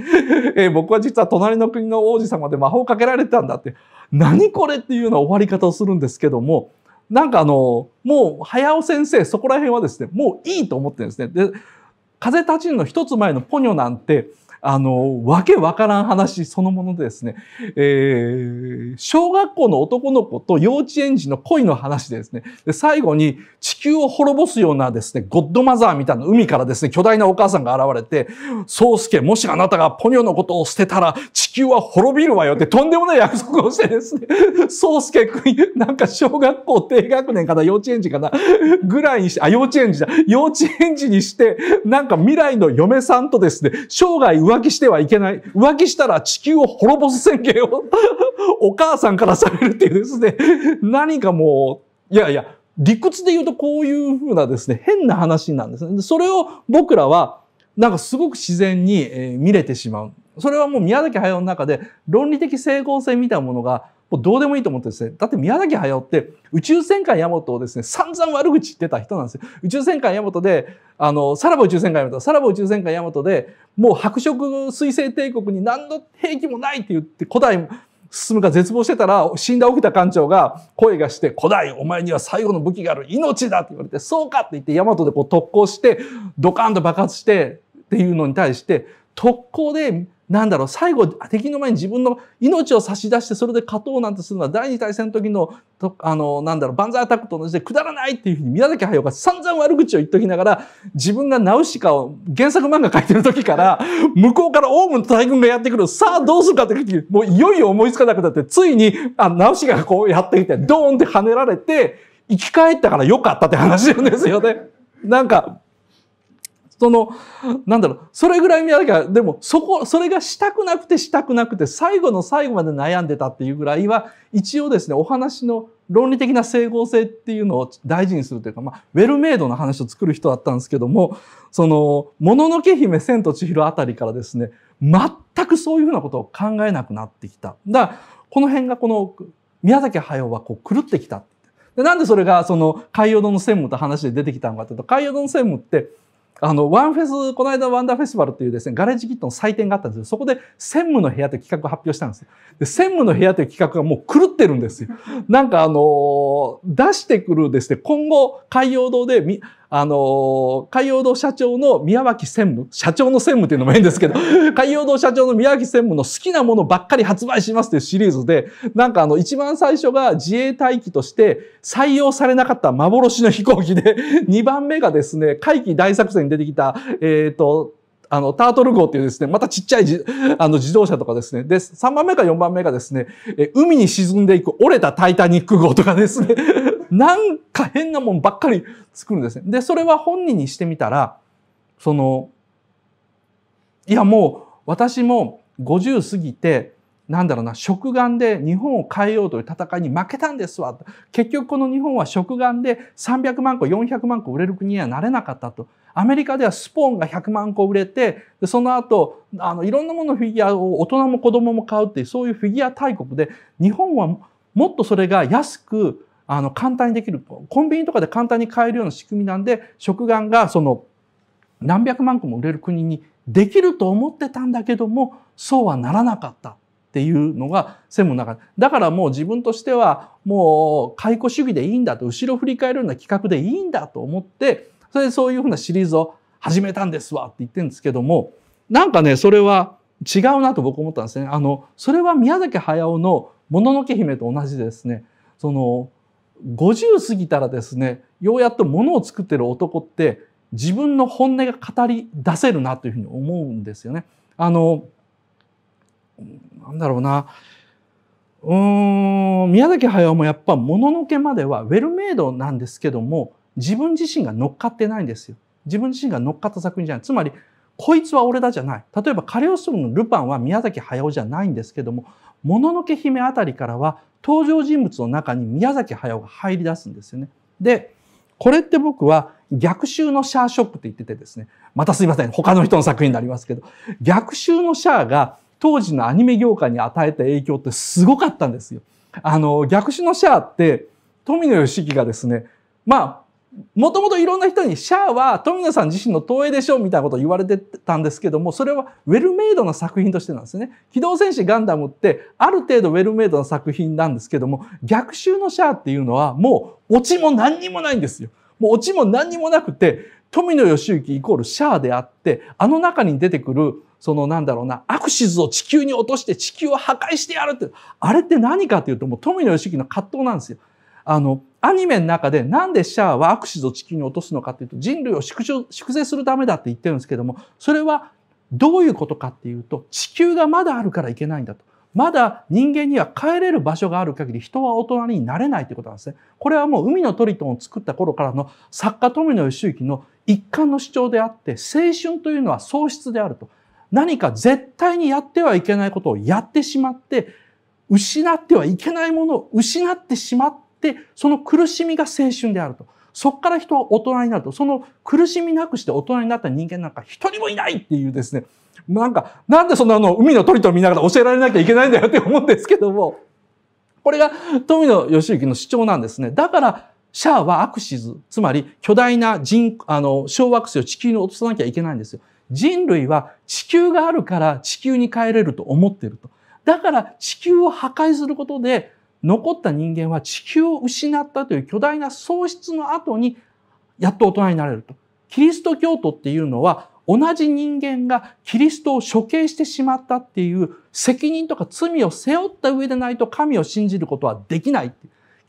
Speaker 2: えー、僕は実は隣の国の王子様で魔法かけられたんだって、何これっていうような終わり方をするんですけども、なんかあの、もう、早尾先生、そこら辺はですね、もういいと思ってるんですね。で風立ちぬの一つ前のポニョなんて、あの、わけわからん話そのものでですね、えー、小学校の男の子と幼稚園児の恋の話でですね、で最後に地球を滅ぼすようなですね、ゴッドマザーみたいな海からですね、巨大なお母さんが現れて、宗介、もしあなたがポニョのことを捨てたら地球は滅びるわよってとんでもない約束をしてですね、宗介くん、なんか小学校低学年かな、幼稚園児かな、ぐらいにして、あ、幼稚園児だ、幼稚園児にして、なんか未来の嫁さんとですね、生涯浮気してはいけない。浮気したら地球を滅ぼす宣言を お母さんからされるっていうですね、何かもう、いやいや、理屈で言うとこういうふうなですね、変な話なんですね。それを僕らは、なんかすごく自然に見れてしまう。それはもう宮崎駿の中で論理的整合性みたいなものがもうどうでもいいと思ってですね。だって宮崎駿って宇宙戦艦ヤマトをですね、散々悪口言ってた人なんですよ。宇宙戦艦ヤマトで、あの、さらば宇宙戦艦ヤマト、さらば宇宙戦艦ヤマトで、もう白色水星帝国に何の兵器もないって言って古代進が絶望してたら、死んだ起きた艦長が声がして、古代、お前には最後の武器がある、命だって言われて、そうかって言って、ヤマトでこう特攻して、ドカンと爆発してっていうのに対して、特攻でなんだろう、最後、敵の前に自分の命を差し出して、それで勝とうなんてするのは、第二大戦の時の、あの、なんだろう、万歳アタックと同じで、くだらないっていうふうに宮崎駿が散々悪口を言っときながら、自分がナウシカを原作漫画書いてる時から、向こうからオウムの大軍がやってくる。さあ、どうするかって時もういよいよ思いつかなくなって、ついに、あナウシカがこうやってきて、ドーンって跳ねられて、生き返ったからよかったって話なんですよね。なんか、その、なんだろう、それぐらい見なきゃ、でも、そこ、それがしたくなくてしたくなくて、最後の最後まで悩んでたっていうぐらいは、一応ですね、お話の論理的な整合性っていうのを大事にするというか、まあ、ウェルメイドな話を作る人だったんですけども、その、もののけ姫、千と千尋あたりからですね、全くそういうふうなことを考えなくなってきた。だから、この辺がこの、宮崎駿はこう狂ってきた。でなんでそれがその海洋堂の専務と話で出てきたのかというと、海洋堂の専務って、あの、ワンフェス、この間ワンダーフェスティバルっていうですね、ガレージキットの祭典があったんですよ。そこで専務の部屋という企画を発表したんですよ。で、専務の部屋という企画がもう狂ってるんですよ。なんかあの出してくるですね、今後、海洋堂でみ、あの、海洋堂社長の宮脇専務、社長の専務っていうのも変ですけど、海洋堂社長の宮脇専務の好きなものばっかり発売しますっていうシリーズで、なんかあの、一番最初が自衛隊機として採用されなかった幻の飛行機で、2番目がですね、海機大作戦に出てきた、えっ、ー、と、あの、タートル号っていうですね、またちっちゃいじ あの自動車とかですね。で、3番目か4番目がですね、え海に沈んでいく折れたタイタニック号とかですね、なんか変なもんばっかり作るんですね。で、それは本人にしてみたら、その、いやもう私も50過ぎて、なんだろうな、食眼で日本を変えようという戦いに負けたんですわ。結局この日本は食眼で300万個、400万個売れる国にはなれなかったと。アメリカではスポーンが100万個売れて、でその後、あの、いろんなものフィギュアを大人も子供も買うっていう、そういうフィギュア大国で、日本はもっとそれが安く、あの、簡単にできる。コンビニとかで簡単に買えるような仕組みなんで、食玩がその、何百万個も売れる国にできると思ってたんだけども、そうはならなかったっていうのが専務の中で。だからもう自分としては、もう解雇主義でいいんだと、後ろ振り返るような企画でいいんだと思って、それでそういうふうなシリーズを始めたんですわって言ってるんですけども、なんかね、それは違うなと僕思ったんですね。あの、それは宮崎駿のもののけ姫と同じですね。その、50過ぎたらですね、ようやっとものを作ってる男って自分の本音が語り出せるなというふうに思うんですよね。あの、なんだろうな。うーん、宮崎駿もやっぱもののけまではウェルメイドなんですけども、自分自身が乗っかってないんですよ。自分自身が乗っかった作品じゃない。つまり、こいつは俺だじゃない。例えば、カレオストロのルパンは宮崎駿じゃないんですけども、もののけ姫あたりからは登場人物の中に宮崎駿が入り出すんですよね。で、これって僕は逆襲のシャーショックって言っててですね、またすいません、他の人の作品になりますけど、逆襲のシャアが当時のアニメ業界に与えた影響ってすごかったんですよ。あの、逆襲のシャアって、富野義行がですね、まあ、もともといろんな人にシャアは富野さん自身の投影でしょみたいなことを言われてたんですけども、それはウェルメイドな作品としてなんですね。機動戦士ガンダムってある程度ウェルメイドな作品なんですけども、逆襲のシャアっていうのはもうオチも何にもないんですよ。もうオチも何にもなくて、富野義行イコールシャアであって、あの中に出てくるそのなんだろうな、アクシズを地球に落として地球を破壊してやるって、あれって何かっていうともう富野義行の葛藤なんですよ。あの、アニメの中でなんでシャアはアクシズを地球に落とすのかっていうと人類を粛清するためだって言ってるんですけども、それはどういうことかっていうと、地球がまだあるからいけないんだと。まだ人間には帰れる場所がある限り人は大人になれないということなんですね。これはもう海のトリトンを作った頃からの作家富野義行の一貫の主張であって、青春というのは喪失であると。何か絶対にやってはいけないことをやってしまって、失ってはいけないものを失ってしまって、その苦しみが青春であると。そこから人は大人になると。その苦しみなくして大人になった人間なんか一人もいないっていうですね。なんか、なんでそんなの海の鳥と見ながら教えられなきゃいけないんだよって思うんですけども。これが富野義行の主張なんですね。だから、シャアはアクシズ、つまり巨大な人、あの、小惑星を地球に落とさなきゃいけないんですよ。人類は地球があるから地球に帰れると思っていると。だから地球を破壊することで残った人間は地球を失ったという巨大な喪失の後にやっと大人になれると。キリスト教徒っていうのは同じ人間がキリストを処刑してしまったっていう責任とか罪を背負った上でないと神を信じることはできない。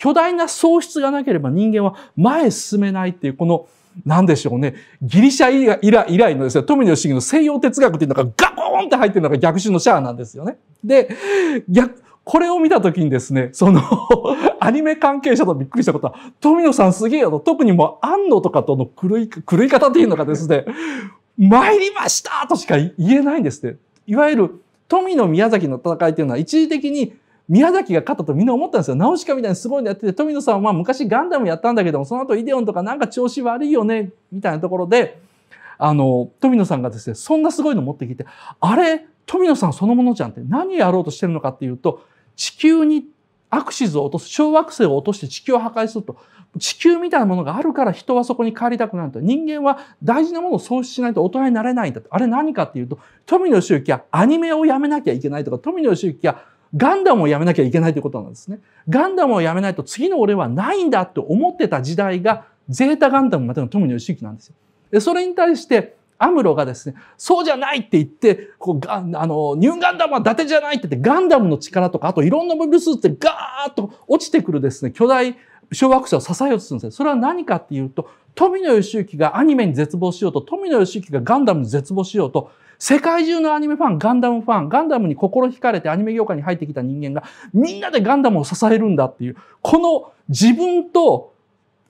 Speaker 2: 巨大な喪失がなければ人間は前へ進めないっていうこのなんでしょうね。ギリシャ以来以来のですね、富野主義の西洋哲学っていうのがガコーンって入ってるのが逆襲のシャアなんですよね。で、逆、これを見たときにですね、その アニメ関係者とびっくりしたことは、富野さんすげえよと、特にもう安野とかとの狂い、狂い方っていうのがですね、参りましたとしか言えないんですね。いわゆる富野宮崎の戦いっていうのは一時的に宮崎が勝ったとみんな思ったんですよ。ナウシカみたいにすごいのやってて、富野さんは昔ガンダムやったんだけども、その後イデオンとかなんか調子悪いよね、みたいなところで、あの、富野さんがですね、そんなすごいの持ってきて、あれ、富野さんそのものじゃんって何やろうとしてるのかっていうと、地球にアクシズを落とす、小惑星を落として地球を破壊すると。地球みたいなものがあるから人はそこに帰りたくなると。人間は大事なものを創出しないと大人になれないんだと。あれ何かっていうと、富野義行はアニメをやめなきゃいけないとか、富野義行はガンダムをやめなきゃいけないということなんですね。ガンダムをやめないと次の俺はないんだって思ってた時代が、ゼータガンダムまでの富野義行なんですよ。で、それに対して、アムロがですね、そうじゃないって言って、こうガあの、ニューガンダムは伊達じゃないって言って、ガンダムの力とか、あといろんなモビルスーツでガーッと落ちてくるですね、巨大小惑星を支えようとするんですよ。それは何かっていうと、富野義行がアニメに絶望しようと、富野義行がガンダムに絶望しようと、世界中のアニメファン、ガンダムファン、ガンダムに心惹かれてアニメ業界に入ってきた人間が、みんなでガンダムを支えるんだっていう、この自分と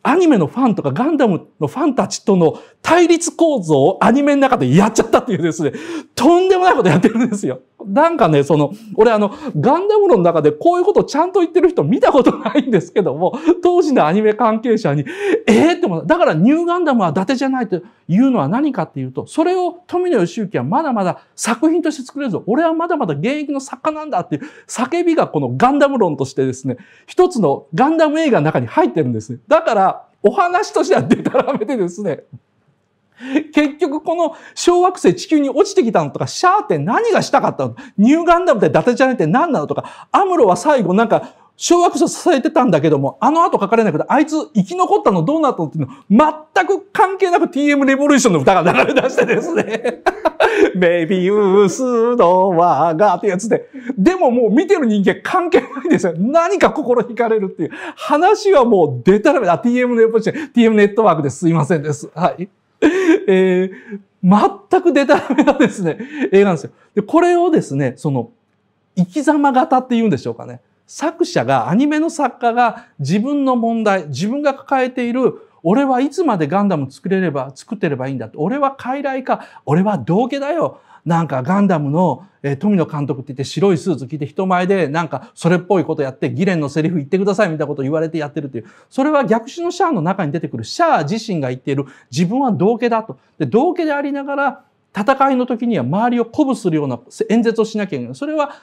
Speaker 2: アニメのファンとかガンダムのファンたちとの対立構造をアニメの中でやっちゃったっていうですね、とんでもないことやってるんですよ。なんかね、その、俺あの、ガンダムの中でこういうことをちゃんと言ってる人見たことないんですけども、当時のアニメ関係者に、ええー、っても、だからニューガンダムは伊達じゃないというのは何かっていうと、それを富野義行はまだまだ作品として作れるぞ。俺はまだまだ現役の作家なんだっていう叫びがこのガンダム論としてですね、一つのガンダム映画の中に入ってるんですね。だから、お話としてはデタラメでですね、結局この小惑星地球に落ちてきたのとか、シャーって何がしたかったの？ニューガンダムって伊達じゃなくて何なのとか、アムロは最後なんか小惑星支えてたんだけども、あの後書かれなくて、あいつ生き残ったのどうなったのっていうの、全く関係なく TM レボリューションの歌が流れ出してですね。メビウスの輪がってやつで。でももう見てる人間関係ないんですよ。何か心惹かれるっていう。話はもう出たらめだ。TM レボリューション、TM ネットワークですいませんです。はい。えー、全く出たらめなですね、映画なんですよ。で、これをですね、その、生き様型って言うんでしょうかね。作者が、アニメの作家が自分の問題、自分が抱えている、俺はいつまでガンダム作れれば、作ってればいいんだ。俺は傀儡か。俺は道家だよ。なんかガンダムの、えー、富野監督って言って白いスーツ着て人前でなんかそれっぽいことやってギレンのセリフ言ってくださいみたいなこと言われてやってるっていう。それは逆襲のシャアの中に出てくるシャア自身が言っている自分は道家だと。で、道家でありながら戦いの時には周りを鼓舞するような演説をしなきゃいけない。それは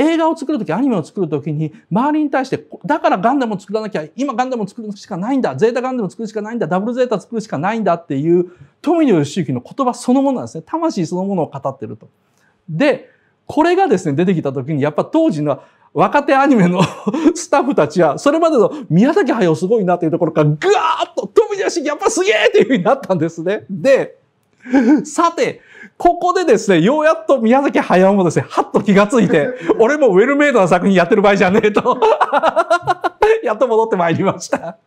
Speaker 2: 映画を作るとき、アニメを作るときに、周りに対して、だからガンダムを作らなきゃ、今ガンダムを作るしかないんだ、ゼータガンダムを作るしかないんだ、ダブルゼータ作るしかないんだっていう、富野義行の言葉そのものなんですね。魂そのものを語ってると。で、これがですね、出てきたときに、やっぱ当時の若手アニメの スタッフたちは、それまでの宮崎駿すごいなっていうところから、ぐわーっと富野義行やっぱすげえっていうふうになったんですね。で、さて、ここでですね、ようやっと宮崎駿もですね、はっと気がついて、俺もウェルメイドな作品やってる場合じゃねえとやっと戻ってまいりました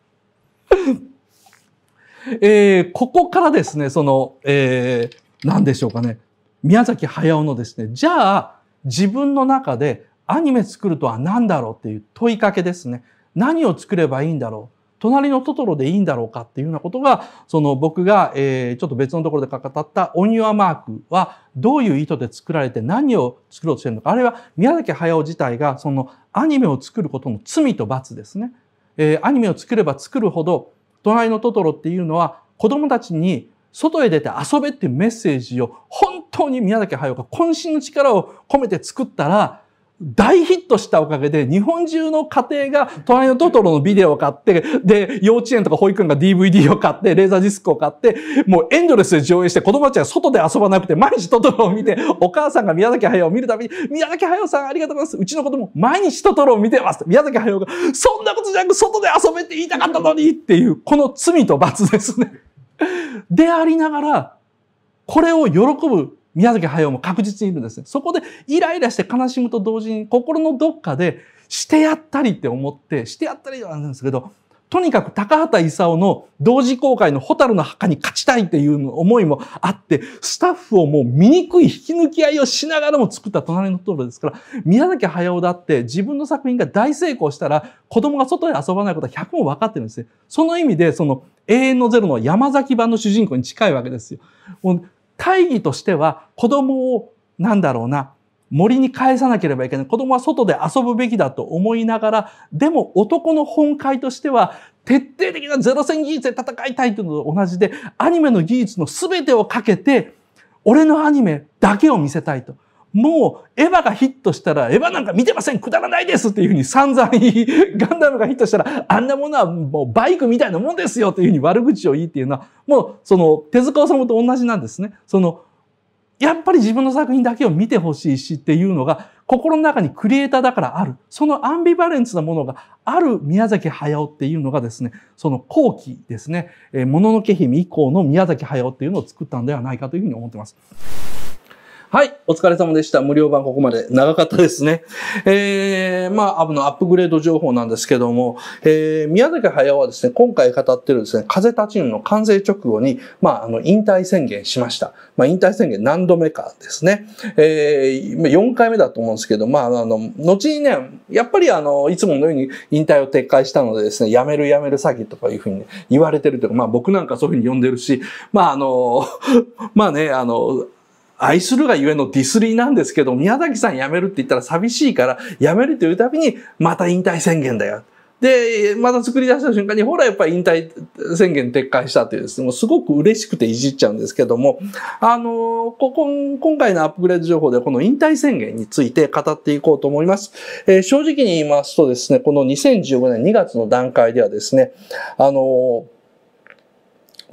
Speaker 2: えー、ここからですね、その、えー、何でしょうかね。宮崎駿のですね、じゃあ、自分の中でアニメ作るとは何だろうっていう問いかけですね。何を作ればいいんだろう。隣のトトロでいいんだろうかっていうようなことが、その僕が、えー、ちょっと別のところで語ったオンユアマークはどういう意図で作られて何を作ろうとしてるのか。あれは宮崎駿自体がそのアニメを作ることの罪と罰ですね。えー、アニメを作れば作るほど、隣のトトロっていうのは子供たちに外へ出て遊べっていうメッセージを本当に宮崎駿が渾身の力を込めて作ったら、大ヒットしたおかげで、日本中の家庭が隣のトトロのビデオを買って、で、幼稚園とか保育園が DVD を買って、レーザーディスクを買って、もうエンドレスで上映して子供たちは外で遊ばなくて、毎日トトロを見て、お母さんが宮崎駿を見るたびに、宮崎駿さんありがとうございます。うちの子供毎日トトロを見てます。宮崎駿が、そんなことじゃなく外で遊べって言いたかったのにっていう、この罪と罰ですね。でありながら、これを喜ぶ宮崎駿も確実にいるんですね。そこでイライラして悲しむと同時に心のどっかでしてやったりって思って、してやったりなんですけど、とにかく高畑勲の同時公開のホタルの墓に勝ちたいっていう思いもあって、スタッフをもう醜い引き抜き合いをしながらも作った隣のトトロですから、宮崎駿だって自分の作品が大成功したら子供が外で遊ばないことは100も分かってるんですね。その意味で、その永遠のゼロの山崎版の主人公に近いわけですよ。もう大義としては子供を、なんだろうな、森に返さなければいけない。子供は外で遊ぶべきだと思いながら、でも男の本会としては、徹底的なゼロ戦技術で戦いたいというのと同じで、アニメの技術の全てをかけて、俺のアニメだけを見せたいと。もうエヴァがヒットしたら、エヴァなんか見てませんくだらないですっていうふうに散々言い、ガンダムがヒットしたら、あんなものはもうバイクみたいなもんですよっていうふうに悪口を言いっていうのは、もうその手塚治虫と同じなんですね。その、やっぱり自分の作品だけを見てほしいしっていうのが、心の中にクリエイターだからある。そのアンビバレンスなものがある宮崎駿っていうのがですね、その後期ですね、もののけ姫以降の宮崎駿っていうのを作ったんではないかというふうに思ってます。はい、お疲れ様でした。無料版ここまで長かったですね。えー、まあ、あの、アップグレード情報なんですけども、えー、宮崎駿はですね、今回語ってるですね、風立ちぬの完成直後に、まあ、あの、引退宣言しました。まあ、引退宣言何度目かですね。えー、4回目だと思うんですけど、まあ、あの、後にね、やっぱりあの、いつものように引退を撤回したのでですね、やめるやめる詐欺とかいうふうに、言われてるというか、まあ僕なんかそういうふうに呼んでるし、まああの、まあね、あの、愛するがゆえのディスリーなんですけど、宮崎さん辞めるって言ったら寂しいから、辞めるというたびに、また引退宣言だよ。で、また作り出した瞬間に、ほら、やっぱり引退宣言撤回したっていうですね、もうすごく嬉しくていじっちゃうんですけども、あの、ここ、今回のアップグレード情報でこの引退宣言について語っていこうと思います。えー、正直に言いますとですね、この2015年2月の段階ではですね、あの、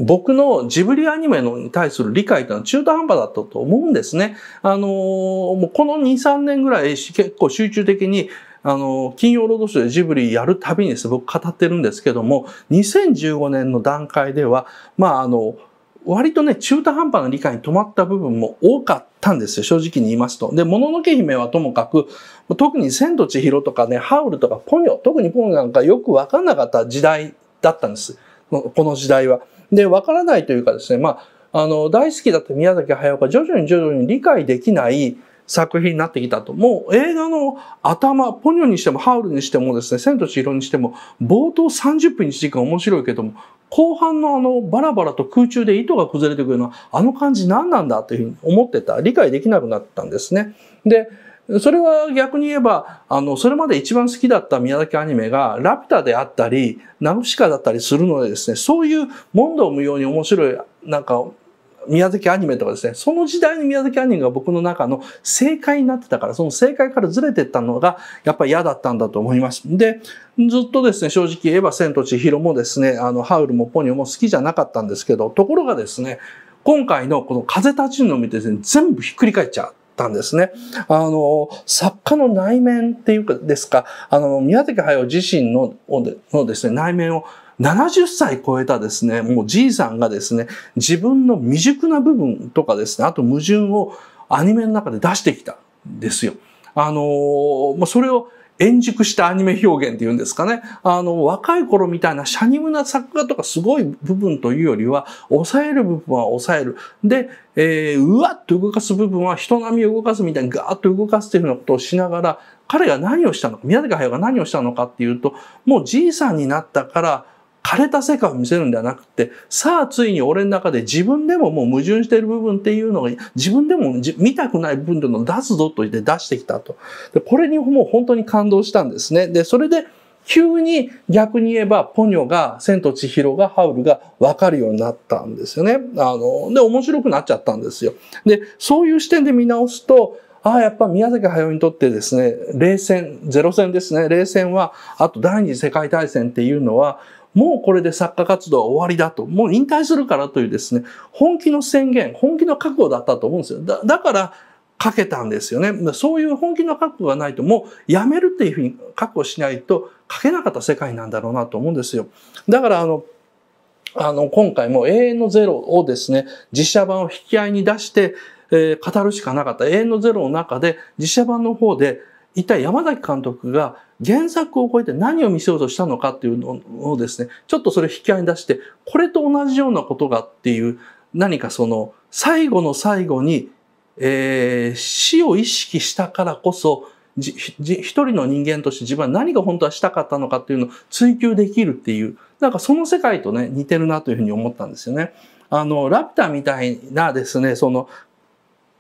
Speaker 2: 僕のジブリアニメのに対する理解というのは中途半端だったと思うんですね。あのもうこの2、3年ぐらい結構集中的にあの、金曜ロードショーでジブリやるたびにです僕語ってるんですけども、2015年の段階では、まああの、割とね、中途半端な理解に止まった部分も多かったんですよ、正直に言いますと。で、もののけ姫はともかく、特に千と千尋とかね、ハウルとかポニョ、特にポニョなんかよくわかんなかった時代だったんです。この時代は。で、わからないというかですね、まあ、あの、大好きだった宮崎駿が徐々に徐々に理解できない作品になってきたと。もう映画の頭、ポニョにしてもハウルにしてもですね、千と千尋にしても、冒頭30分1時間面白いけども、後半のあの、バラバラと空中で糸が崩れてくるのは、あの感じ何なんだというふうに思ってた。理解できなくなったんですね。で、それは逆に言えば、あの、それまで一番好きだった宮崎アニメが、ラピュタであったり、ナウシカだったりするのでですね、そういう問答無用に面白い、なんか、宮崎アニメとかですね、その時代の宮崎アニメが僕の中の正解になってたから、その正解からずれてったのが、やっぱり嫌だったんだと思います。で、ずっとですね、正直言えば、千と千尋もですね、あの、ハウルもポニョも好きじゃなかったんですけど、ところがですね、今回のこの風立ちぬの見てですね、全部ひっくり返っちゃう。たんですね。あの、作家の内面っていうかですか、あの、宮崎駿自身ののですね、内面を70歳超えたですね、もうじいさんがですね、自分の未熟な部分とかですね、あと矛盾をアニメの中で出してきたんですよ。あの、まあ、それを円熟したアニメ表現っていうんですかね。あの、若い頃みたいなシャニムな作画とかすごい部分というよりは、抑える部分は抑える。で、えー、うわっと動かす部分は人並みを動かすみたいにガーッと動かすっていうようなことをしながら、彼が何をしたのか、宮崎駿が何をしたのかっていうと、もうじいさんになったから、枯れた世界を見せるんではなくて、さあついに俺の中で自分でももう矛盾している部分っていうのが、自分でも見たくない部分というのを出すぞと言って出してきたと。で、これにもう本当に感動したんですね。で、それで、急に逆に言えば、ポニョが、千と千尋が、ハウルが分かるようになったんですよね。あの、で、面白くなっちゃったんですよ。で、そういう視点で見直すと、ああ、やっぱ宮崎駿にとってですね、冷戦、ゼロ戦ですね、冷戦は、あと第二次世界大戦っていうのは、もうこれで作家活動は終わりだと、もう引退するからというですね、本気の宣言、本気の覚悟だったと思うんですよ。だから書けたんですよね。そういう本気の覚悟がないと、もうやめるっていうふうに覚悟しないと書けなかった世界なんだろうなと思うんですよ。だからあの、あの、今回も永遠のゼロをですね、実写版を引き合いに出して、えー、語るしかなかった永遠のゼロの中で、実写版の方で、一体山崎監督が原作を超えて何を見せようとしたのかっていうのをですね、ちょっとそれを引き合いに出して、これと同じようなことがっていう、何かその、最後の最後に、えー、死を意識したからこそ、じ一人の人間として自分は何が本当はしたかったのかっていうのを追求できるっていう、なんかその世界とね、似てるなというふうに思ったんですよね。あの、ラピュタみたいなですね、その、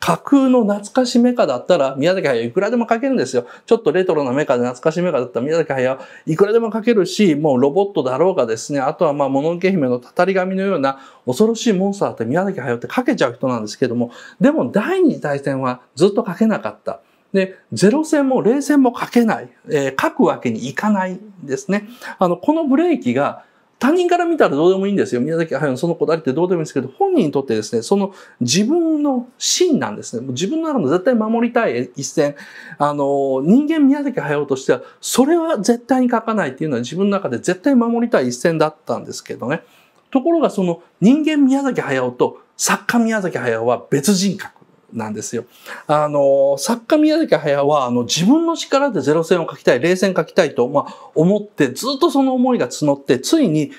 Speaker 1: 架空の懐かしメカだったら、宮崎駿いくらでも描けるんですよ。ちょっとレトロなメカで懐かしメカだったら宮崎駿いくらでも描けるし、もうロボットだろうがですね、あとはまあ、もののけ姫のたたり神のような恐ろしいモンスターって宮崎駿って描けちゃう人なんですけども、でも第二次大戦はずっと描けなかった。で、ゼロ戦も零戦も書けない、えー、書くわけにいかないんですね。あの、このブレーキが他人から見たらどうでもいいんですよ。宮崎駿のそのこだりってどうでもいいんですけど、本人にとってですね、その自分の芯なんですね。自分の中の絶対守りたい一線。あの、人間宮崎駿としては、それは絶対に書かないっていうのは自分の中で絶対守りたい一線だったんですけどね。ところがその人間宮崎駿と作家宮崎駿は別人格。なんですよ。あの、作家宮崎駿は、あの、自分の力でゼロ戦を書きたい、冷戦書きたいと、まあ、思って、ずっとその思いが募って、ついに、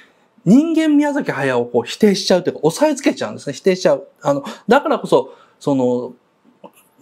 Speaker 1: 人間宮崎駿をこう否定しちゃうというか、押さえつけちゃうんですね。否定しちゃう。あの、だからこそ、その、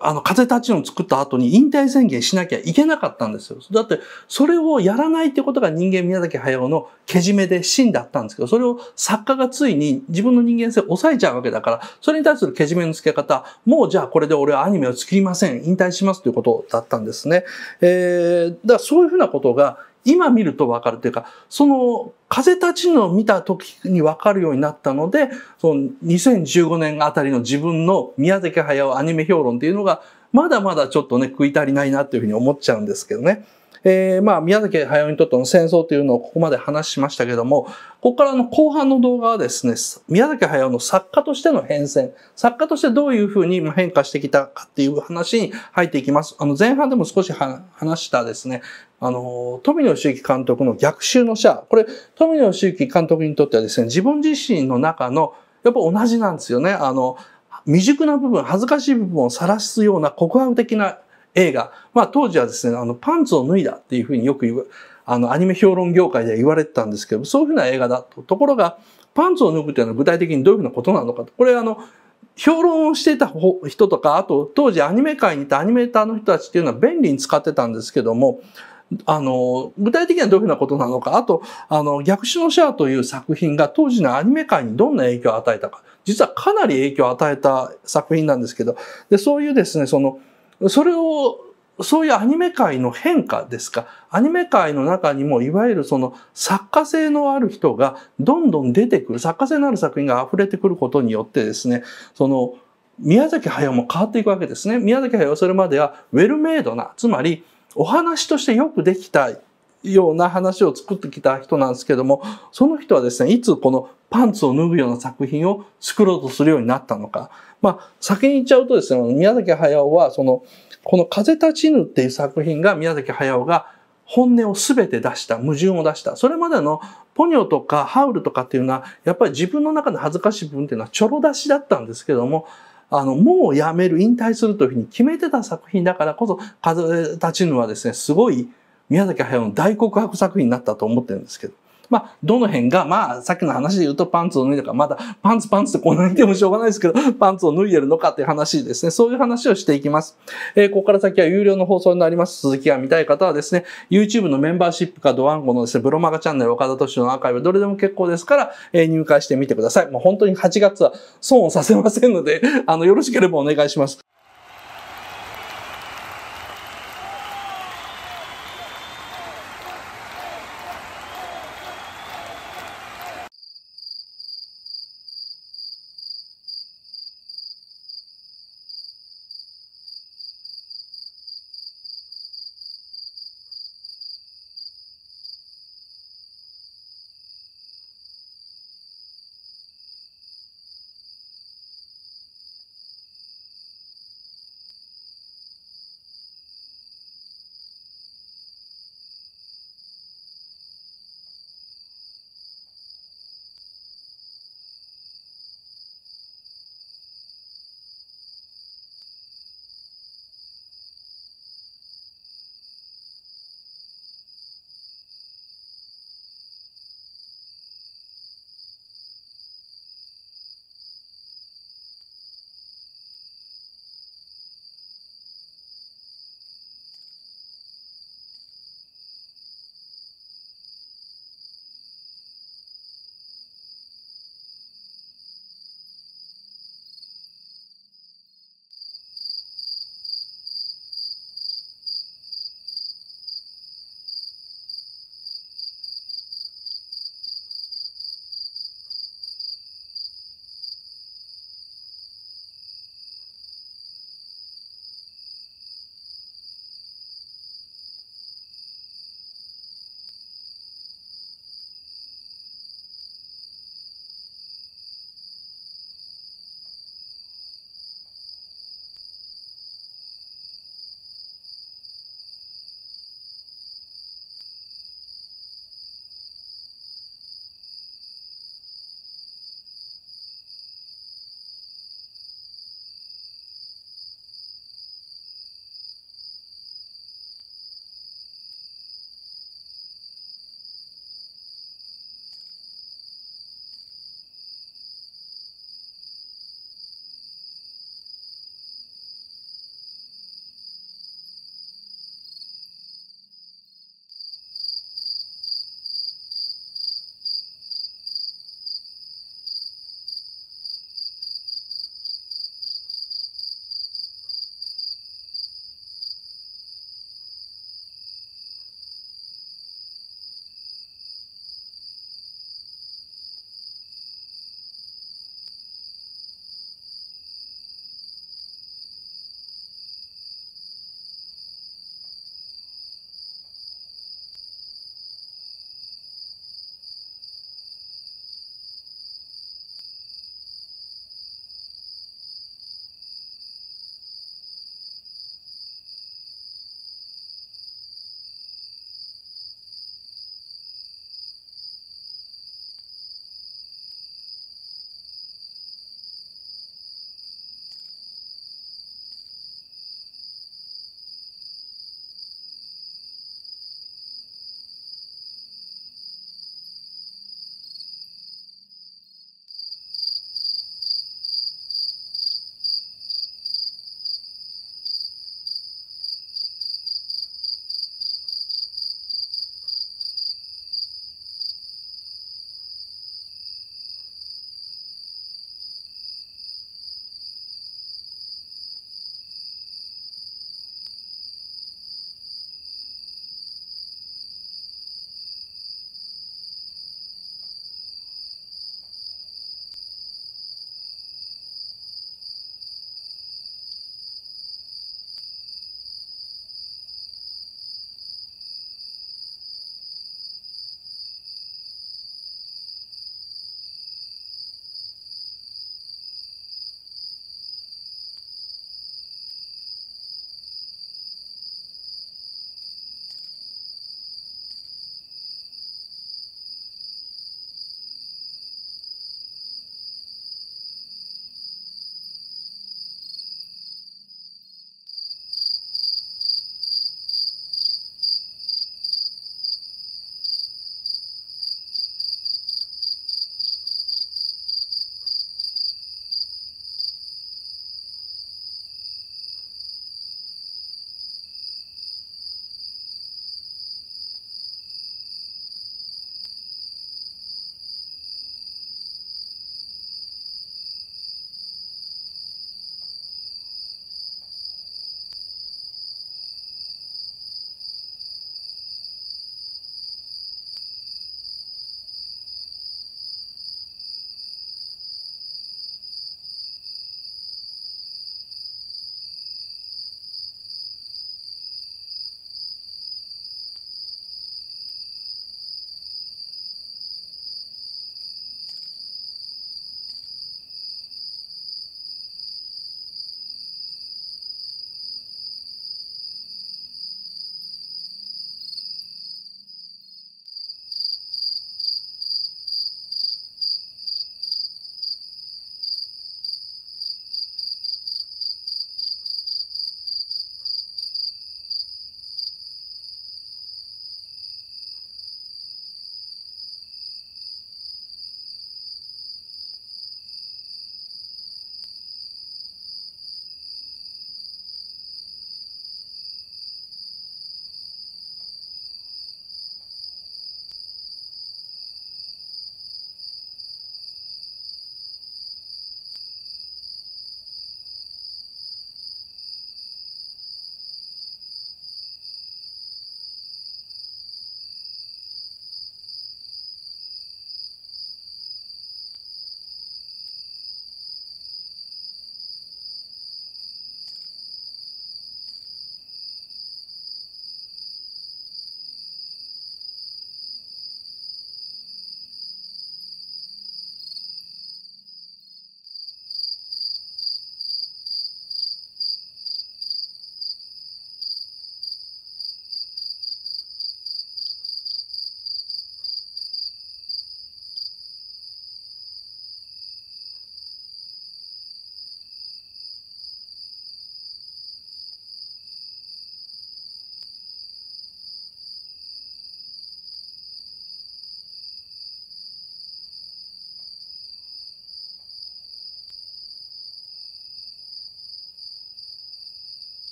Speaker 1: あの、風立ちの作った後に引退宣言しなきゃいけなかったんですよ。だって、それをやらないってことが人間宮崎駿のけじめで真だったんですけど、それを作家がついに自分の人間性を抑えちゃうわけだから、それに対するけじめの付け方、もうじゃあこれで俺はアニメを作りません。引退しますということだったんですね。えー、だからそういうふうなことが、今見るとわかるというか、その風立ちの見た時にわかるようになったので、その2015年あたりの自分の宮崎駿アニメ評論っていうのが、まだまだちょっとね、食い足りないなっていうふうに思っちゃうんですけどね。えー、まあ、宮崎駿にとっての戦争というのをここまで話しましたけども、ここからの後半の動画はですね、宮崎駿の作家としての変遷、作家としてどういうふうに変化してきたかっていう話に入っていきます。あの、前半でも少し話したですね、あの、富野義行監督の逆襲のシャア。これ、富野義行監督にとってはですね、自分自身の中の、やっぱ同じなんですよね。あの、未熟な部分、恥ずかしい部分を晒すような告白的な映画。まあ当時はですね、あの、パンツを脱いだっていうふうによく言う、あの、アニメ評論業界では言われてたんですけど、そういうふうな映画だと。ところが、パンツを脱ぐっていうのは具体的にどういうふうなことなのかと。これあの、評論をしていた人とか、あと当時アニメ界にいたアニメーターの人たちっていうのは便利に使ってたんですけども、あの、具体的にはどういうふうなことなのか、あと、あの、逆襲のシャアという作品が当時のアニメ界にどんな影響を与えたか。実はかなり影響を与えた作品なんですけど、で、そういうですね、その、それを、そういうアニメ界の変化ですか？アニメ界の中にも、いわゆるその作家性のある人がどんどん出てくる、作家性のある作品が溢れてくることによってですね、その、宮崎駿も変わっていくわけですね。宮崎駿はそれまではウェルメイドな、つまりお話としてよくできたような話を作ってきた人なんですけども、その人はですね、いつこのパンツを脱ぐような作品を作ろうとするようになったのか。まあ、先に言っちゃうとですね、宮崎駿は、その、この風立ちぬっていう作品が宮崎駿が本音を全て出した、矛盾を出した。それまでのポニョとかハウルとかっていうのは、やっぱり自分の中で恥ずかしい部分っていうのはちょろ出しだったんですけども、あの、もうやめる、引退するというふうに決めてた作品だからこそ、風立ちぬはですね、すごい宮崎駿の大告白作品になったと思ってるんですけど。まあ、どの辺が、まあ、さっきの話で言うとパンツを脱いだか、まだパンツパンツってこんなに言ってもしょうがないですけど、パンツを脱いでるのかっていう話ですね。そういう話をしていきます。えー、ここから先は有料の放送になります。続きが見たい方はですね、YouTube のメンバーシップかドワンゴのですね、ブロマガチャンネル岡田敏のアーカイブどれでも結構ですから、えー、入会してみてください。もう本当に8月は損をさせませんので、あの、よろしければお願いします。